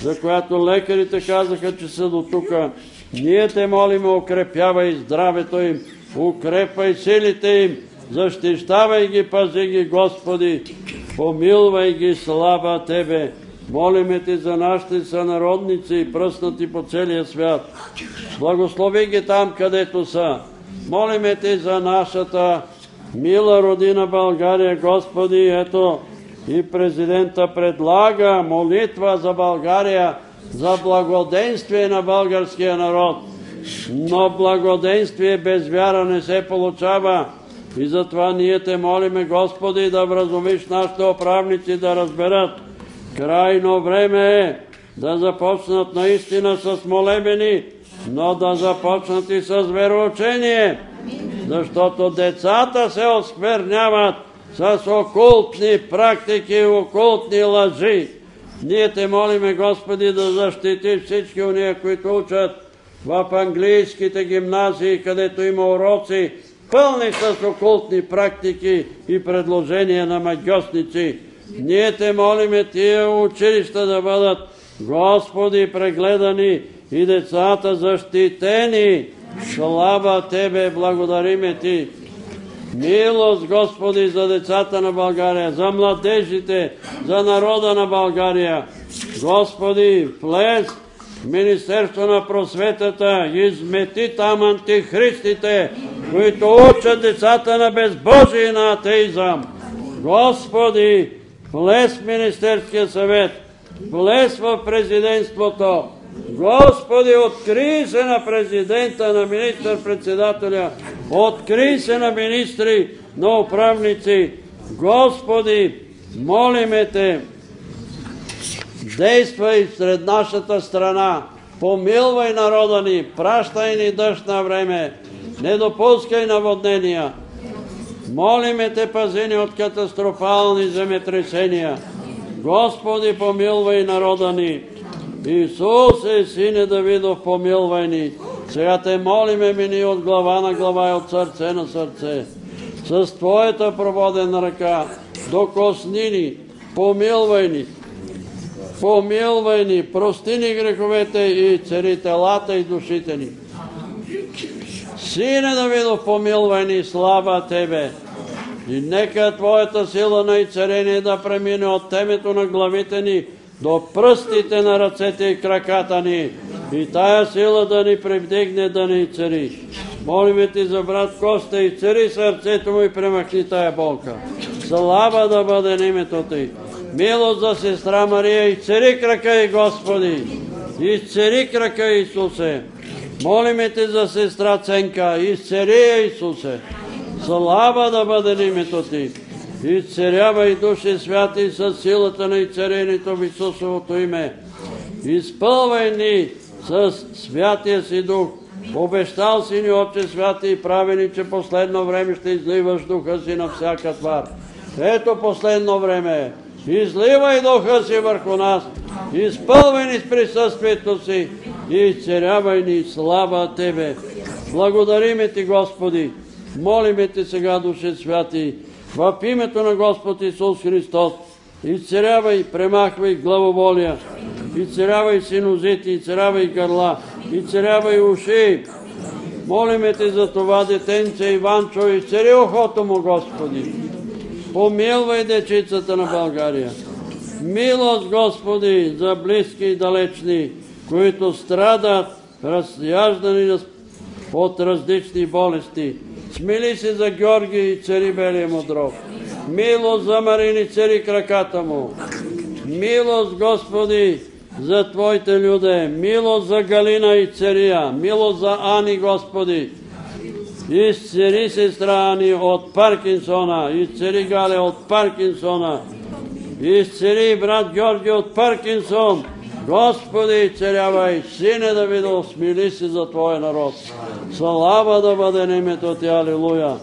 Speaker 1: за която лекарите казаха, че са до тука. Ние Те молиме, укрепявай здравето им, укрепвай силите им, защищавай ги, пази ги, Господи, помилвай ги, слава Тебе. Молиме Ти за нашите сънародници, пръснати по целия свят. Благослови ги там, където са. Молиме Ти за нашата мила родина България, Господи, ето и президента предлага молитва за България, за благоденствие на българския народ. Но благоденствие без вяра не се получава. И затова ние те молиме, Господи, да вразумиш нашите управници да разберат. Крайно време е да започнат наистина с молебени, но да започнат и с вероучение, защото децата се оскверняват с окултни практики и окултни лъжи. Ние те молиме, Господи, да защитиш всички уния, които учат в английските гимназии, където има уроци, пълни с окултни практики и предложения на магиосници. Ние те молиме тия училища да бъдат, Господи, прегледани и децата защитени. Слава Тебе, благодариме Ти. Милост, Господи, за децата на България, за младежите, за народа на България. Господи, влез Министерство на просветата, измети там антихристите, които учат децата на безбожие и на атеизъм. Господи, влез Министерския съвет, влез в президентството. Господи, откри се на президента, на министър-председателя, откри се на министри, на управници. Господи, молиме Те, действай сред нашата страна, помилвай народа ни, пращай ни дъжд на време, не допускай наводнения. Молиме Те, пази ни от катастрофални земетресения. Господи, помилвай народа ни. Исусе, Сине Давидов, помилвай ни. Сега те молиме мини от глава на глава и от сърце на сърце. С Твоята проводена ръка докосни ни, помилвай ни, помилвай ни, прости ни греховете и цари телата и душите ни. Сине Давидов, помилвай ни, слава Тебе! И нека Твоята сила на и царение да премине от темето на главите ни до пръстите на ръцете и краката ни. И тая сила да ни привдигне, да ни цари. Молиме Ти за брат Коста и цари сърцето му и премахни тая болка. Слава да бъде името Ти. Милост за сестра Мария и цари крака и Господи. И цари крака Исусе. Молиме Те за сестра Ценка. Изцери я, Исусе. Слава да бъде името Ти. Изцерявай души святи с силата на изцерението в Исусовото име. Изпълвай ни с святия си дух. Обещал си ни, Отче святи и правени, че последно време ще изливаш духа си на всяка твар. Ето последно време. Изливай духа си върху нас. Изпълвай ни с присъствието си и изцерявай ни слава Тебе. Благодариме Ти, Господи. Молиме Те сега, Душе Святи, в името на Господ Исус Христос, изцерявай, премахвай главоболия, изцерявай синозити, изцерявай гърла, изцерявай уши. Молиме Те за това детенце Иванчо, изцери охото му, Господи. Помилвай дечицата на България. Милост, Господи, за близки и далечни, които страдат, разяждани от различни болести. Смили се за Георги и цари Белия Мудров. Милост за Марини цари краката му. Милост, Господи, за Твоите люде. Милост за Галина и цария. Милост за Ани, Господи. Изцери сестра Ани от Паркинсона. Изцери Гале от Паркинсона. Изцери брат Георги от Паркинсон. Господи, царявай, сине Давидов, смили се за Твоя народ. Слава да бъде на името Ти, Алилуя.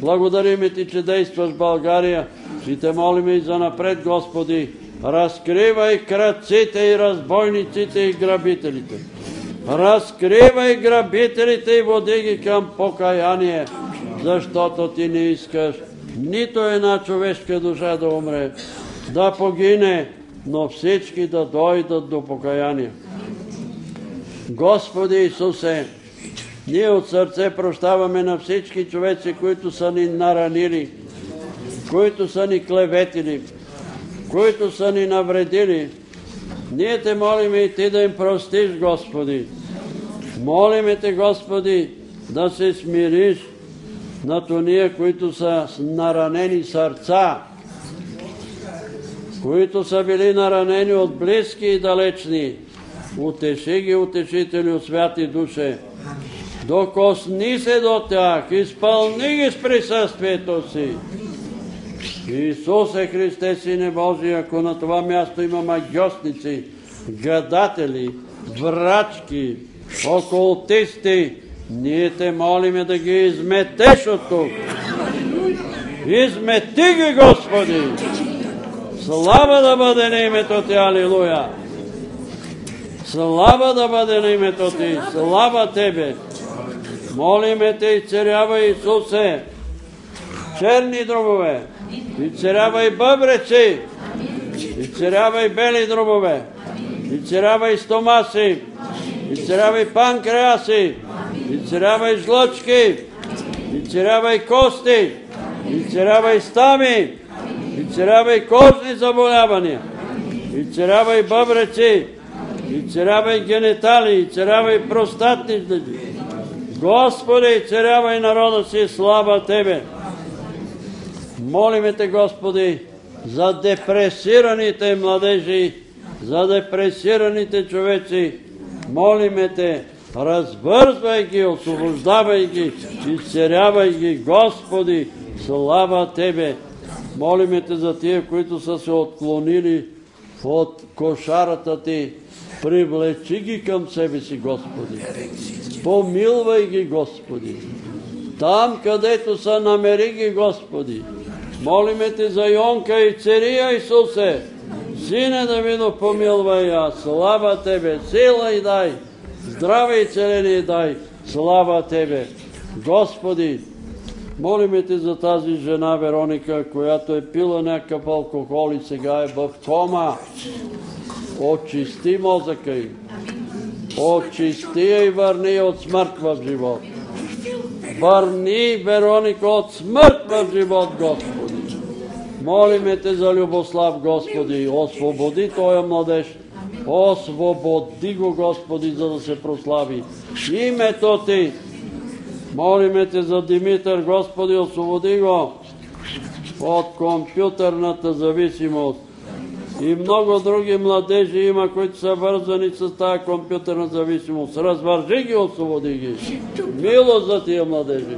Speaker 1: Благодарим Ти, че действаш България и Те молим и за напред, Господи. Разкривай кръците и разбойниците и грабителите. Разкривай грабителите и води ги към покаяние, защото Ти не искаш нито една човешка душа да умре, да погине, но всички да дойдат до покаяние. Господи Исусе, ние от сърце прощаваме на всички човеци, които са ни наранили, които са ни клеветили, които са ни навредили, Ние те молим и Ти да им простиш, Господи. Молиме Те, Господи, да се смириш над ония, които са наранени сърца, които са били наранени от близки и далечни. Утеши ги, утешители, святи душе. Докосни се до тях, изпълни ги с присъствието си. Исусе Христе, Сине Божий, ако на това място има магиосници, гадатели, врачки, окултисти, ние те молиме да ги изметеш от тук. Измети ги, Господи! Слава да бъде на името Ти, Алилуя! Слава да бъде на името Ти, слава Тебе! Молиме Те, изцерявай Исусе, черни дробове, изцерявай бъбреци, изцерявай бели дробове, изцерявай стомаси, изцерявай панкреаси, изцерявай жлъчки, изцерявай кости, изцерявай стами, изцерявай кожни заболявания, изцерявай бъбреци, изцерявай генитали, изцерявай простатни жлези. Господи, царявай народа си, слава Тебе! Молиме Те, Господи, за депресираните младежи, за депресираните човеци. Молиме Те, развързвай ги, освобождавай ги, изцерявай ги, Господи, слава Тебе! Молиме Те за тия, които са се отклонили от кошарата Ти. Привлечи ги към себе си, Господи. Помилвай ги, Господи. Там, където са, намери ги, Господи. Молиме Те за Йонка и Церия, Исусе. Сине Давидо, помилвай я. Слава Тебе. Сила и дай. Здраве и целение дай. Слава Тебе. Господи, молиме Те за тази жена Вероника, която е пила някакъв алкохол и сега е в кома. Очисти мозъка им. Очисти я и върни от смърт в живот. Върни Вероника от смърт в живот, Господи. Молиме Те за Любослав, Господи. Освободи Тоя младеж. Освободи го, Господи, за да се прослави. Името Ти. Молиме Те за Димитър, Господи, освободи го от компютърната зависимост. И много други младежи има, които са вързани с тази компютърна зависимост. Развържи ги, освободи ги. Милост за тия младежи.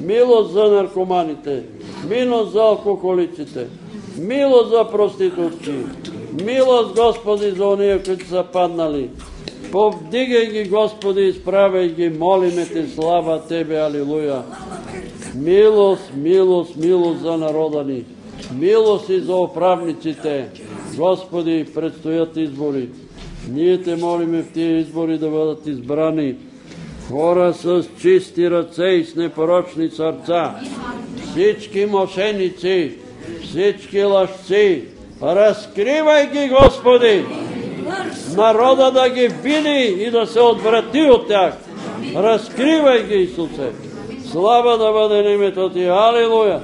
Speaker 1: Милост за наркоманите. Милост за алкохолиците. Милост за проститутки. Милост, Господи, за ония, които са паднали. Повдигай ги, Господи, изправяй ги, молиме Те, слава Тебе, алилуя. Милост, милост, милост за народа ни. Милост и за управниците. Господи, предстоят избори. Ние Те молиме в тия избори да бъдат избрани хора с чисти ръце и с непорочни сърца. Всички мошеници, всички лъжци, разкривай ги, Господи! Народа да ги види и да се отврати от тях. Разкривай ги, Исусе! Слава да бъде името Ти! Алилуя!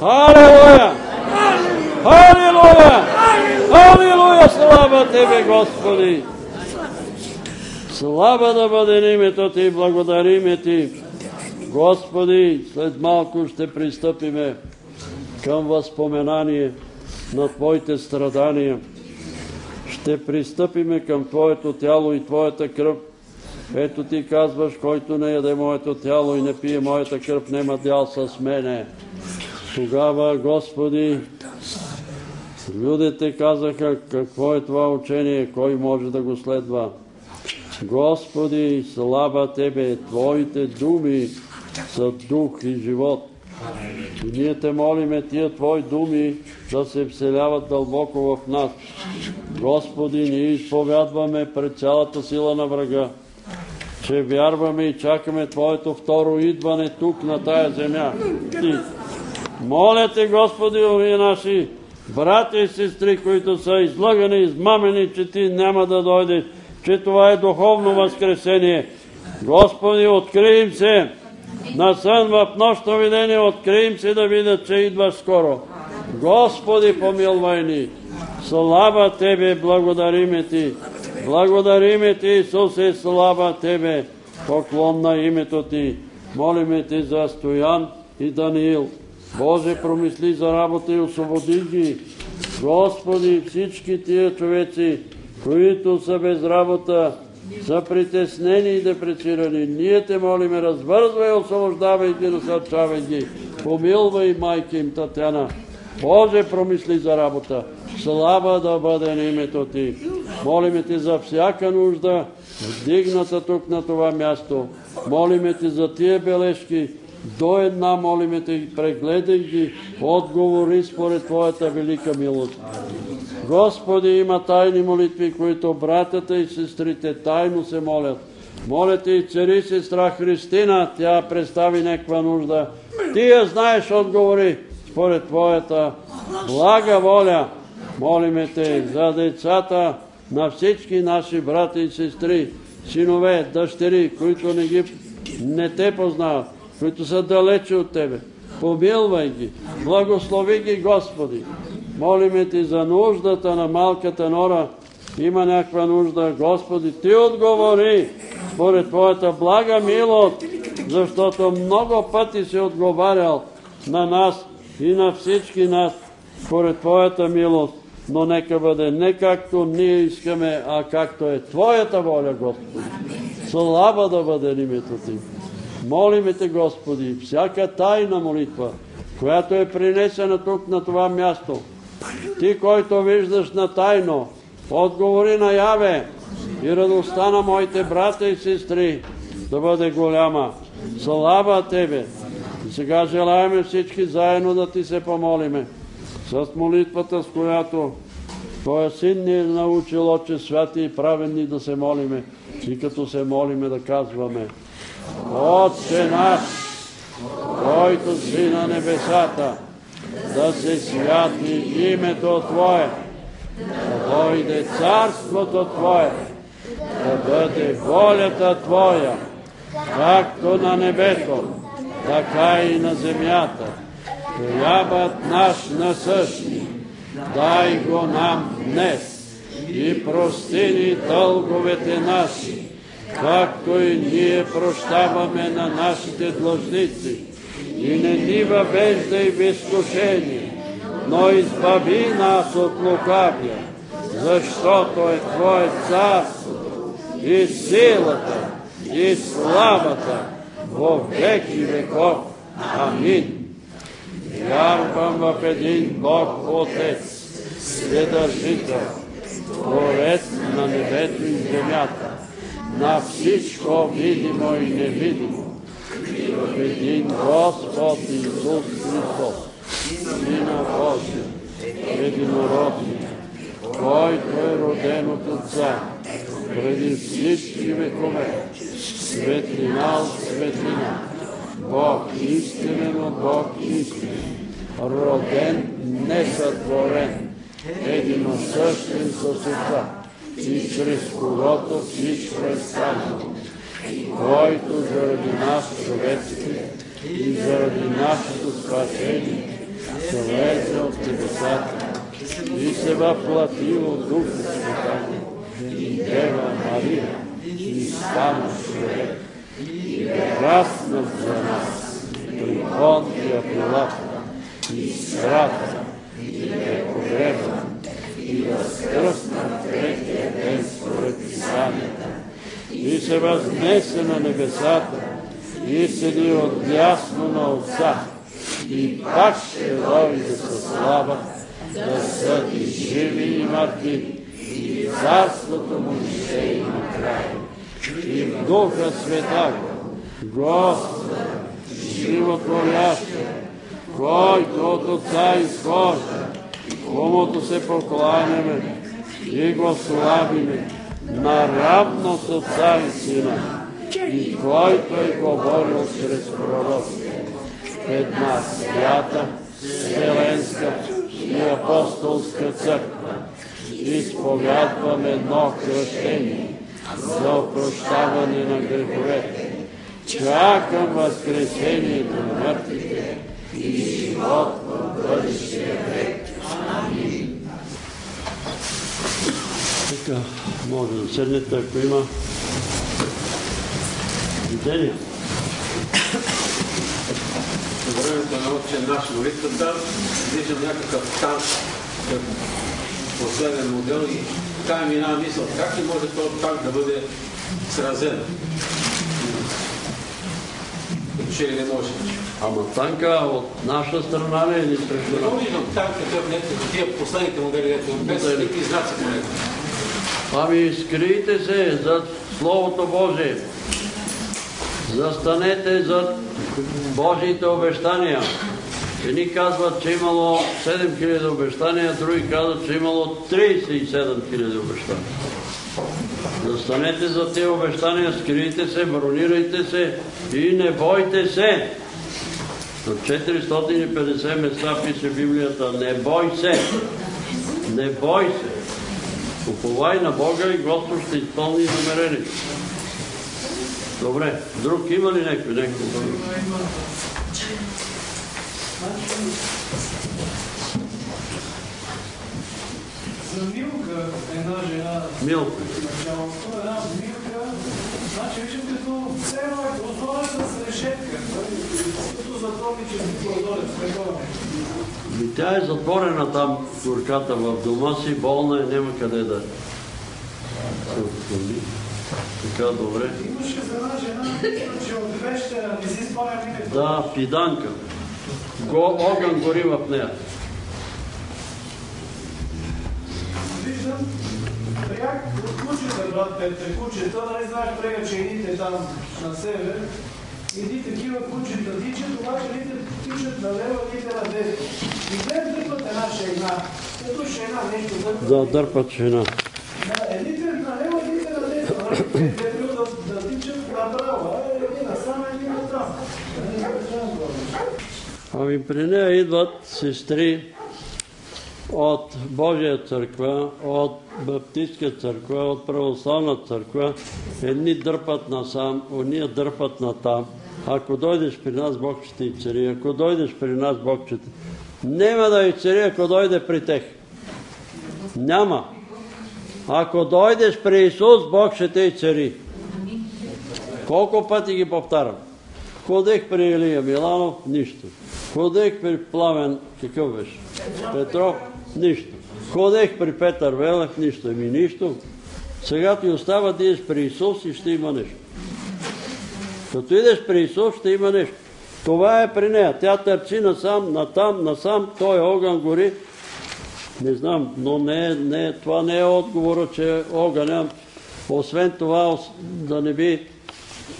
Speaker 1: Алилуя! Алилуя! Алилуя! Слава Тебе, Господи! Слава да бъде името Ти! Благодариме Ти! Господи, след малко ще пристъпиме към възпоменание на Твоите страдания. Ще пристъпиме към Твоето тяло и Твоята кръв. Ето Ти казваш, който не яде Моето тяло и не пие Моята кръв, нема дял с мене. Тогава, Господи, людите казаха какво е това учение, кой може да го следва. Господи, слава Тебе, Твоите думи са дух и живот. И ние те молиме тия Твои думи да се вселяват дълбоко в нас. Господи, ние изповядваме пред цялата сила на врага, че вярваме и чакаме Твоето второ идване тук на тая земя. Ти. Моля Те, Господи, овие наши брати и сестри, които са излъгани, измамени, че Ти няма да дойдеш, че това е духовно възкресение. Господи, открий им се на сън в нощно видение, открий им се да видят, че идва скоро. Господи, помилвай ни. Слава Тебе, благодариме Ти. Благодариме Ти, Исусе, слава Тебе. Поклон на името Ти. Молиме Те за Стоян и Даниил. Боже, промисли за работа и освободи ги. Господи, всички тия човеци, които са без работа, са притеснени и депресирани. Ние те молиме, развързвай, освобождавай ги, насърчавай ги. Помилвай майка им Татяна. Боже, промисли за работа. Слава да бъде на името Ти. Молиме Ти за всяка нужда, вдигната тук на това място. Молиме Ти за тия бележки, до една молиме Те, прегледай ги, отговори според Твоята велика милост. Господи, има тайни молитви, които братята и сестрите тайно се молят. Моля Те и цари сестра Христина, тя представи някаква нужда. Ти я знаеш, отговори според Твоята блага воля. Молиме Те за децата на всички наши брати и сестри, синове, дъщери, които не, ги, не Те познават, които са далече от Тебе. Помилвай ги, благослови ги, Господи. Молиме Ти за нуждата на малката нора. Има някаква нужда, Господи, Ти отговори според Твоята блага милост, защото много пъти си отговарял на нас и на всички нас според Твоята милост. Но нека бъде не както ние искаме, а както е Твоята воля, Господи. Слава да бъде името Ти. Молиме Те, Господи, всяка тайна молитва, която е принесена тук на това място, Ти, който виждаш на тайно, отговори наяве и радостта на моите брата и сестри да бъде голяма. Слава Тебе! И сега желаеме всички заедно да Ти се помолиме с молитвата, с която Твоя син ни е научил, Отче святи и праведни да се молиме. И като се молиме да казваме Отче наш, който си на небесата, да се святи името Твое, да дойде царството Твое, да бъде волята Твоя, както на небето, така и на земята. Хлябът наш насъщни, дай го нам днес и прости ни дълговете наши, както и ние прощаваме на нашите длъжници. И не ни въвеждай в изкушение, но избави нас от лукавия, защото е Твое царство и силата и славата во веки веков. Амин. Вярвам в един Бог Отец, Вседържител, Творец на небето и земята, на всичко видимо и невидимо, един Господ Исус Христос, Сина Божия, единородния, който е роден от Отца, преди всички векове, светлина от светлина, Бог истинен от Бог истинен, роден, несътворен, единосъщен с Отца, и чрез когото всичко е станало, който заради нас човеците и заради нашето спасение слезе от небесата и се въплатило Дух Святание и Дева Мария и стана човек. И раснат за нас при Понтия Пилата и страда и бе погребан и възкръсна третия ден според Писанията и се възнесе на небесата и седи отдясно на Отца и пак ще дойде със слава да съди живи и мъртви и царството му ще има край. И в Духа Света Господа, животворящия, който от Отца изхожда, комуто се покланяме и го славиме, наравно с Отца Сина, и който е говорил чрез пророците. Една свята, вселенска и апостолска църква, изповядваме едно кръщение за опрощаване на греховете. Чакам възкресението на мъртвите и живот в бъдещия век. Амин. Така, може да седнете, ако има видения.
Speaker 9: Времето на Отче наш молитвата виждам някакъв танк, последен модел и така ми една мисъл, как ли може този танк да бъде сразен? Че не може?
Speaker 1: Ама танка от наша страна ли е или срещу
Speaker 9: Не
Speaker 1: нас?
Speaker 9: виждам танк такъв, някакъв тия последните модели, без никакви знаци по него.
Speaker 1: Ами скрийте се зад Словото Божие. Застанете зад Божиите обещания. Едни казват, че имало 7000 обещания, други казват, че имало 37 000 обещания. Застанете за тези обещания, скрийте се, бронирайте се и не бойте се. На 450 места пише Библията, не бой се, не бой се. Уповай на Бога и Господ ще изпълни намерението. Добре, друг има ли някой? някой друг?
Speaker 13: За Милка, една жена,
Speaker 1: Милка.
Speaker 13: една Милка, значи виждам като все едно е прозорец с решетка, като затворничен прозорец, такова.
Speaker 1: И тя е затворена там, горката в дома си, болна е, няма къде да се отклони. Така, добре.
Speaker 13: Имаше за една жена, че от вещера, не си спомням името.
Speaker 1: Да, пиданка. Го, огън гори в нея.
Speaker 13: Виждам, пряк от кучета, брат Петре, кучета, нали знаеш прега, че едните там на север, едни такива кучета тичат, обаче едните тичат налево, едните надесно. И гледам тръпат една шейна, като шейна нещо дърпат.
Speaker 1: Да, дърпат жена.
Speaker 13: Да, едните налево, едните надесно. Те трябва да, да тичат направо, едни насам, едни натам.
Speaker 1: Ами при нея идват сестри от Божия църква, от Баптистска църква, от Православна църква. Едни дърпат насам, ония дърпат натам. Ако дойдеш при нас, Бог ще ти цари. Ако дойдеш при нас, Бог ще ти... Нема да и цари, ако дойде при тех. Няма. Ако дойдеш при Исус, Бог ще те цари. Колко пъти ги повтарям? Ходех при Илия Миланов, нищо. Ходех при Пламен, какъв беше? Петров, нищо. Ходех при Петър Велев, нищо. Еми нищо. Сега ти остава да идеш при Исус и ще има нещо. Като идеш при Исус, ще има нещо. Това е при нея. Тя търчи насам, натам, насам, той огън гори. Не знам, но не, не, това не е отговора, че огъня. Освен това, да не би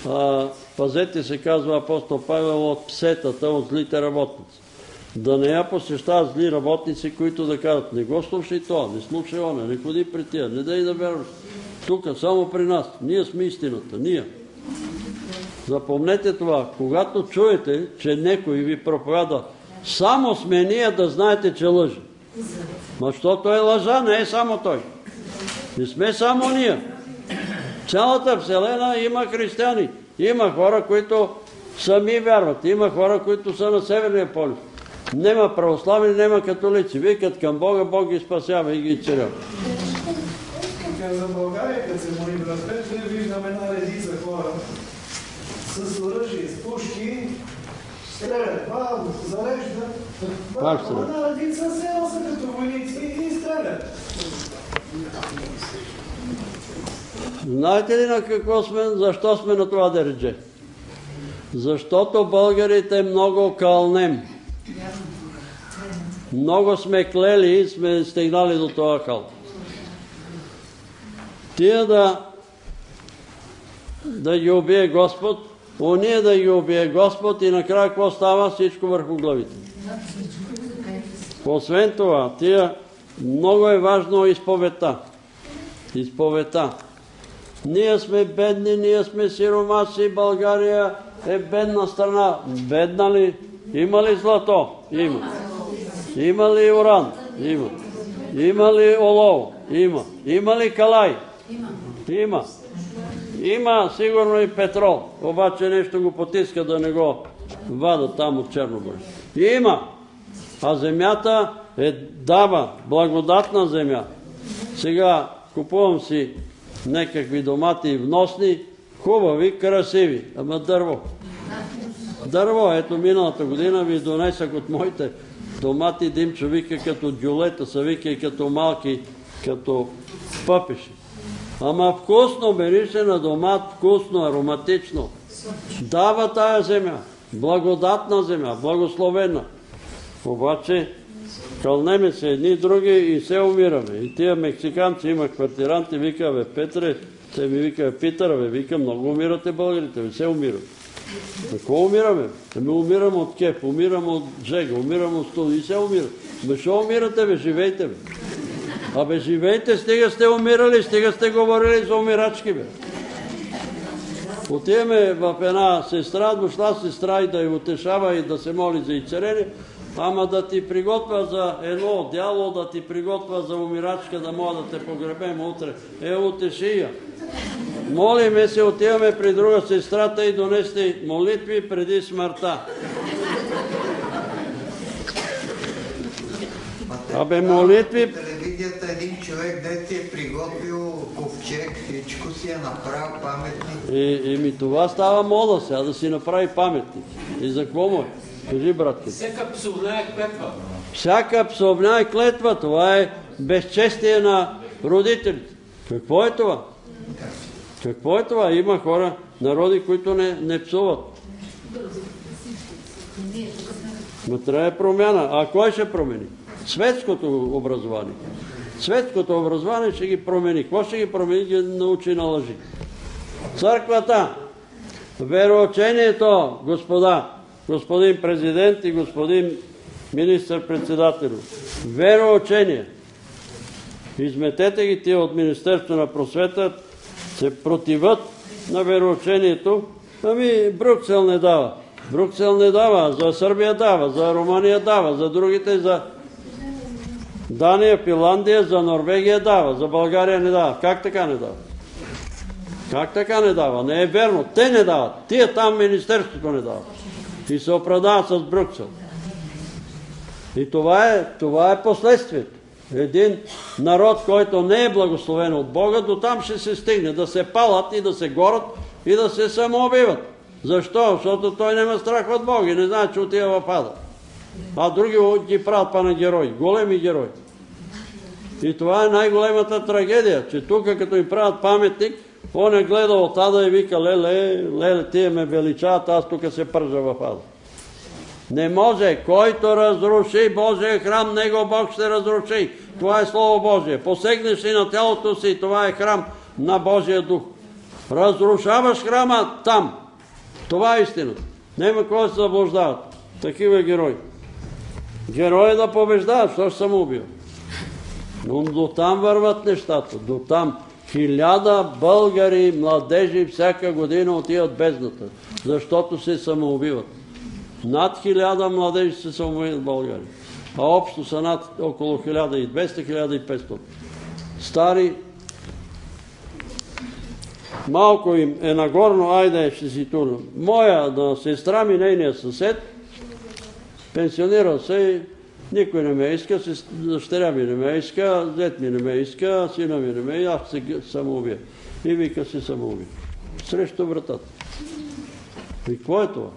Speaker 1: а, пазете се, казва апостол Павел, от псетата, от злите работници. Да не я посещават зли работници, които да кажат, не го слушай това, не слушай оне, не ходи при тия, не дай да вярваш. Тук, само при нас. Ние сме истината. Ние. Запомнете това. Когато чуете, че некой ви проповяда, само сме ние да знаете, че лъже. Ма защото е лъжа, не е само той. Не сме само ние. Цялата Вселена има християни. Има хора, които сами вярват. Има хора, които са на Северния полюс. Нема православни, нема католици. Викат към Бога, Бог ги спасява и ги.
Speaker 13: Тук за България, като се моли брат Петре, виждам една редица хора с оръжие, с пушки, стрелят, бам, зареждат.
Speaker 1: Пак стрелят.
Speaker 13: Една редица се са като войници и стрелят.
Speaker 1: Знаете ли на какво сме, защо сме на това дередже? Защото българите много кълнем. Много сме клели и сме стигнали до това кал. Тия да, да ги убие Господ, ония да ги убие Господ и накрая какво става? Всичко върху главите. Освен това, тия много е важно изповедта. Изповедта. Ние сме бедни, ние сме сиромаси, България е бедна страна. Бедна ли? Има ли злато? Има. Има ли уран? Има. Има ли олов? Има. Има ли калай? Има. Има сигурно и петрол, обаче нещо го потиска да не го вада там от Чернобър. Има. А земята е дава, благодатна земя. Сега, купувам си някакви домати вносни, хубави, красиви, ама дърво. Дърво, ето миналата година ви донесах от моите домати, Димчо вика като дюлета, са вика и като малки, като пъпеши. Ама вкусно, берише на домат, вкусно, ароматично. Дава тая земя, благодатна земя, благословена. Обаче кълнеме се едни други и се умираме. И тия мексиканци има квартиранти, вика, бе, Петре, те ми вика, Питър, бе, вика, много умирате българите, бе, се умират. Какво умираме? Ами умирам от кеф, умирам от жега, умирам от студ и се умират. Бе, що умирате, бе, живейте, бе. Абе, живейте, стига сте умирали, стига сте говорили за умирачки, бе. Отиваме в една сестра, дошла сестра и да я утешава и да се моли за ицерение, ама да ти приготвя за едно дяло, да ти приготвя за умирачка, да мога да те погребем утре. Е, утеши я. Молиме се, отиваме при друга сестрата и донести молитви преди смъртта. Абе, молитви...
Speaker 2: телевизията един човек, де ти е приготвил ковчег, всичко си е направил паметник.
Speaker 1: И, и ми това става мода сега, да си направи паметник. И за какво му е? Кажи, братки.
Speaker 9: Всяка псовня е клетва.
Speaker 1: Всяка псовня е клетва. Това е безчестие на родителите. Какво е това? Какво е това? Има хора, народи, които не, не псуват. Но трябва е промяна. А кой ще промени? Светското образование. Светското образование ще ги промени. Какво ще ги промени? Ги научи на лъжи. Църквата, вероучението, господа, господин президент и господин министър-председател, вероучение. Изметете ги тия от Министерство на просвета, се противат на вероучението, ами Брюксел не дава. Брюксел не дава, за Сърбия дава, за Румъния дава, за другите за Дания, Финландия, за Норвегия дава, за България не дава. Как така не дава? Как така не дава? Не е верно. Те не дават. Тия там Министерството не дава. И се оправдават с Брюксел. И това е, това е последствието. Един народ, който не е благословен от Бога, до там ще се стигне да се палат и да се горят и да се самоубиват. Защо? Защото той няма страх от Бога и не знае, че отива в ада. А други ги правят па на герои, големи герои. И това е най-големата трагедия, че тук като им правят паметник, он е гледал от ада и вика, леле, леле, тия ме величават, аз тук се пържа в ада. Не може. Който разруши Божия храм, него Бог ще разруши. Това е Слово Божие. Посегнеш ли на тялото си, това е храм на Божия дух. Разрушаваш храма там. Това е истината. Нема кой се заблуждават. Такива герои. Герои да побеждават, що съм убил. Но до там върват нещата. До там. Хиляда българи, младежи всяка година отиват бездната, защото се самоубиват. Над хиляда младежи се самоубиват в България. А общо са над около 1200-1500. Стари, малко им е нагорно, айде ще си турна. Моя на сестра ми, нейния съсед, пенсионирал се и никой не ме иска, дъщеря ми не ме иска, дет ми не ме иска, сина ми не ме иска, аз се самоубия. И вика се самоубия. Срещу вратата. И какво е това?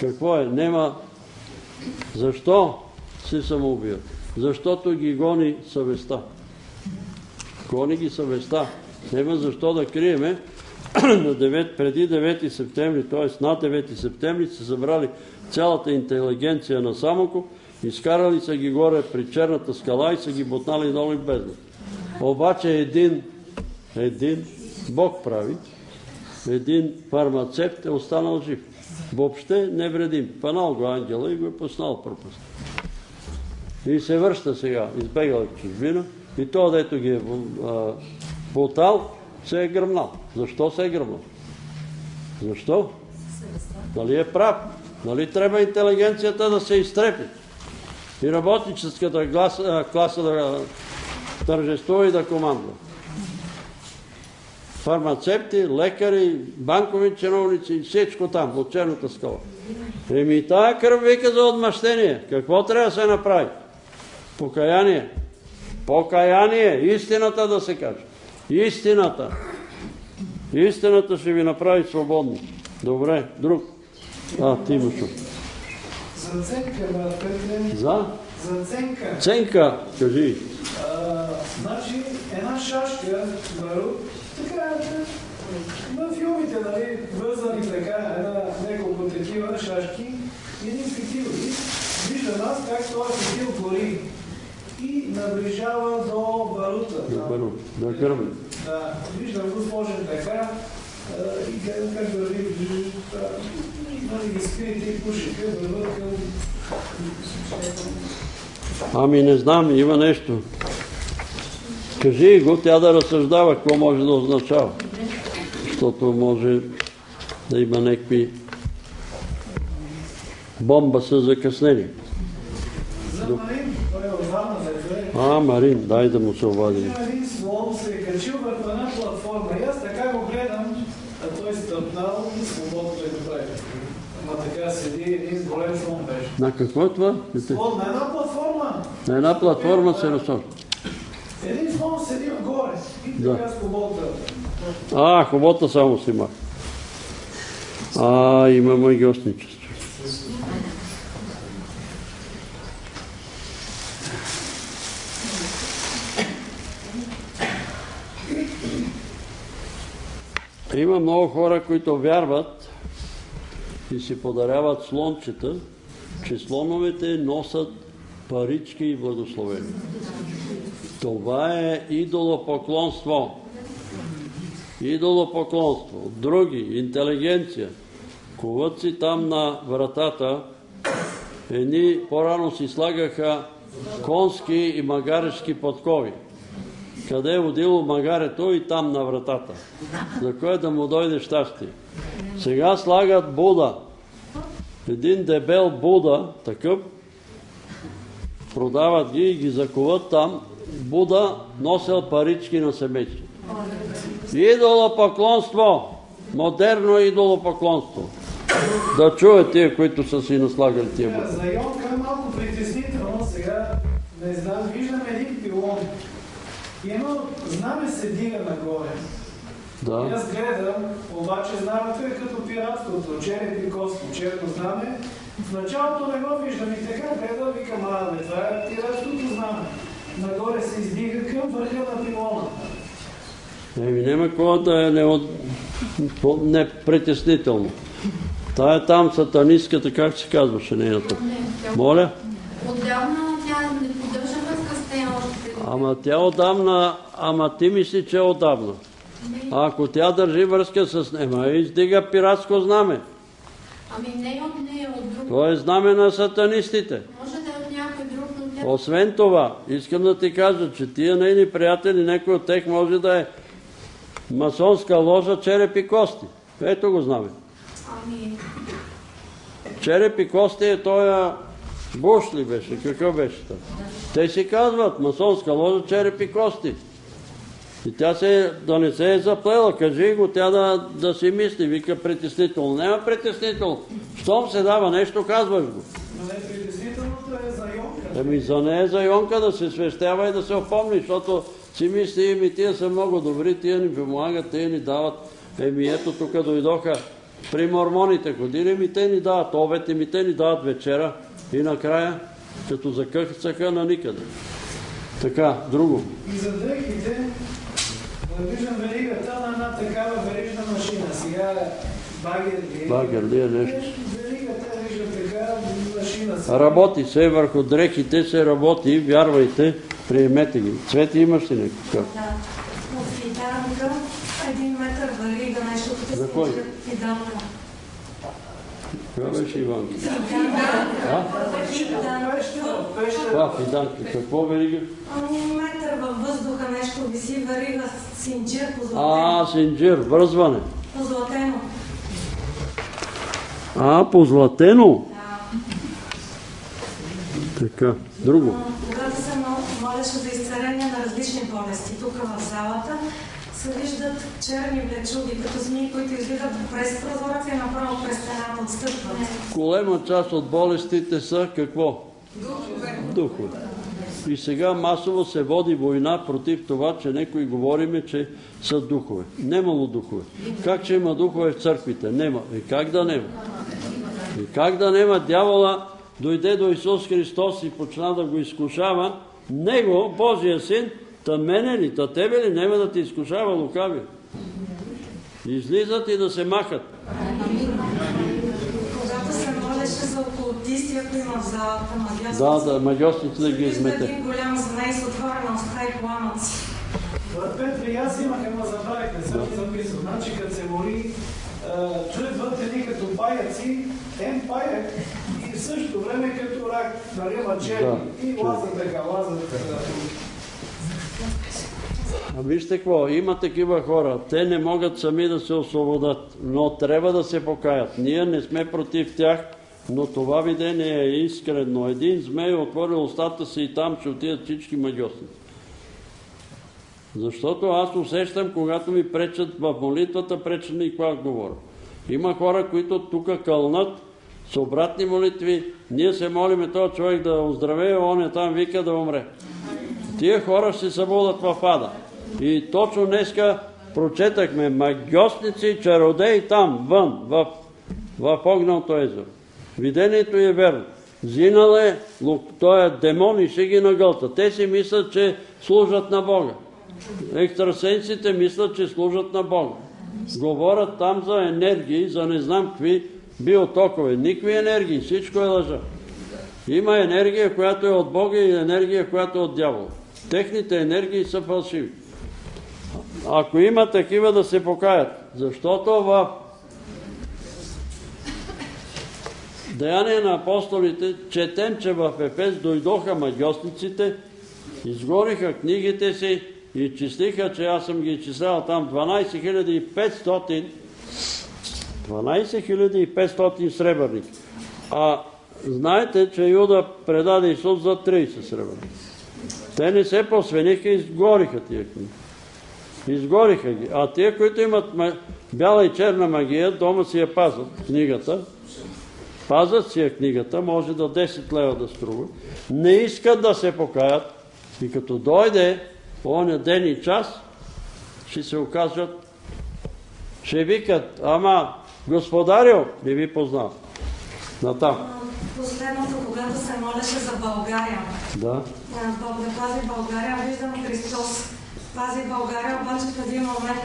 Speaker 1: Какво е? Нема. Защо се самоубият? Защото ги гони съвестта. Гони ги съвестта. Нема защо да криеме. На 9, преди 9 септември, т.е. на 9 септември, са събрали цялата интелигенция на Самоков, изкарали са ги горе при черната скала и са ги ботнали долу и бездна. Обаче един, един Бог прави, един фармацевт е останал жив. Въобще невредим. Панал го ангела и го е пуснал пропаст. И се връща сега, избегал в чужбина и то, дето ги е потал, се е гръмнал. Защо се е гръмнал? Защо? Дали е прав? Нали трябва интелигенцията да се изтрепи? И работническата класа, класа да тържествува и да командва. Фармацевти, лекари, банкови чиновници, всичко там, от черната скала. Еми тая кръв вика за отмъщение. Какво трябва да се направи? Покаяние. Покаяние, истината да се каже. Истината. Истината ще ви направи свободни. Добре, друг. А, ти имаш.
Speaker 13: За ценка, брат.
Speaker 1: За?
Speaker 13: За ценка.
Speaker 1: Ценка, кажи.
Speaker 13: А, значи, една шашка, барут, така на филмите, нали, вързани така, една, няколко такива шашки, един фитил. И виждам аз как този фитил гори и наближава до барута.
Speaker 1: Да, първо, да гърби.
Speaker 13: Да, виждам го сложен така и гледам как върви, нали, ги скрите и пушика, върват към...
Speaker 1: Ами не знам, има нещо. Кажи го, тя да разсъждава какво може да означава. Защото може да има някакви бомба с закъснение.
Speaker 13: Марин, е
Speaker 1: А, Марин, дай да му се обадим.
Speaker 13: Има един слон се е качил върху една платформа и аз така го гледам, а той стъпнал и свободно да го прави. Ама така седи един голем слон беше.
Speaker 1: На какво е това?
Speaker 13: На една платформа.
Speaker 1: На една платформа се разсъжда.
Speaker 13: Един слон седи отгоре и
Speaker 1: Да.
Speaker 13: така свободно.
Speaker 1: А, хобота само си маха. А, има магиосничество. Има много хора, които вярват и си подаряват слончета, че слоновете носят парички и благословения. Това е идолопоклонство. Идолопоклонство. Други, интелигенция. Куват си там на вратата, едни по-рано си слагаха конски и магарешки подкови. Къде е водило магарето и там на вратата. За кое да му дойде щастие. Сега слагат Буда. Един дебел Буда, такъв, продават ги и ги закуват там. Буда носел парички на семейство. Идолопоклонство. Модерно идолопоклонство. Да чуят тия, които са си наслагали тия Буда.
Speaker 13: За Йонка е малко притеснително. Сега, не знам, виждам един пилон. И едно знаме се дига нагоре. И
Speaker 1: Да.
Speaker 13: аз гледам, обаче знамето е като пиратството, череп и кости, черно знаме. В началото не го виждам и така гледам, викам, а, бе, това е пиратството знаме. Нагоре се издига към върха на пилона.
Speaker 1: Еми, няма какво да е не, по- непритеснително. Тая там сатанистката, как се казваше нейната? Моля?
Speaker 10: Отдавна тя не поддържа връзка с нея още.
Speaker 1: Ама тя отдавна, ама ти мисли, че е отдавна. А ако тя държи връзка с нея, ма издига пиратско знаме.
Speaker 10: Ами не от нея, от друг.
Speaker 1: То е знаме на сатанистите.
Speaker 10: Може да е от някой друг, но тя...
Speaker 1: Освен това, искам да ти кажа, че тия нейни приятели, някой от тях може да е масонска ложа, череп и кости. Ето го знаме.
Speaker 10: Ами,
Speaker 1: Череп и кости е тоя Буш ли беше? Какъв беше там? Те си казват, масонска ложа, череп и кости. И тя се, да не се е заплела, кажи го, тя да, да си мисли, вика притеснително. Няма притеснително. Щом се дава нещо, казваш го.
Speaker 13: Но не притеснителното е за Йонка.
Speaker 1: Ами за нея за Йонка да се свещява и да се опомни, защото си мисли, еми тия са много добри, тия ни помагат, тия ни дават. Еми ето тук дойдоха при мормоните ходили, ми те ни дават обед, еми те ни дават вечера и накрая, като закъхцаха на никъде. Така, друго.
Speaker 13: И за дрехите, да виждам веригата на една такава верижна машина. Сега багер ли е?
Speaker 1: Багер ли е нещо?
Speaker 13: Веригата виждам така машина. Сега.
Speaker 1: Работи се върху дрехите, се работи, вярвайте, приемете ги. Цвети имаш ли някакъв?
Speaker 4: Да. От фиданка, един метър варига, нещо като
Speaker 1: За кой?
Speaker 4: Фиданка.
Speaker 1: Това беше Иван.
Speaker 4: Фиданка.
Speaker 1: Това, фиданки. Какво верига?
Speaker 4: Ами метър във въздуха нещо виси, варига синджир, позлатено.
Speaker 1: А, синджир, връзване.
Speaker 4: Позлатено.
Speaker 1: А, позлатено. Така, друго.
Speaker 4: Когато се мол- молеше за изцеление на различни болести тук в залата, се виждат черни влечуги, като змии, които излизат през прозореца и направо през стената отстъпват.
Speaker 1: Голема част от болестите са какво?
Speaker 4: Духове.
Speaker 1: Духове. И сега масово се води война против това, че некои говориме, че са духове. Немало духове. Как че има духове в църквите? Нема. И как да нема? И как да нема дявола дойде до Исус Христос и почна да го изкушава, Него, Божия син, та мене ли, та тебе ли, нема да ти изкушава лукави. Излизат и да се махат.
Speaker 4: Когато се молеше за окултисти, ако има в залата магиосници,
Speaker 1: Да, да, магиосници да ги измете.
Speaker 4: един голям змей с отворена уста и пламъци.
Speaker 13: Брат Петре, и аз имах едно забравих, не съм записал. Значи, като се моли, а, чуят вътре едни като паяци, ен паяк и в същото време като рак, нали, мъчели.
Speaker 1: Да,
Speaker 13: И лазат така, лазат така.
Speaker 1: А вижте какво, има такива хора. Те не могат сами да се освободят, но трябва да се покаят. Ние не сме против тях, но това видение е искрено. Един змей отворил устата си и там ще отидат всички магиосници. Защото аз усещам, когато ми пречат в молитвата, пречат ми и когато говоря. Има хора, които тук кълнат с обратни молитви. Ние се молиме този човек да оздравее, он е там вика да умре. Тия хора ще се събудат в ада. И точно днеска прочетахме магиосници, чародеи там, вън, в, в огненото езеро. Видението е верно. Е, той е демон и ще ги нагълта. Те си мислят, че служат на Бога. Екстрасенсите мислят, че служат на Бога. Говорят там за енергии, за не знам какви биотокове. Никакви енергии, всичко е лъжа. Има енергия, която е от Бога и енергия, която е от дявола. Техните енергии са фалшиви. Ако има такива да се покаят, защото в Деяния на апостолите четем, че в Ефес дойдоха магиосниците, изгориха книгите си и числиха, че аз съм ги изчислял там 12 500 12 500 сребърника. А знаете, че Юда предаде Исус за 30 сребърника. Те не се посвениха изгориха тия книги. Изгориха ги. А тия, които имат ма- бяла и черна магия, дома си я пазят книгата, пазят си я книгата, може да 10 лева да струва, не искат да се покаят и като дойде оня ден и час, ще се окажат, ще викат, ама господарю, не ви познавам. Натам.
Speaker 4: Последното, когато се молеше за България,
Speaker 1: Да.
Speaker 4: Бог да пази България, виждам Христос пази България, обаче в един момент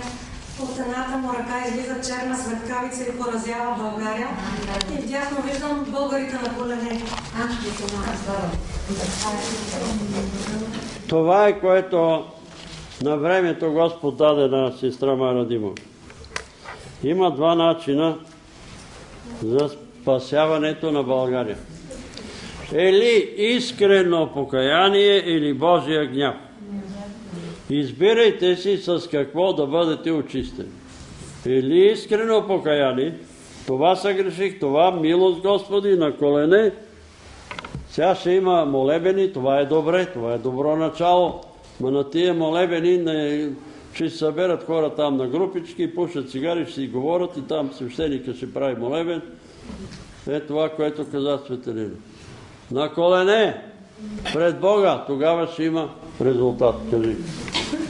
Speaker 4: от едната му ръка излиза черна светкавица и поразява България. И вдясно виждам българите на колене.
Speaker 1: Това е което на времето Господ даде на сестра Мара Димов. Има два начина за спасяването на България. Или искрено покаяние, или Божия гняв. Избирайте си с какво да бъдете очистени. Или искрено покаяние, това съгреших, това милост Господи на колене, сега ще има молебени, това е добре, това е добро начало. Ма на тия молебени ще се съберат хора там на групички, пушат цигари, ще си говорят и там свещеника ще прави молебен. Е това, което каза Светелина. На колене, пред Бога, тогава ще има резултат. Кажи.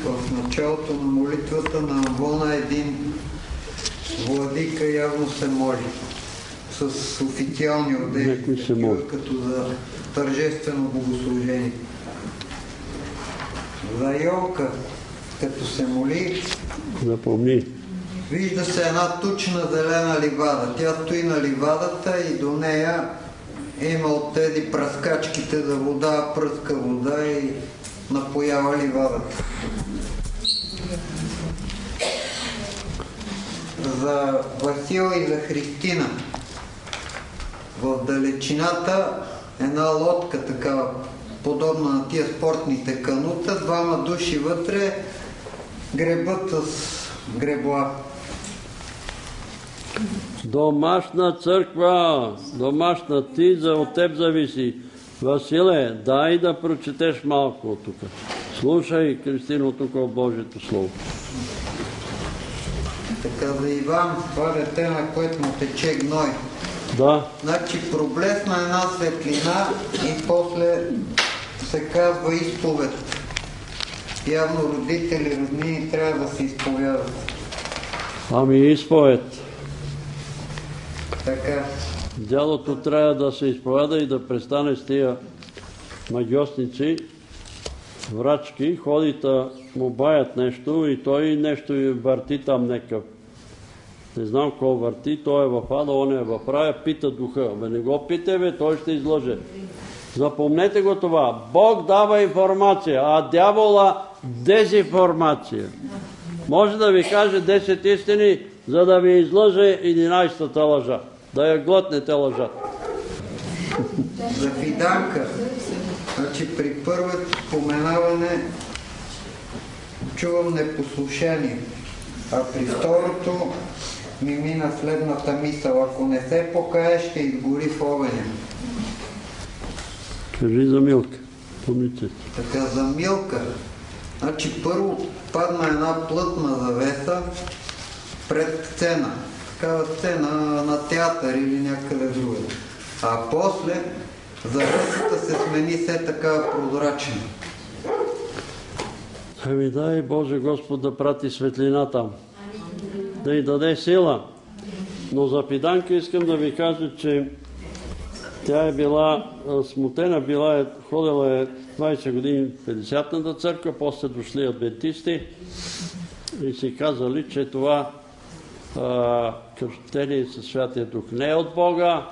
Speaker 2: В началото на молитвата на Амвона един владика явно се моли с официални одежди, като за тържествено богослужение. За Йолка, като се моли,
Speaker 1: Запомни.
Speaker 2: Вижда се една тучна зелена ливада. Тя стои на ливадата и до нея има от тези пръскачките за вода, пръска вода и напоява ливадата. За Васил и за Христина. В далечината една лодка, такава подобна на тия спортните канута, двама души вътре, гребът с гребла.
Speaker 1: Домашна църква, домашна ти, за от теб зависи. Василе, дай да прочетеш малко от тук. Слушай, Кристино, тук от Божието Слово.
Speaker 2: Така за Иван, това дете, на което му тече гной.
Speaker 1: Да,
Speaker 2: Значи проблесна една светлина и после се казва изповед. Явно родители, роднини трябва да се изповядат.
Speaker 1: Ами изповед.
Speaker 2: Така.
Speaker 1: Дялото трябва да се изповяда и да престане с тия магиосници, врачки, ходите му баят нещо и той нещо върти там некъв. Не знам какво върти, той е в ада, он е в рая, пита духа. Бе не го пите, бе, той ще излъже. Запомнете го това. Бог дава информация, а дявола дезинформация. Може да ви каже 10 истини, за да ви излъже 11-та лъжа. Да я глътнете лъжата.
Speaker 2: За фиданка. Значи при първото споменаване чувам непослушание, а при второто ми мина следната мисъл. Ако не се покае, ще изгори в огъня.
Speaker 1: Кажи за Милка. Помните.
Speaker 2: Така, за Милка. Значи първо падна една плътна завеса пред сцена. Такава сцена на театър или някъде другаде. А после завесата се смени все така прозрачна.
Speaker 1: Ами дай Боже Господ да прати светлина там. Да й даде сила. Но за Пиданка искам да ви кажа, че тя е била смутена, била е, ходила е 20 години в 50-ната църква, после дошли адвентисти и си казали, че това кръщение със Святия Дух не е от Бога,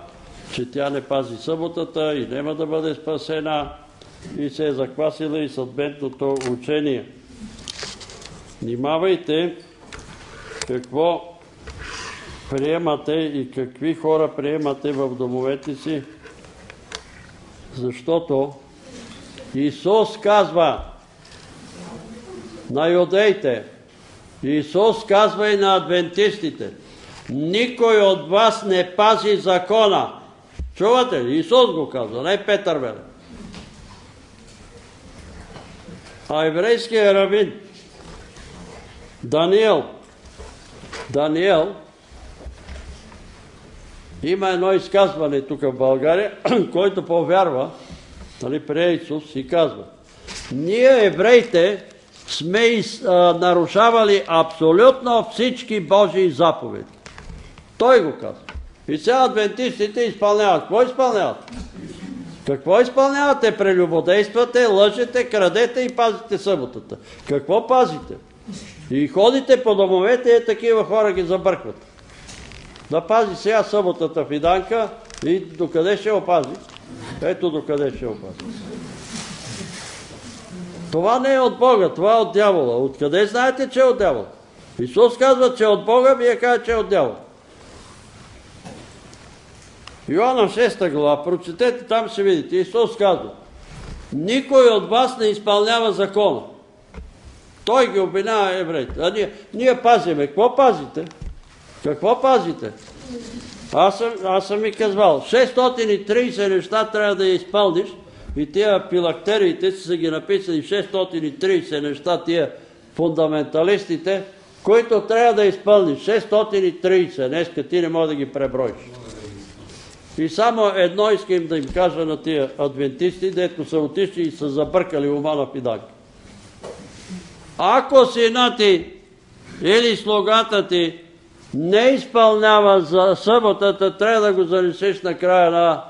Speaker 1: че тя не пази съботата и няма да бъде спасена и се е заквасила и съдбентното учение. Внимавайте какво приемате и какви хора приемате в домовете си, защото Исус казва на юдеите, Исус казва и на адвентистите, никой от вас не пази закона. Чувате ли? Исус го казва, не Петър Веле. А еврейският равин Даниел, Даниел има едно изказване тук в България, който повярва, нали, при Исус и казва, ние евреите сме нарушавали абсолютно всички Божии заповеди. Той го казва. И сега адвентистите изпълняват. Какво изпълняват? Какво изпълнявате? Прелюбодействате, лъжете, крадете и пазите съботата. Какво пазите? И ходите по домовете и такива хора ги забъркват. Да пази сега съботата в Иданка и докъде ще опази? Ето докъде ще опази. Това не е от Бога, това е от дявола. Откъде знаете, че е от дявола? Исус казва, че е от Бога, вие казвате, че е от дявола. Йоанна 6 глава, прочетете, там ще видите. Исус казва, никой от вас не изпълнява закона. Той ги обвинява евреите. А ние, ние пазиме. Какво пазите? Какво пазите? Аз съм, аз съм ми казвал, 630 неща трябва да изпълниш и тия пилактериите са ги написали 630 неща, тия фундаменталистите, които трябва да изпълниш. 630. Днеска ти не може да ги преброиш. И само едно искам да им кажа на тия адвентисти, дето са отишли и са забъркали ума на пиданки. Ако сина ти или слугата ти не изпълнява за съботата, трябва да го занесеш на края на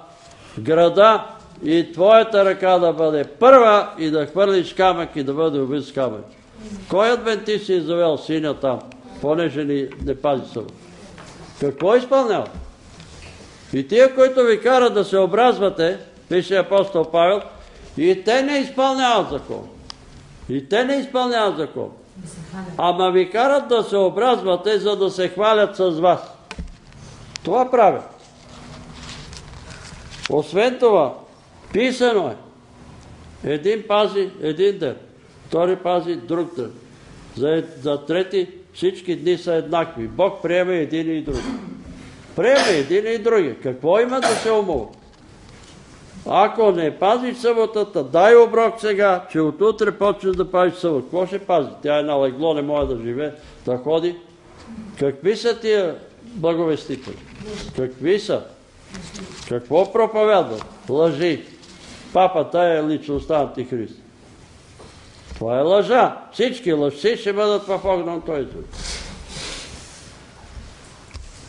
Speaker 1: града и твоята ръка да бъде първа и да хвърлиш камък и да бъде убит с камък. Кой адвентист е завел синя там, понеже ни не пази събота? Какво изпълнява? И тия, които ви карат да се образвате, пише апостол Павел, и те не изпълняват закон. И те не изпълняват закон. Ама ви карат да се образвате, за да се хвалят с вас. Това правят. Освен това, писано е. Един пази един ден, втори пази друг ден. За, за трети всички дни са еднакви. Бог приема един и друг. Приема един и други. Какво има да се умува? Ако не пазиш съботата, дай оброк сега, че от утре почнеш да пазиш събота. Какво ще пази? Тя е на легло, не може да живее, да ходи. Какви са тия благовестители? Какви са? Какво проповядват? Лъжи. Папата е личността антихрист. Това е лъжа. Всички лъжци ще бъдат в огнен той звук.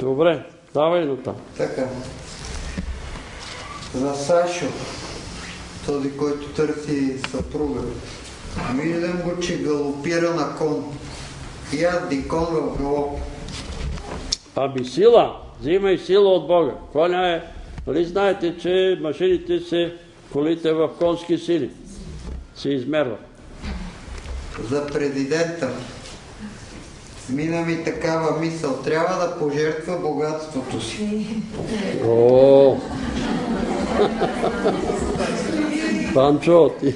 Speaker 1: Добре, давай до там.
Speaker 2: Така. За Сашо, този, който търси съпруга. Виждам го, че галопира на кон. Язди кон в галоп.
Speaker 1: Ами сила, взимай сила от Бога. Коня е, нали знаете, че машините се колите в конски сили. Се измерва.
Speaker 2: За президента. Мина ми такава мисъл. Трябва да пожертва богатството си.
Speaker 1: О! Панчо, ти.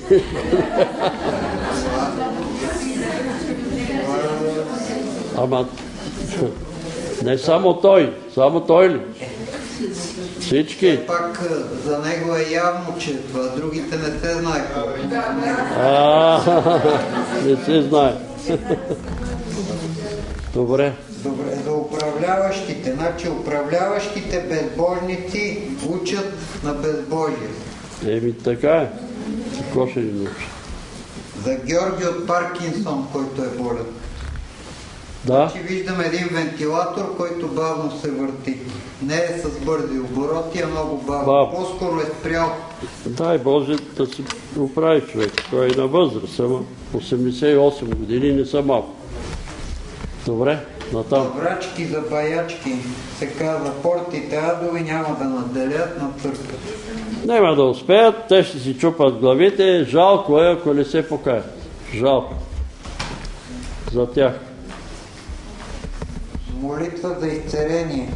Speaker 1: Ама, не само той, само той ли? Всички.
Speaker 2: Пак за него е явно, че това другите не се знае.
Speaker 1: А, не се знае. Добре.
Speaker 2: Добре, за управляващите. Значи управляващите безбожници учат на безбожие.
Speaker 1: Еми така е. Какво ще ни научи?
Speaker 2: За Георги от Паркинсон, който е болен.
Speaker 1: Да.
Speaker 2: Значи виждам един вентилатор, който бавно се върти. Не е с бързи обороти, а много бавно.
Speaker 1: Бавно.
Speaker 2: По-скоро е спрял.
Speaker 1: Дай Боже да се оправи човек. Той е на възраст, ама 88 години не са малко. Добре, натам.
Speaker 2: Врачки за баячки се казва, портите адови няма да наделят на църквата.
Speaker 1: Няма да успеят, те ще си чупат главите. Жалко е, ако не се покаят. Жалко. За тях.
Speaker 2: Молитва за изцеление.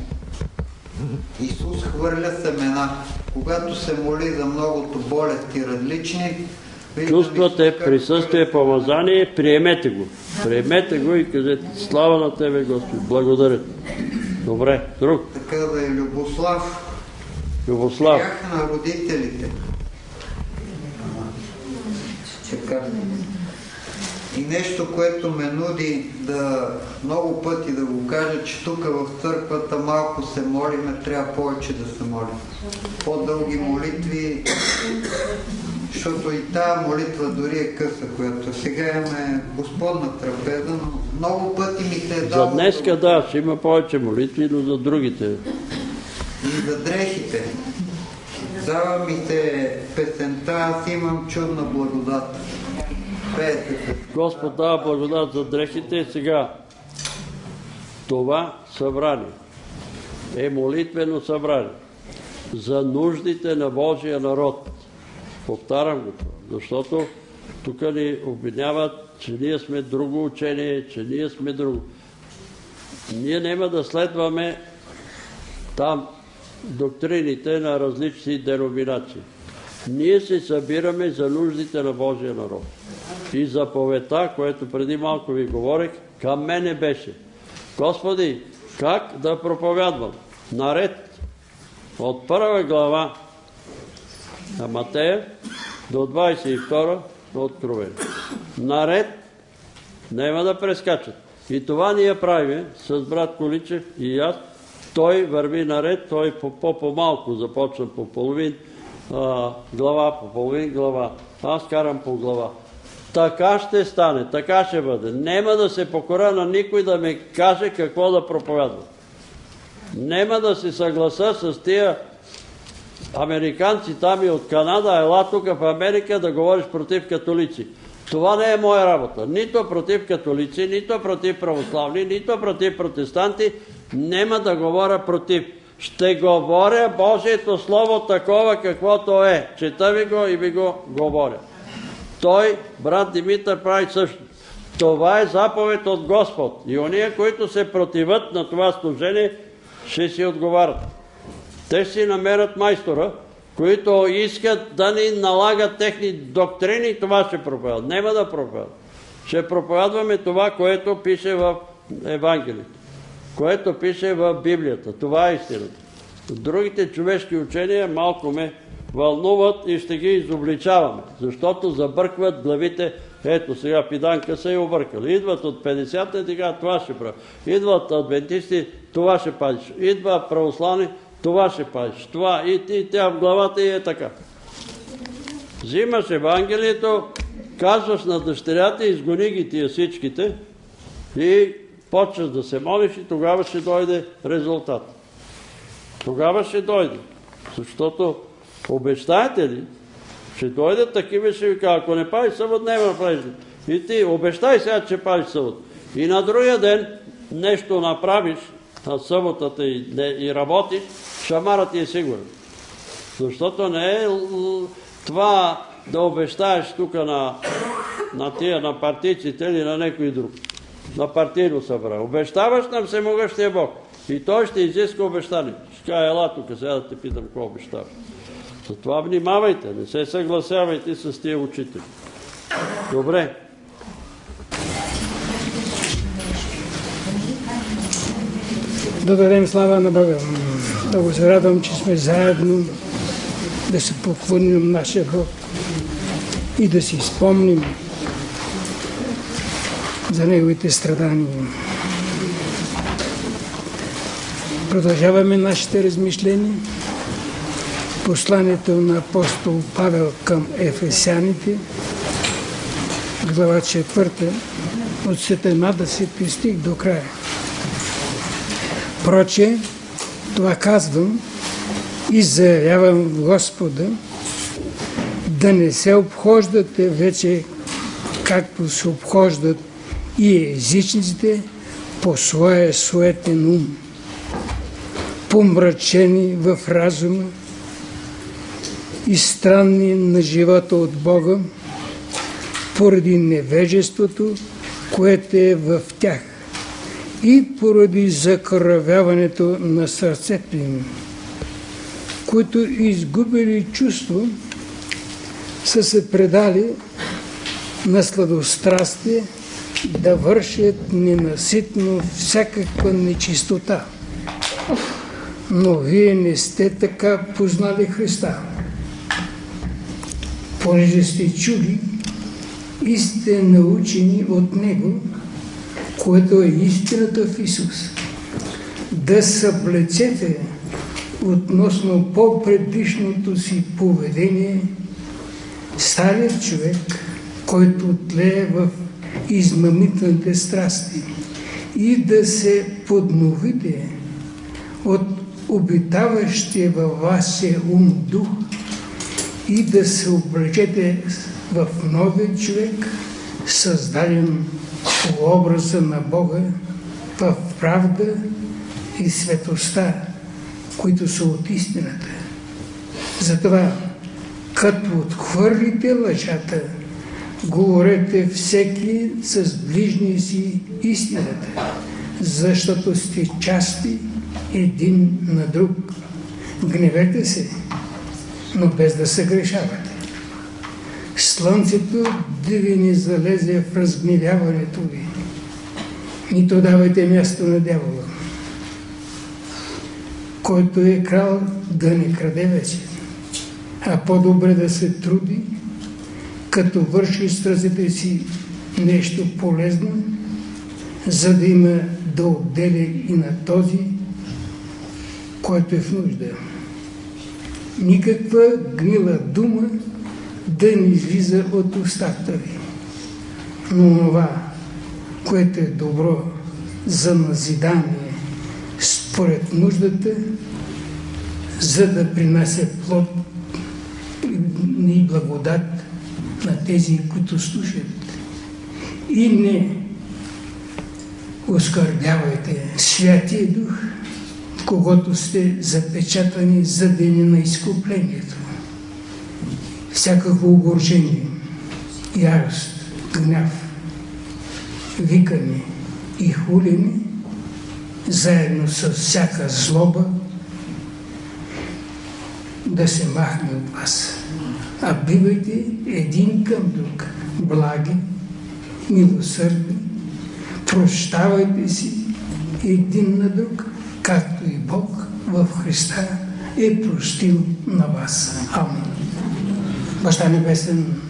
Speaker 2: Исус хвърля семена. Когато се моли за многото болести различни,
Speaker 1: Чувствате присъствие, помазание, приемете го. Приемете го и кажете слава на Тебе, Господи. Благодаря. Добре, друг.
Speaker 2: Така да е Любослав.
Speaker 1: Любослав.
Speaker 2: Бях на родителите. Така. И нещо, което ме нуди да много пъти да го кажа, че тук в църквата малко се молиме, трябва повече да се молим. По-дълги молитви, защото и тази молитва дори е къса, която сега имаме Господна трапеза, но много пъти ми се е
Speaker 1: За
Speaker 2: дало
Speaker 1: днеска да, ще има повече молитви, но за другите.
Speaker 2: и за дрехите. Дава ми се песента, аз имам чудна благодат.
Speaker 1: Господ дава благодат за дрехите. Сега това събрание е молитвено събрание за нуждите на Божия народ. Повтарям го това, защото тук ни обвиняват, че ние сме друго учение, че ние сме друго. Ние няма да следваме там доктрините на различни деноминации. Ние се събираме за нуждите на Божия народ. И заповедта, което преди малко ви говорих, към мене беше. Господи, как да проповядвам? Наред от първа глава на Матея до 22 на Откровение. Наред няма да прескачат. И това ние правим с брат Количев и аз. Той върви наред, той по-по-малко започна по половин глава, по половин глава. Аз карам по глава. Така ще стане, така ще бъде. Нема да се покора на никой да ми каже какво да проповядва. Нема да се съгласа с тия американци там и от Канада, ела тук в Америка да говориш против католици. Това не е моя работа. Нито против католици, нито против православни, нито против протестанти. Нема да говоря против. Ще говоря Божието Слово такова каквото е. Чета ви го и ви го говоря. Той, брат Димитър, прави също. Това е заповед от Господ. И ония, които се противат на това служение, ще си отговарят. Те си намерят майстора, които искат да ни налагат техни доктрини, това ще проповядват. Нема да проповядват. Ще проповядваме това, което пише в Евангелието, което пише в Библията. Това е истината. Другите човешки учения малко ме вълнуват и ще ги изобличаваме, защото забъркват главите. Ето сега пиданка са и объркали. Идват от 50-та и това ще прави. Идват адвентисти, това ще пазиш. Идва православни, това ще пазиш. Това и, и тя в главата и е така. Взимаш Евангелието, казваш на дъщерята, изгони ги тия всичките и почваш да се молиш и тогава ще дойде резултат. Тогава ще дойде. Защото обещаете ли, ще дойдат такива ще ви кажа, ако не палиш съвод, няма да И ти обещай сега, че палиш съвод. И на другия ден нещо направиш на съботата и, не, и работиш, шамарът ти е сигурен. Защото не е това да обещаеш тук на, на тия, на партийците или на някой друг. На партийно събрание. Обещаваш нам всемогъщия Бог. И той ще изиска обещание. Ще кажа, ела тук, сега да те питам какво обещаваш. Затова внимавайте, не се съгласявайте с тия учители. Добре.
Speaker 14: Да дадем слава на Бога. Много се радвам, че сме заедно да се поклоним нашия Бог и да си спомним за Неговите страдания. Продължаваме нашите размишления. Посланието на апостол Павел към Ефесяните, глава 4, от 17 стих до края. Проче, това казвам и заявявам Господа, да не се обхождате вече както се обхождат и езичниците по своя суетен ум, помрачени в разума и странни на живота от Бога, поради невежеството, което е в тях и поради закървяването на сърцето им, които изгубили чувство, са се предали на сладострастие да вършат ненаситно всякаква нечистота. Но вие не сте така познали Христа. Понеже сте чули и сте научени от Него, което е истината в Исус. Да съблечете относно по-предишното си поведение старият човек, който тлее в измамителните страсти и да се подновите от обитаващия във вашия ум дух и да се облечете в новия човек, създаден по образа на Бога в правда и светоста, които са от истината. Затова, като отхвърлите лъжата, говорете всеки с ближния си истината, защото сте части един на друг. Гневете се, но без да се грешавате слънцето ви не залезе в разгневяването ви. Нито давайте място на дявола, който е крал да не краде вече, а по-добре да се труди, като върши с ръцете си нещо полезно, за да има да отделя и на този, който е в нужда. Никаква гнила дума да не излиза от устата ви. Но това, което е добро за назидание според нуждата, за да принася плод и благодат на тези, които слушат. И не оскърбявайте Святия Дух, когато сте запечатани за деня на изкуплението всякакво огорчение, ярост, гняв, викане и хулене, заедно с всяка злоба, да се махне от вас. А бивайте един към друг, благи, милосърдни, прощавайте си един на друг, както и Бог в Христа е простил на вас. Амин. Баща Небесен,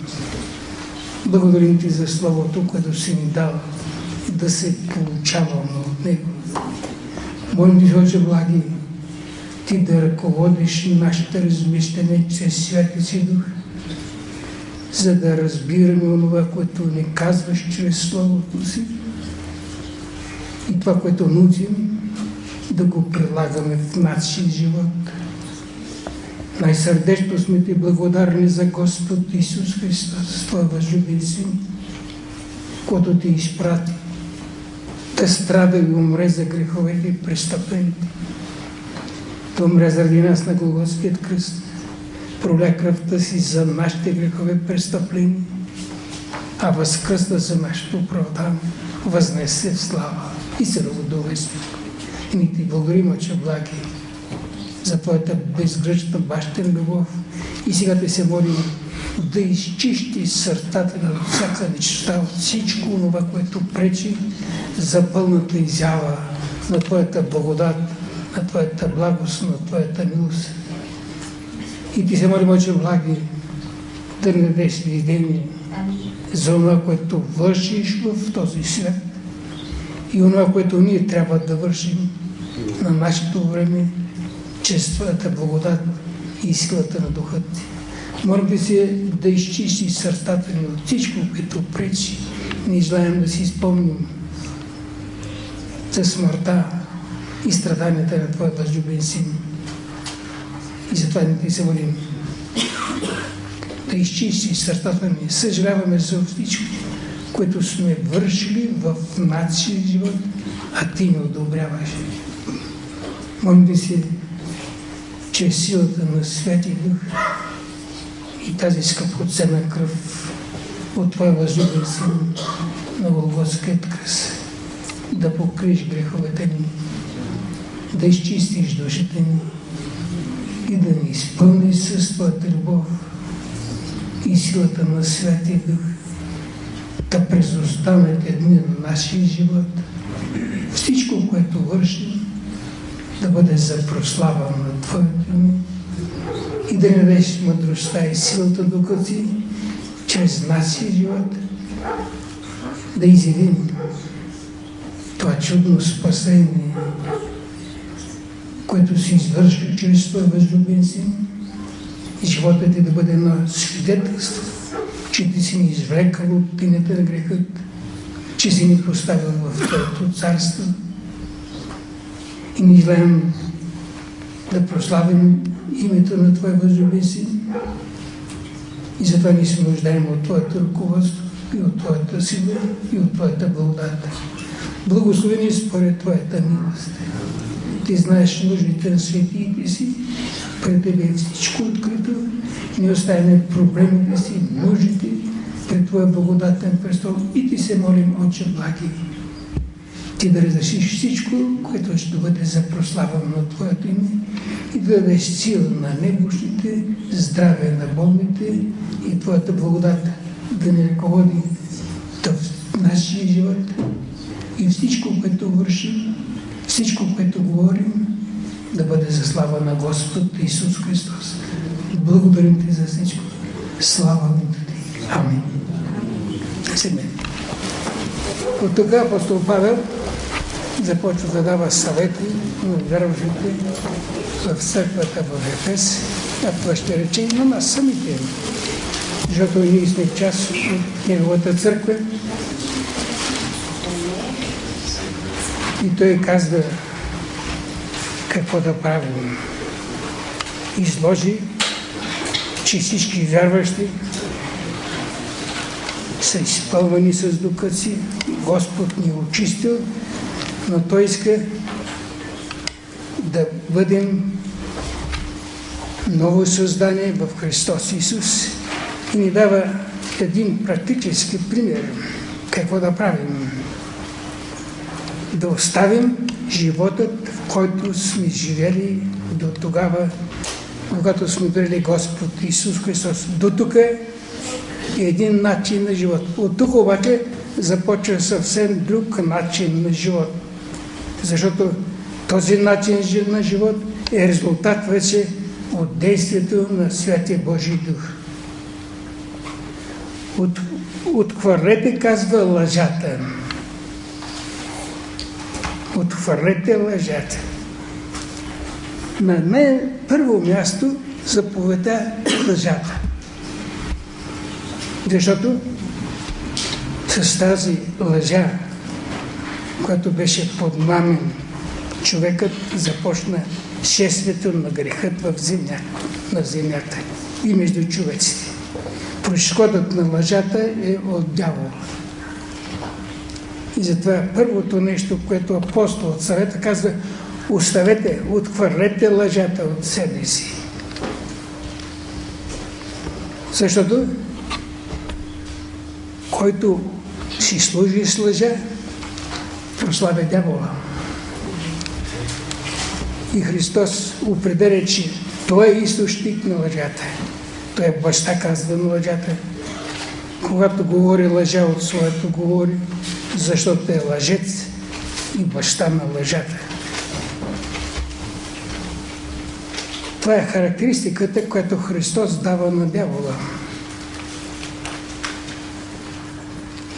Speaker 14: благодарим Ти за Словото, което си ни дал да се получаваме от Него. Молим Ти, Отче благи, Ти да ръководиш нашите размислене чрез Святия си Дух за да разбираме онова, което ни казваш чрез Словото си и това, което научим, да го прилагаме в нашия живот. Най-сърдечно сме ти благодарни за Господ Исус Христос, Твой възлюбен Син, който ти изпрати да страда и умре за греховете и престъплените. Да умре заради нас на Голготският кръст, проля кръвта си за нашите грехове престъпления, а възкръсна за нашето оправдание, възнесе в слава и се радове И ни ти благодарим, че благи за Твоята безгръчна бащен любов. И сега те се молим да изчисти съртата на всяка нечистота от всичко това, което пречи за пълната изява на Твоята благодат, на Твоята благост, на Твоята милост. И ти се молим, Отче благи, да не дадеш видение за това, което вършиш в този свят и това, което ние трябва да вършим на нашето време, чрез Твоята благодат и силата на Духът Ти. Моля би се да изчисти сърцата ни от всичко, което пречи. Ние желаем да си изпълним за смъртта и страданията на Твоя възлюбен син. И затова не ти се молим да изчисти сърцата ни. Съжаляваме за всичко, което сме вършили в нашия живот, а Ти не одобряваш. Молим се чрез силата на Святи Дух. И тази скъпоценна кръв от Твоя възлюбен син на Голготският кръст да покриш греховете ни, да изчистиш душите ни и да ни изпълниш с Твоята любов и силата на Святия Дух, да през останалите дни на нашия живот. Всичко, което вършим, да бъде за прослава на Твоето име и да не дадеш мъдростта и силата докато си чрез нашия живот да изявим това чудно спасение, което си извършва чрез Твой възлюбен син и животът ти да бъде на свидетелство, че ти си ни извлекал от тинята на грехът, че си ни поставил в Твоето царство. И ни желаем да прославим името на Твоя възлюбен син. И затова ни се нуждаем от Твоето ръководство и от Твоята сила и от Твоята благодат. Благословени според Твоята милост. Ти знаеш нуждите на светиите си, пред Тебе е всичко открито, не оставяме проблемите си, нуждите пред Твоя благодатен престол и Ти се молим, Отче благи. Ти да разрешиш всичко, което ще бъде за прослава на Твоето име и да дадеш сила на небушните, здраве на болните и Твоята благодат да ни ръководи в нашия живот и всичко, което вършим, всичко, което говорим, да бъде за слава на Господ Исус Христос. Благодарим Ти за всичко. Слава на Ти. Амин. Сега. От тогава апостол Павел започва да дава съвети на вярващите в църквата в Ефес, а това ще рече и на нас самите. Защото ние сме част от неговата църква. И той казва какво да правим. Изложи, че всички вярващи са изпълвани с си. Господ ни е очистил, но Той иска да бъдем ново създание в Христос Исус и ни дава един практически пример какво да правим. Да оставим животът, в който сме живели до тогава, когато сме били Господ Исус Христос. До тук е един начин на живот. От тук обаче започва съвсем друг начин на живот. Защото този начин на живот е резултат вече от действието на Святия Божий Дух. От, отхвърлете, казва лъжата. Отхвърлете лъжата. На мен първо място заповеда лъжата. Защото с тази лъжа, която беше подмамен, човекът започна шествието на грехът в земя, на земята и между човеците. Произходът на лъжата е от дявола. И затова първото нещо, което апостол от съвета казва, оставете, отхвърлете лъжата от себе си. Същото, който си служи с лъжа, прославя дявола. И Христос определя, че Той е източник на лъжата. Той е баща, казва на лъжата. Когато говори лъжа от своето говори, защото е лъжец и баща на лъжата. Това е характеристиката, която Христос дава на дявола.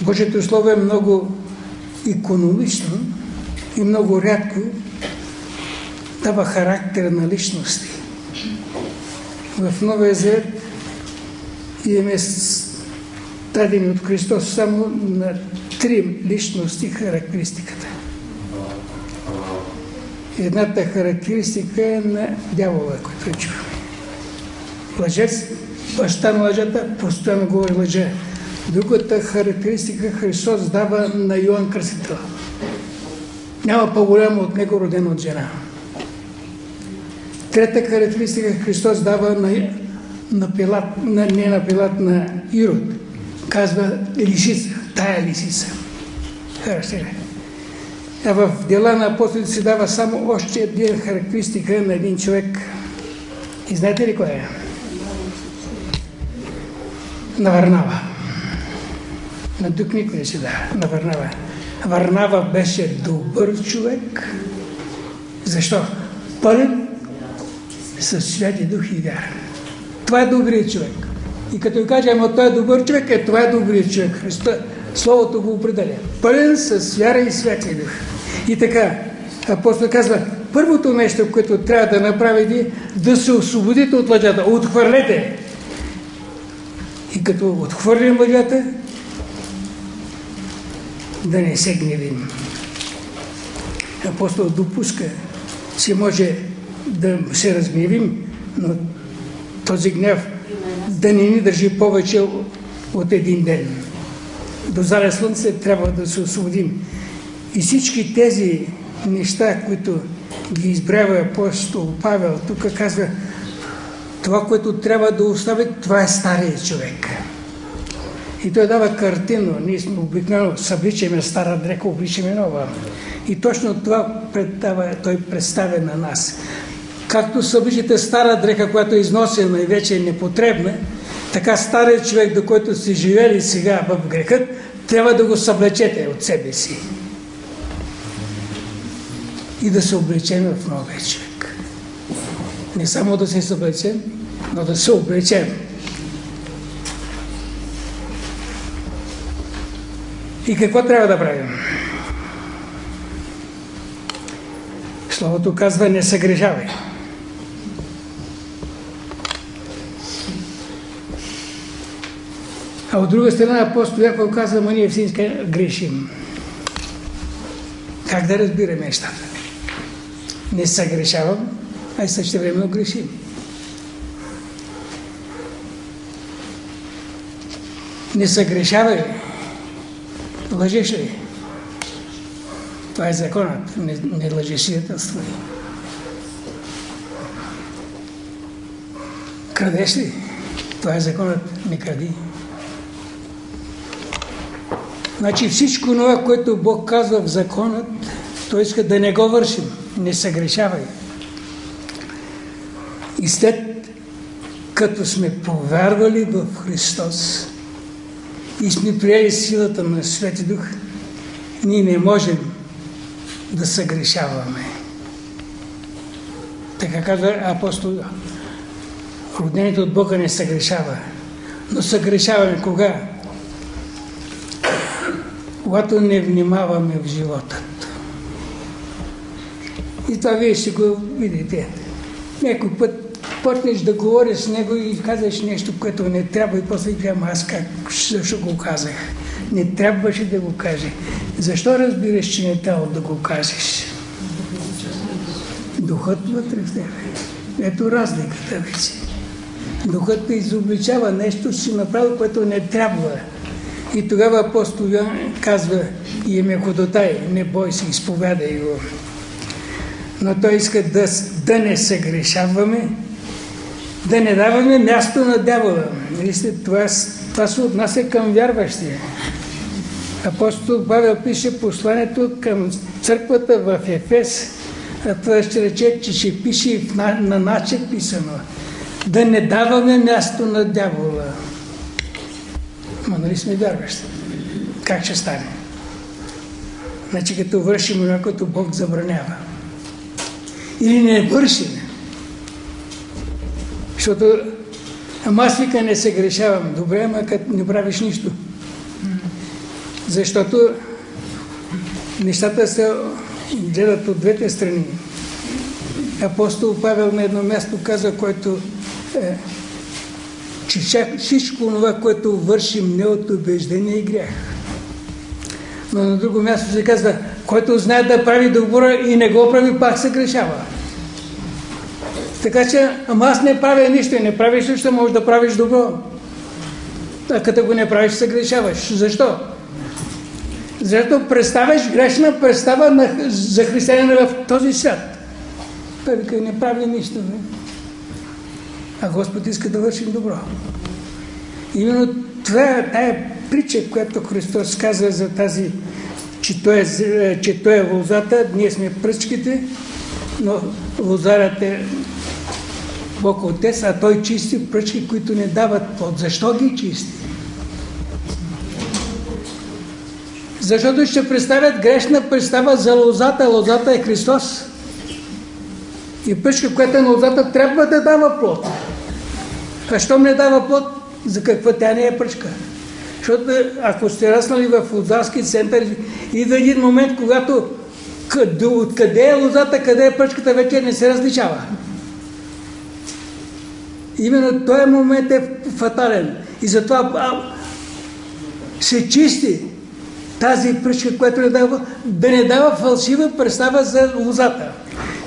Speaker 14: Божието Слово е много економично и много рядко дава характер на личности. В Новия Завет имаме дадени от Христос само на три личности характеристиката. Едната характеристика е на дявола, който е чува. Лъжец, баща на лъжата, постоянно говори лъжа. Другата характеристика Христос дава на Йоанн Кръстител. Няма по-голямо от него роден от жена. Трета характеристика Христос дава на, на Пилат, на, не на Пилат, на Ирод. Казва лисица, тая лисица. Характер. А в дела на апостолите се дава само още един характеристика на един човек. И знаете ли кой е? На Варнава. На друг никой не се дава. На Варнава. Варнава беше добър човек. Защо? Пълен с святи дух и вяра. Това е добрият човек. И като каже, ама той е добър човек, е това е добрият човек. Христа, Словото го определя. Пълен с вяра и святи дух. И така, апостол казва, първото нещо, което трябва да направите, да се освободите от лъжата. Отхвърлете. И като отхвърлим лъжата, да не се гневим. Апостол допуска, че може да се разгневим, но този гняв да не ни държи повече от един ден. До заля слънце трябва да се освободим. И всички тези неща, които ги избрява апостол Павел, тук казва, това, което трябва да остави, това е стария човек. И той дава картина. Ние сме обикновено събличаме стара дрека, обличаме нова. И точно това предава, той представя на нас. Както събличате стара дрека, която е износена и вече е непотребна, така старият човек, до който сте живели сега в грехът, трябва да го съблечете от себе си. И да се облечем в новия човек. Не само да се съблечем, но да се облечем. И какво трябва да правим? Словото казва не съгрешавай. А от друга страна апостол Яков казва, ма ние всички грешим. Как да разбираме нещата? Не съгрешавам, а и също времено грешим. Не съгрешавай. Лъжеш ли? Това е законът. Не, не лъжесиятелствай. Крадеш ли? Това е законът. Не кради. Значи всичко това, което Бог казва в законът, той иска да не го вършим. Не съгрешавай. И след като сме повярвали в Христос и сме приели силата на Свети Дух, ние не можем да съгрешаваме. Така казва апостол. Родените от Бога не съгрешава. Но съгрешаваме кога? когато не внимаваме в живота. И това вие ще го видите. Някой път почнеш да говориш с него и казваш нещо, което не трябва и после гледам аз как, защо го казах. Не трябваше да го каже. Защо разбираш, че не трябва да го кажеш? Духът вътре в тебе. Ето разликата вече. Духът те изобличава нещо, си направил, което не трябва. И тогава апостол казва, и е ходотай, не бой се, изповядай го. Но той иска да, да не съгрешаваме, да не даваме място на дявола. Вижте, това, това се отнася към вярващия. Апостол Павел пише посланието към църквата в Ефес, а това ще рече, че ще пише на, на начин писано. Да не даваме място на дявола. Ма нали сме вярващи? Как ще стане? Значи като вършим това, което Бог забранява. Или не вършим. Защото ама аз вика не се грешавам. Добре, ама като не правиш нищо. Защото нещата се гледат от двете страни. Апостол Павел на едно място каза, който е, че всичко това, което вършим не от убеждение и грях. Но на друго място се казва, който знае да прави добро и не го прави, пак се грешава. Така че, ама аз не правя нищо и не правиш нищо, можеш да правиш добро. А като го не правиш, се грешаваш. Защо? Защото представяш грешна представа на, за християнина в този свят. Той вика, не прави нищо. Не? А Господ иска да вършим добро. Именно това е тая притча, която Христос каза за тази, че той е, че той е лозата, ние сме пръчките, но лозарът е Бог Отец, а той чисти пръчки, които не дават плод. Защо ги чисти? Защото ще представят грешна представа за лозата. Лозата е Христос. И пръчка, която е на лозата, трябва да дава плод. А щом не дава плод, за каква тя не е пръчка? Защото ако сте раснали в лозарски център, идва един момент, когато откъде е лозата, къде е пръчката, вече не се различава. Именно този момент е фатален. И затова а, се чисти тази пръчка, която не дава, да не дава фалшива представа за лозата.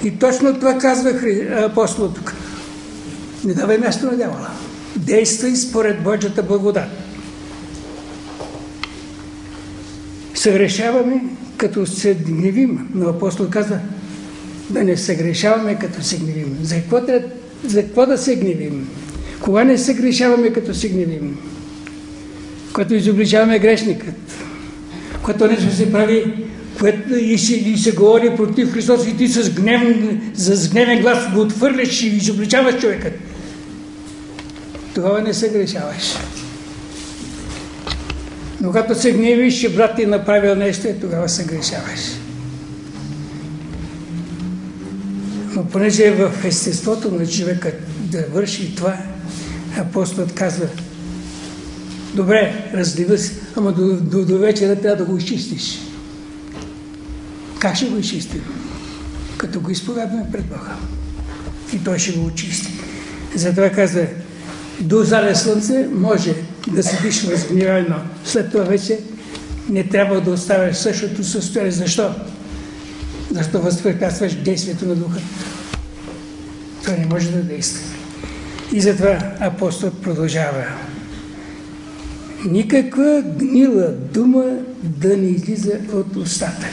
Speaker 14: И точно това казва апостол тук. Не давай място на дявола. Действай според Божията благодат. Съгрешаваме, като се гневим. Но апостол казва, да не съгрешаваме, като се гневим. За какво, за какво да се гневим? Кога не съгрешаваме, като се гневим? Когато изобличаваме грешникът. Когато нещо се прави което и се, и се говори против Христос и ти с гневен, с гневен глас го отвърляш и изобличаваш човекът. Тогава не се грешаваш. Но когато се гневиш, че брат ти е направил нещо, тогава се грешаваш. Но понеже е в естеството на човека да върши това, апостолът казва, добре, разлива се, ама до, до, до вечера трябва да го изчистиш. Как ще го изчистим? Като го изповядаме пред Бога. И той ще го очисти. Затова каза, до зале слънце може да седиш възгневено. След това вече не трябва да оставяш същото състояние. Защо? Защо възпрепятстваш действието на духа. Той не може да действа. И затова апостол продължава. Никаква гнила дума да не излиза от устата.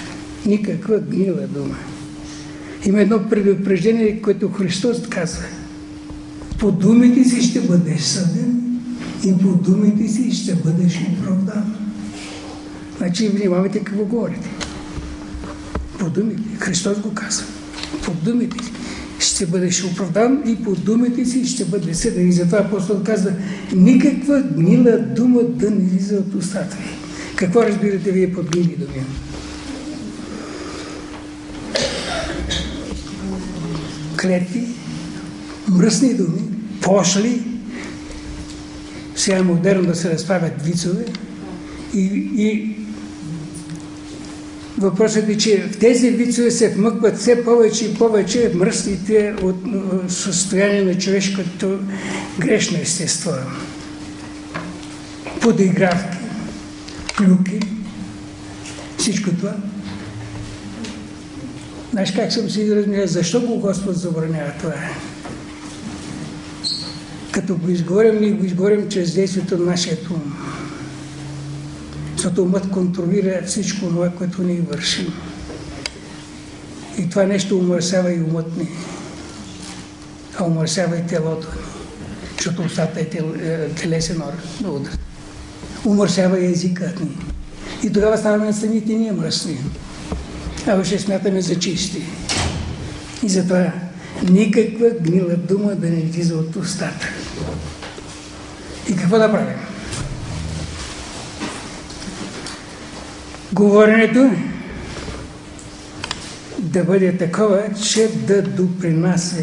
Speaker 14: Никаква гнила дума. Има едно предупреждение, което Христос казва – по думите си ще бъдеш съден и по думите си ще бъдеш оправдан. Значи внимавайте какво говорите. По думите. Христос го казва. По думите си ще бъдеш оправдан и по думите си ще бъде съден. И затова апостол казва, никаква гнила дума да не излиза от устата ви. Какво разбирате вие под гнили думи? Клетви, мръсни думи, пошли, сега е модерно да се разправят вицове и, и Въпросът е, че в тези вицове се вмъкват все повече и повече мръсните от състояние на човешкото грешно естество. Подигравки, клюки, всичко това. Знаеш как съм си изразмия? Защо го Господ забранява това? Като го изговорим, ние го изговорим чрез действието на нашия ум. Защото умът контролира всичко това, което ние вършим. И това нещо умърсява и умът ни. А умърсява и телото ни. Защото устата е тел, е, телесен орган. Умърсява и езикът ни. И тогава ставаме самите ние мръсни. А ще смятаме за чисти. И затова никаква гнила дума да не излиза от устата. И какво да правим? Говоренето да бъде такова, че да допринася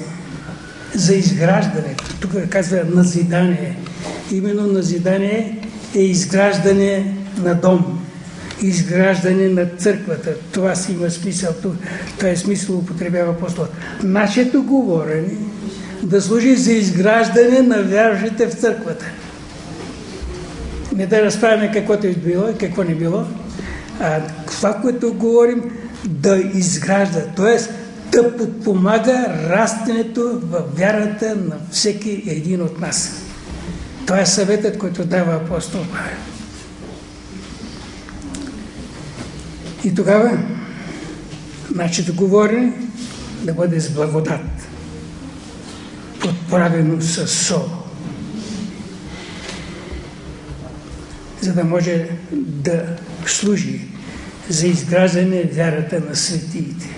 Speaker 14: за изграждането. Тук казва назидание. Именно назидание е изграждане на дом, изграждане на църквата. Това си има смисъл. Това е смисъл употребява апостол. Нашето говорене да служи за изграждане на вярващите в църквата. Не да разправяме каквото е било и какво не било, а, това, което говорим, да изгражда, т.е. да подпомага растенето в вярата на всеки един от нас. Това е съветът, който дава апостол Павел. И тогава нашето говорене да бъде с благодат, подправено с сол. За да може да служи за изграждане вярата на светиите.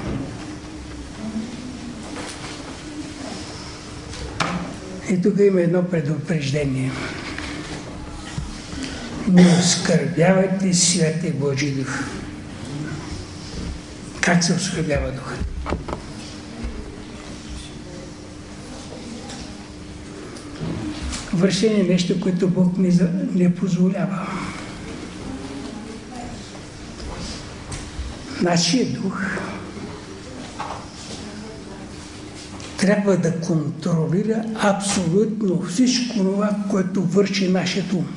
Speaker 14: И тук има едно предупреждение. Не оскърбявайте Святия Божи Дух. Как се оскърбява Духа? Вършение нещо, което Бог не, не позволява. Нашия дух трябва да контролира абсолютно всичко това, което върши нашето ум.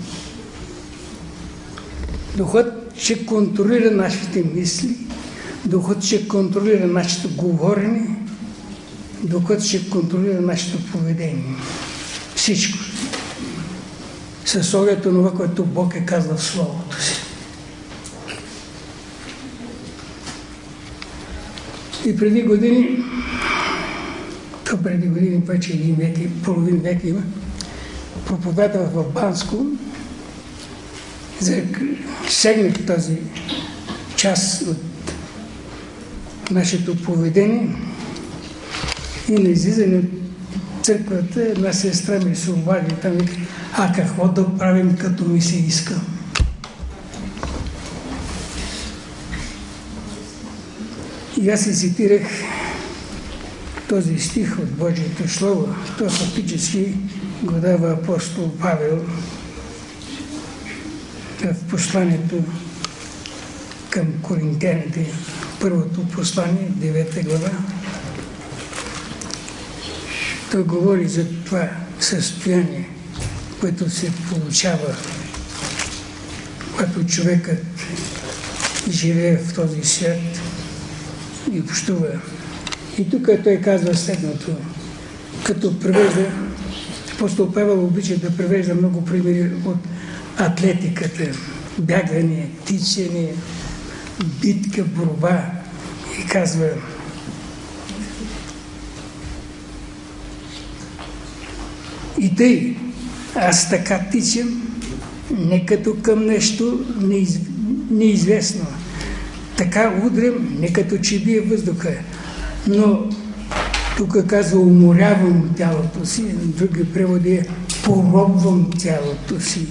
Speaker 14: Духът ще контролира нашите мисли, Духът ще контролира нашето говорене, Духът ще контролира нашето поведение. Всичко. С оглед на това, което Бог е казал в Словото си. И преди години, то преди години, вече един век половин век има, проповядах в Банско, сегнах този част от нашето поведение и на излизане от църквата една сестра ми се обади там и а какво да правим като ми се иска? И аз си цитирах този стих от Божието Слово. То фактически го дава апостол Павел в посланието към коринтяните, първото послание, 9 глава. Той говори за това състояние, което се получава, когато човекът живее в този свят – и общува. И тук той казва следното. Като превежда, апостол Павел обича да превежда много примери от атлетиката. Бягане, тичане, битка, борба. И казва, И тъй, аз така тичам, не като към нещо неизвестно, така удрям, не като че бие въздуха. Но тук казва, уморявам тялото си, на други преводи е поробвам тялото си.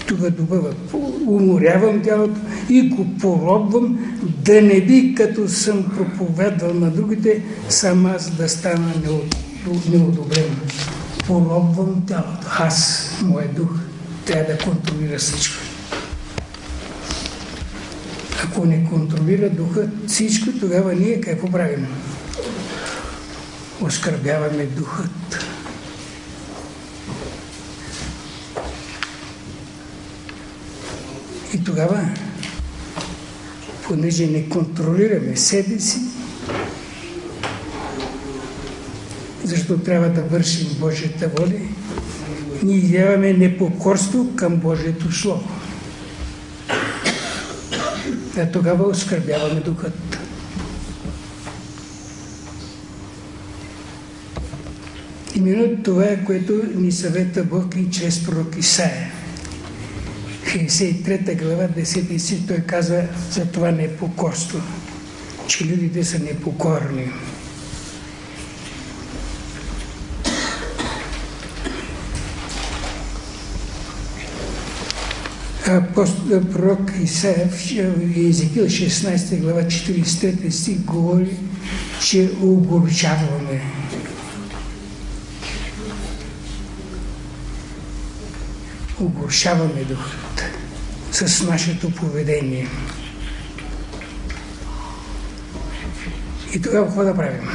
Speaker 14: И тук добъва, уморявам тялото и го поробвам, да не би, като съм проповядвал на другите, сам аз да стана неодобрен. Поробвам тялото. Аз, моят дух, трябва да контролира всичко. Ако не контролира духът всичко, тогава ние какво правим? Оскърбяваме духът. И тогава, понеже не контролираме себе си, защото трябва да вършим Божията воля, ние изяваме непокорство към Божието Слово. А тогава оскърбяваме духът. Именно това е, което ни съвета Бог и чрез пророк Исаия. 63 глава, 10 си, той казва за това непокорство, че людите са непокорни. Пророк Исаия Езекил 16 глава 43 стих говори, че огорчаваме. Огорчаваме духът с нашето поведение. И тогава какво да правим?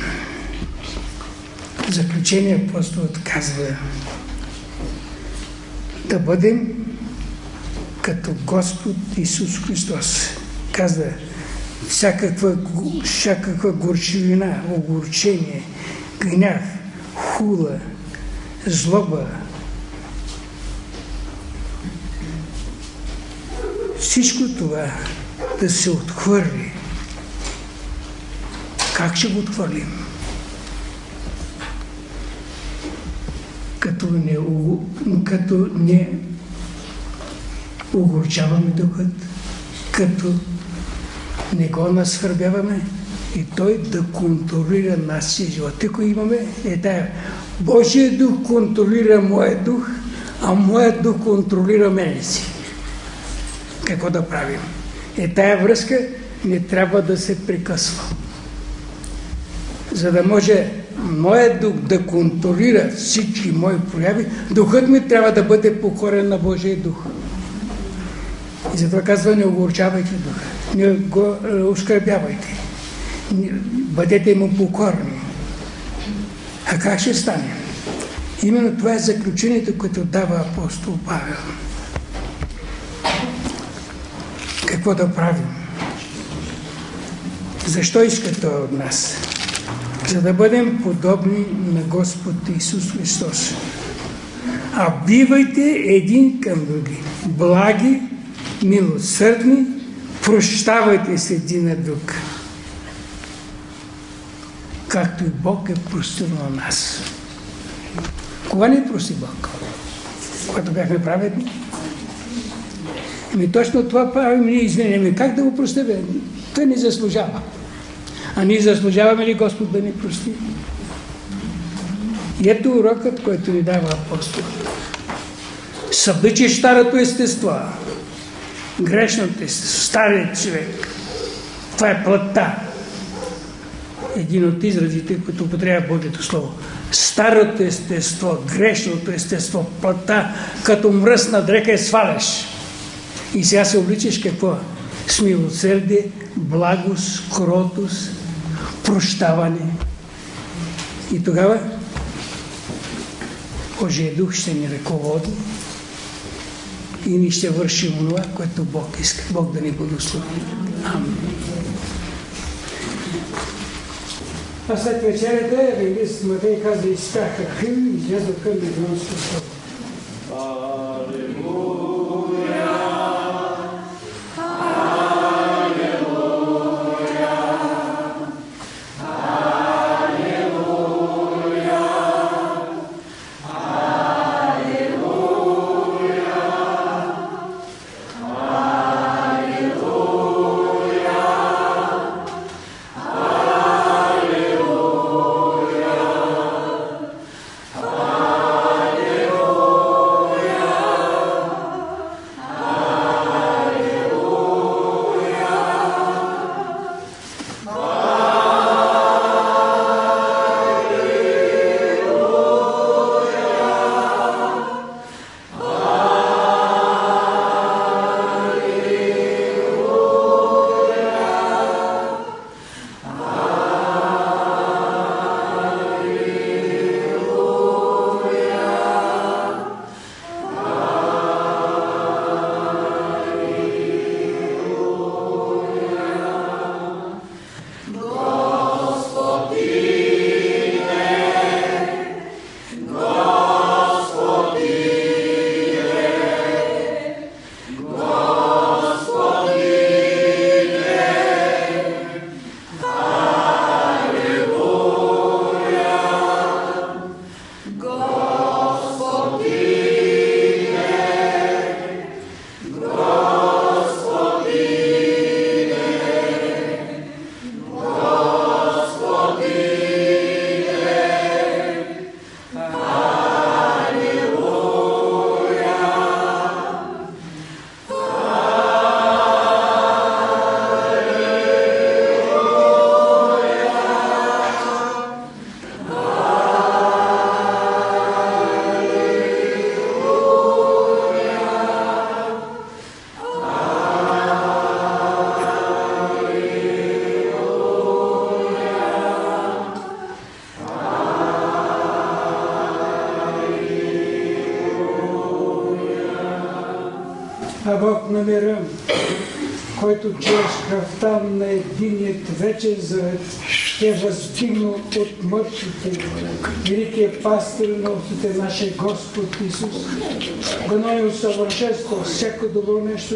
Speaker 14: В заключение апостолът казва да бъдем като Господ Исус Христос. Казва, всякаква, всякаква горчивина, огорчение, гняв, хула, злоба, всичко това да се отхвърли. Как ще го отхвърлим? Като не, като не огорчаваме духът, като не го насвърбяваме и той да контролира нашия живот. Ако имаме е тая. Божия дух контролира моят дух, а моят дух контролира мене си. Какво да правим? Е тая връзка не трябва да се прекъсва. За да може моят дух да контролира всички мои прояви, духът ми трябва да бъде покорен на Божия дух. И затова казва, не огорчавайте духа, не го е, оскърбявайте. Бъдете му покорни. А как ще стане? Именно това е заключението, което дава апостол Павел. Какво да правим? Защо иска той от нас? За да бъдем подобни на Господ Исус Христос. А бивайте един към други. Благи, милосърдни, прощавайте се един на друг. Както и Бог е простил на нас. Кога не прости Бог? Когато бяхме праведни? Ами точно това правим ние извиняваме. Как да го простим? Той не заслужава. А ние заслужаваме ли Господ да ни прости? И ето урокът, който ни дава апостол. Събличи старото естество грешното естество, старият човек. Това е плътта. Един от изразите, които употребява Божието Слово. Старото естество, грешното естество, плътта, като мръсна дрека е сваляш. И сега се обличаш какво? С милосърдие, благост, кротост, прощаване. И тогава Божия дух ще ни ръководи и ние ще вършим това, което Бог иска. Бог да ни благослови. Амин. А след вечерята евангелист Матей каза, изкаха хим и излязоха между А нашия Господ Исус, го и усъвършенства всяко добро нещо,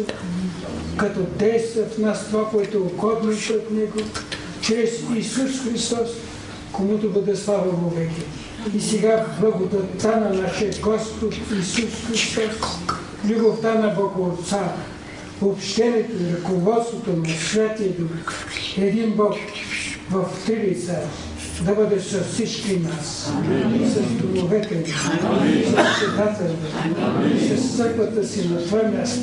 Speaker 14: като действа в нас това, което е угодно пред Него, чрез Исус Христос, комуто бъде слава во веки. И сега благодатта на нашия Господ Исус Христос, любовта на Бога Отца, общението и ръководството на Святия Дух, един Бог в три лица, да бъде с всички нас, с домовете ни, с седателите, с църквата си на това място,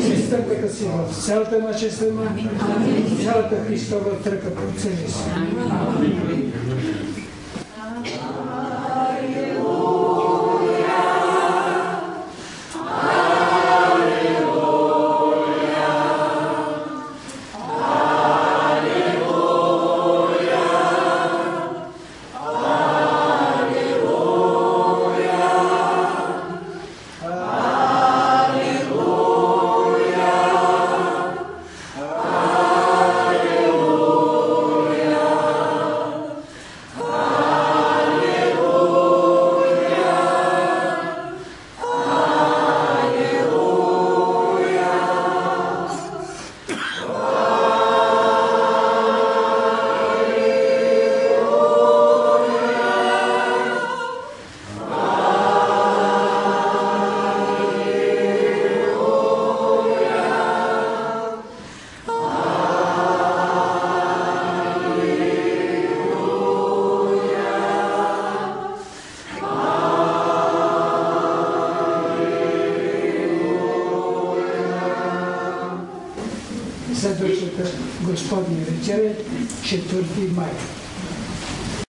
Speaker 14: с църквата си в цялата наша страна, цялата Христова тръка по цели си.